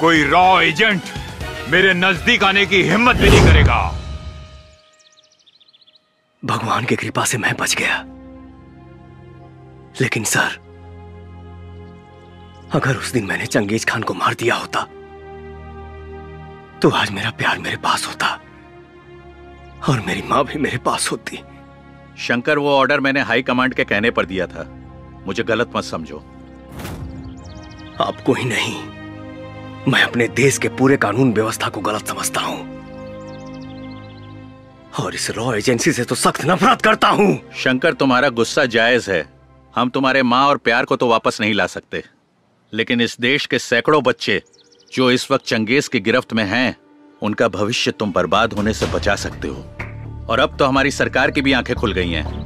S6: कोई रॉ एजेंट मेरे नज़दीक आने की हिम्मत भी नहीं करेगा।
S13: भगवान की कृपा से मैं बच गया। लेकिन सर अगर उस दिन मैंने चंगेज खान को मार दिया होता तो आज मेरा प्यार मेरे पास होता और मेरी माँ भी मेरे पास होती।
S9: शंकर वो ऑर्डर मैंने हाई कमांड के कहने पर दिया था। मुझे गलत मत समझो।
S13: आपको ही नहीं। मैं अपने देश के पूरे कानून व्यवस्था को गलत समझता हूँ। और इस रॉ एजेंसी से तो सख्त नफरत करता हूँ।
S9: शंकर तुम्हारा गुस्सा जायज़ है। हम तुम्हारे माँ और प्यार को तो वापस नहीं ला सकते। लेकिन इस देश के सैकड़ों बच्चे जो इस वक्त चंगेज की गिरफ्त में हैं उनका भविष्य तुम बर्बाद होने से बचा सकते हो। और अब तो हमारी सरकार की भी आँखें खुल गई हैं।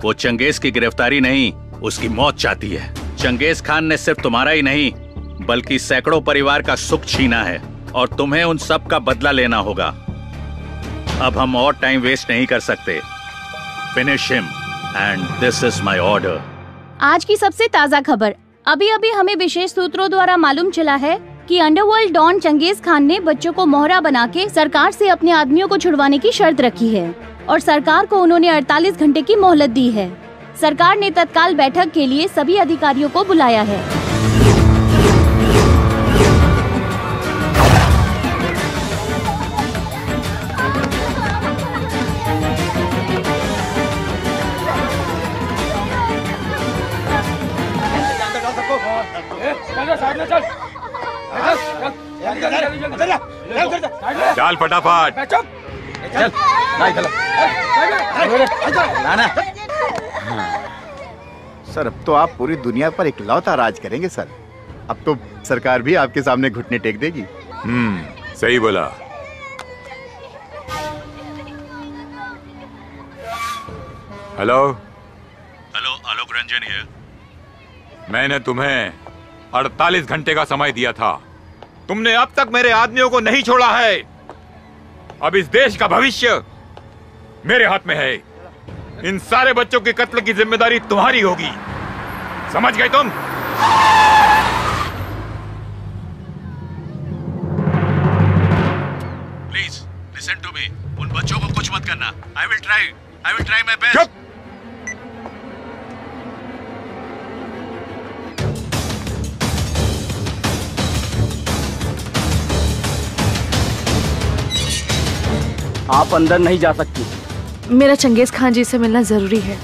S9: वो चंगेज की गिरफ्तारी नहीं उसकी मौत चाहती है। चंगेज खान ने सिर्फ़ तुम्हारा ही नहीं, बल्कि सैकड़ों परिवार का सुख छीना है और तुम्हें उन सब का बदला लेना होगा। अब हम और टाइम वेस्ट नहीं कर सकते। Finish him and this is my order
S1: आज की सबसे ताज़ा खबर। अभी अभी हमें विशेष सूत्रों द्वारा मालूम चला है कि अंडरवर्ल्ड डॉन चंगेज खान ने बच्चों को मोहरा बना के सरकार से अपने आदमियों को छुड़वाने की शर्त रखी है और सरकार को उन्होंने 48 घंटे की मोहलत दी है। सरकार ने तत्काल बैठक के लिए सभी अधिकारियों को बुलाया है।
S6: डाल फटाफट। चल।
S5: ना सर अब तो आप पूरी दुनिया पर इकलौता राज करेंगे सर। अब तो सरकार भी आपके सामने घुटने टेक देगी।
S6: हम्म सही बोला। हेलो? हेलो आलोक रंजन मैंने तुम्हें 48 घंटे का समय दिया था। तुमने अब तक मेरे आदमियों को नहीं छोड़ा है। अब इस देश का भविष्य मेरे हाथ में है। इन सारे बच्चों के कत्ल की ज़िम्मेदारी तुम्हारी होगी। समझ गए तुम?
S9: प्लीज़ लिसन टू मी उन बच्चों को कुछ मत करना। I will try I will try my best
S12: आप अंदर नहीं जा सकती।
S20: मेरा चंगेज खान जी से मिलना ज़रूरी है।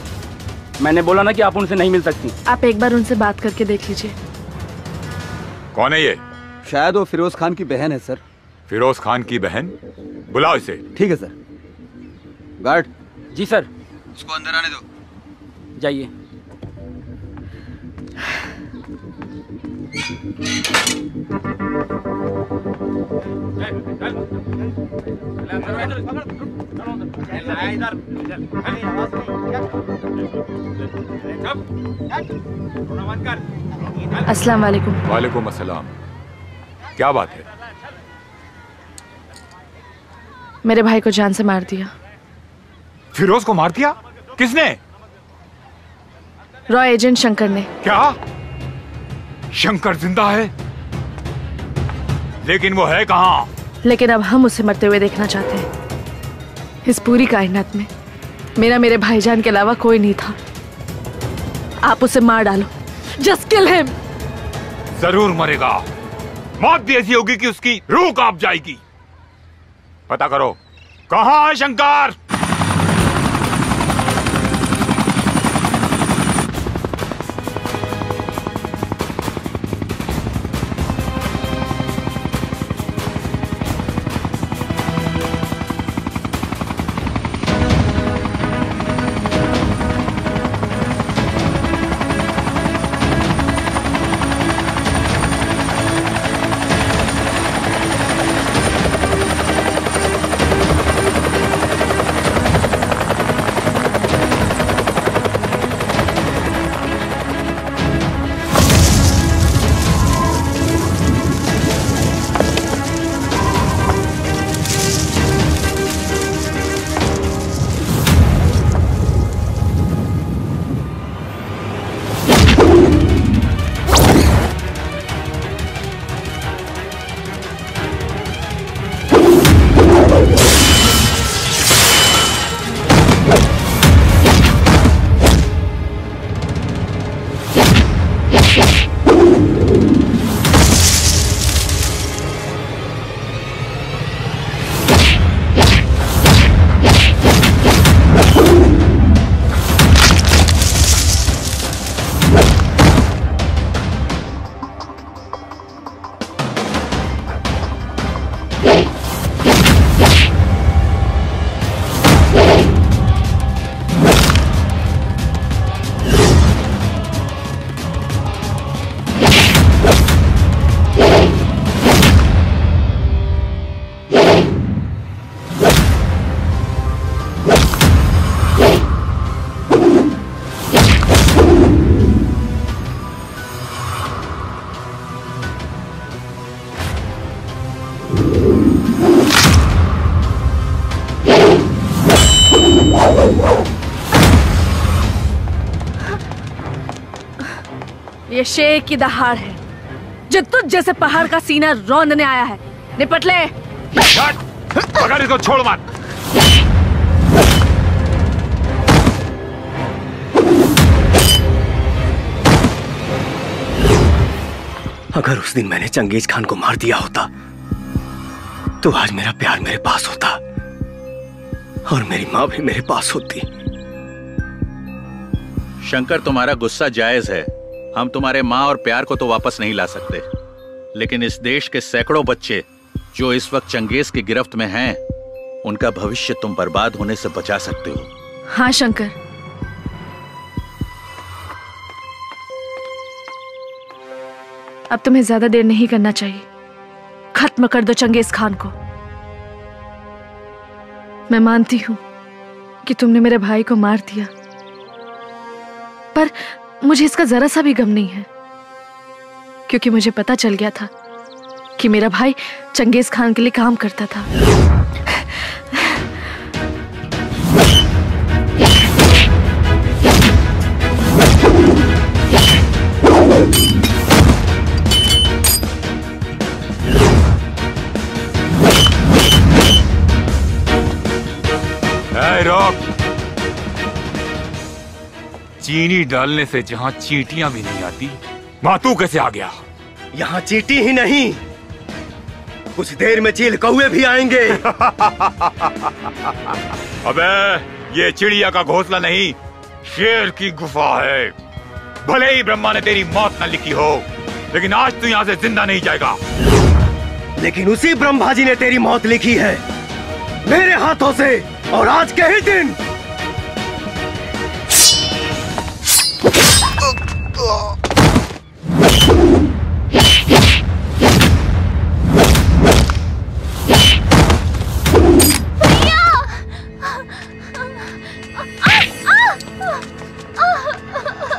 S12: मैंने बोला ना कि आप उनसे नहीं मिल सकती।
S20: आप एक बार उनसे बात करके देख लीजिए।
S6: कौन है ये?
S2: शायद वो फिरोज खान की बहन है सर।
S6: फिरोज खान की बहन? बुलाओ इसे।
S2: ठीक है सर। गार्ड।
S12: जी सर।
S2: उसको अंदर आने दो।
S12: जाइए।
S20: अस्सलाम वालेकुम
S6: वालेकुम अस्सलाम। क्या बात है?
S20: मेरे भाई को जान से मार दिया।
S6: फिरोज को मार दिया? किसने?
S20: रॉय एजेंट शंकर ने।
S6: क्या? शंकर ज़िंदा है? लेकिन वो है कहाँ?
S20: लेकिन अब हम उसे मरते हुए देखना चाहते हैं। इस पूरी कायनात में। मेरा मेरे भाईजान के अलावा कोई नहीं था। आप उसे मार डालो। जस्ट किल हिम
S6: ज़रूर मरेगा। मौत भी ऐसी होगी कि उसकी रूह काँप जाएगी। पता करो, कहाँ है शंकर?
S20: ये शेर की दहाड़ है जो तुझ जैसे पहाड़ का सीना रौंदने आया है। निपट ले
S6: पकड़ इसको छोड़ मत।
S13: अगर उस दिन मैंने चंगेज खान को मार दिया होता तो आज मेरा प्यार मेरे पास होता और मेरी माँ भी मेरे पास होती।
S9: शंकर तुम्हारा गुस्सा जायज़ है। हम तुम्हारे माँ और प्यार को तो वापस नहीं ला सकते। लेकिन इस देश के सैकड़ों बच्चे जो इस वक्त चंगेज की गिरफ्त में हैं उनका भविष्य तुम बर्बाद होने से बचा सकते हो।
S20: हाँ शंकर। अब तुम्हें ज़्यादा देर नहीं करना चाहिए। खत्म कर दो चंगेज खान को। मैं मानती हूँ कि तुमने मेरे भाई को मार दिया। पर मुझे इसका जरा सा भी गम नहीं है,
S59: क्योंकि मुझे पता चल गया था कि मेरा भाई चंगेज खान के लिए काम करता था।
S6: चीनी डालने से जहाँ चींटियाँ भी नहीं आती वहाँ तू कैसे आ गया?
S13: यहाँ चीटी ही नहीं। कुछ देर में चील कौए भी आएँगे।
S6: अबे ये चिड़िया का घोंसला नहीं शेर की गुफा है। भले ही ब्रह्मा ने तेरी मौत न लिखी हो लेकिन आज तू यहाँ से ज़िंदा नहीं जाएगा।
S13: लेकिन उसी ब्रह्मा जी ने तेरी मौत लिखी है मेरे हाथों से और आज के ही दिन।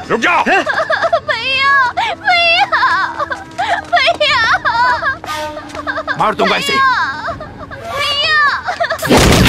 S6: रुक जा
S60: भैया भैया भैया
S6: मार दूँगा इसे
S60: भैया भैया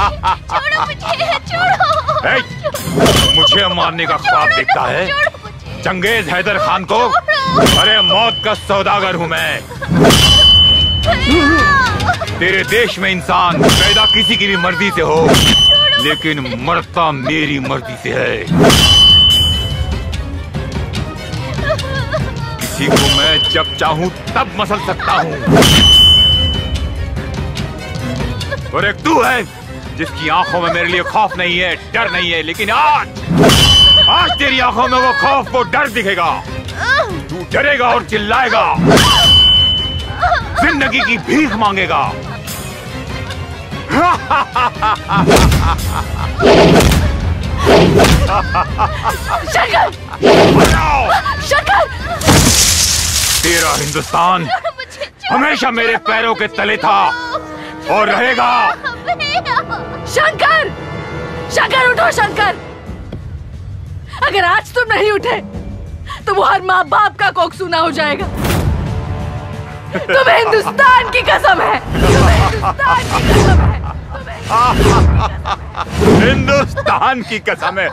S60: मुझे छोड़ो
S6: ए, मुझे मारने का ख्वाब देखता है चंगेज हैदर खान को अरे मौत का सौदागर हूँ मैं। तेरे देश में इंसान पैदा किसी की भी मर्ज़ी से हो, लेकिन मरता मेरी मर्ज़ी से है। किसी को मैं जब चाहूँ, तब मसल सकता हूँ। और एक तू है, जिसकी आँखों में मेरे लिए खौफ नहीं है, डर नहीं है, लेकिन आज आज तेरी आँखों में वो खौफ, वो डर दिखेगा। डरेगा और चिल्लाएगा। ज़िंदगी की भीख मांगेगा।
S59: शंकर! शंकर!
S6: तेरा हिंदुस्तान हमेशा मेरे पैरों के तले था और रहेगा।
S59: शंकर! शंकर उठो शंकर! अगर आज तुम नहीं उठे तो वो हर माँ बाप का कोक सुना हो जाएगा। तुम्हें हिंदुस्तान की कसम है। तुम्हें हिंदुस्तान की कसम है।
S6: हिंदुस्तान की कसम है।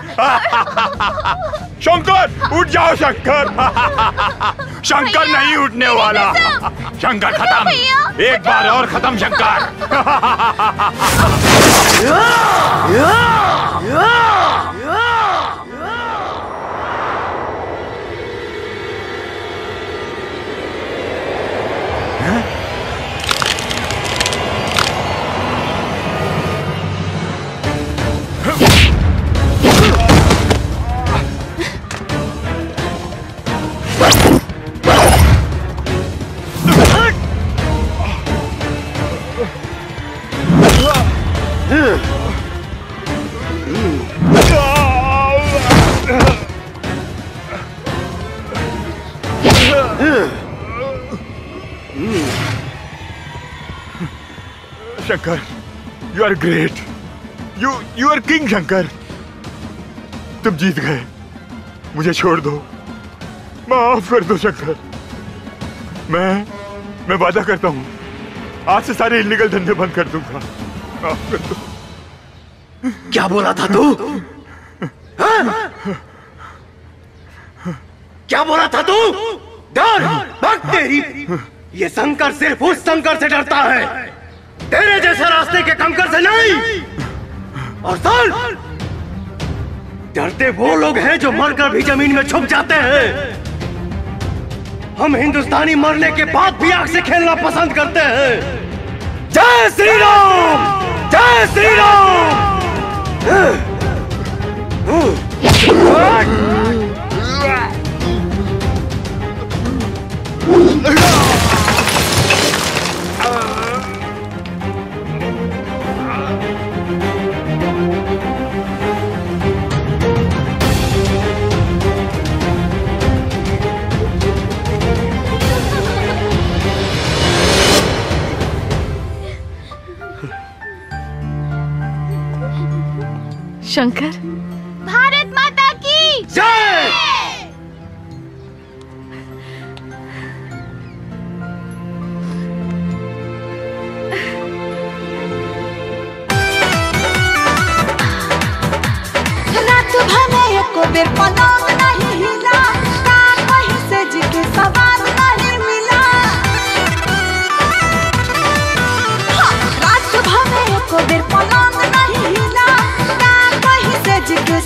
S6: शंकर उठ जाओ शंकर। शंकर नहीं उठने वाला। शंकर खत्म। एक बार और खत्म Shankar. Shankar great you you are king Shankar तुम जीत गए। मुझे छोड़ दो। माफ़ कर दो शंकर मैं मैं वादा करता हूँ। आज से सारे इलीगल धंधे बंद कर दूँगा। माफ़ कर दो।
S13: क्या बोला था तू? हाँ? क्या बोला था तू? डर! भग तेरी। ये शंकर सिर्फ़ उस शंकर से डरता है। तेरे जैसे रास्ते के कंकर से नहीं। और सुन डरते वो लोग हैं जो मरकर भी ज़मीन में छुप जाते हैं। हम हिंदुस्तानी मरने के बाद भी आग से खेलना पसंद करते हैं। जय श्री राम जय श्री राम
S59: शंकर?
S60: भारत माता की।
S58: जय!
S52: रात को
S58: बिरपना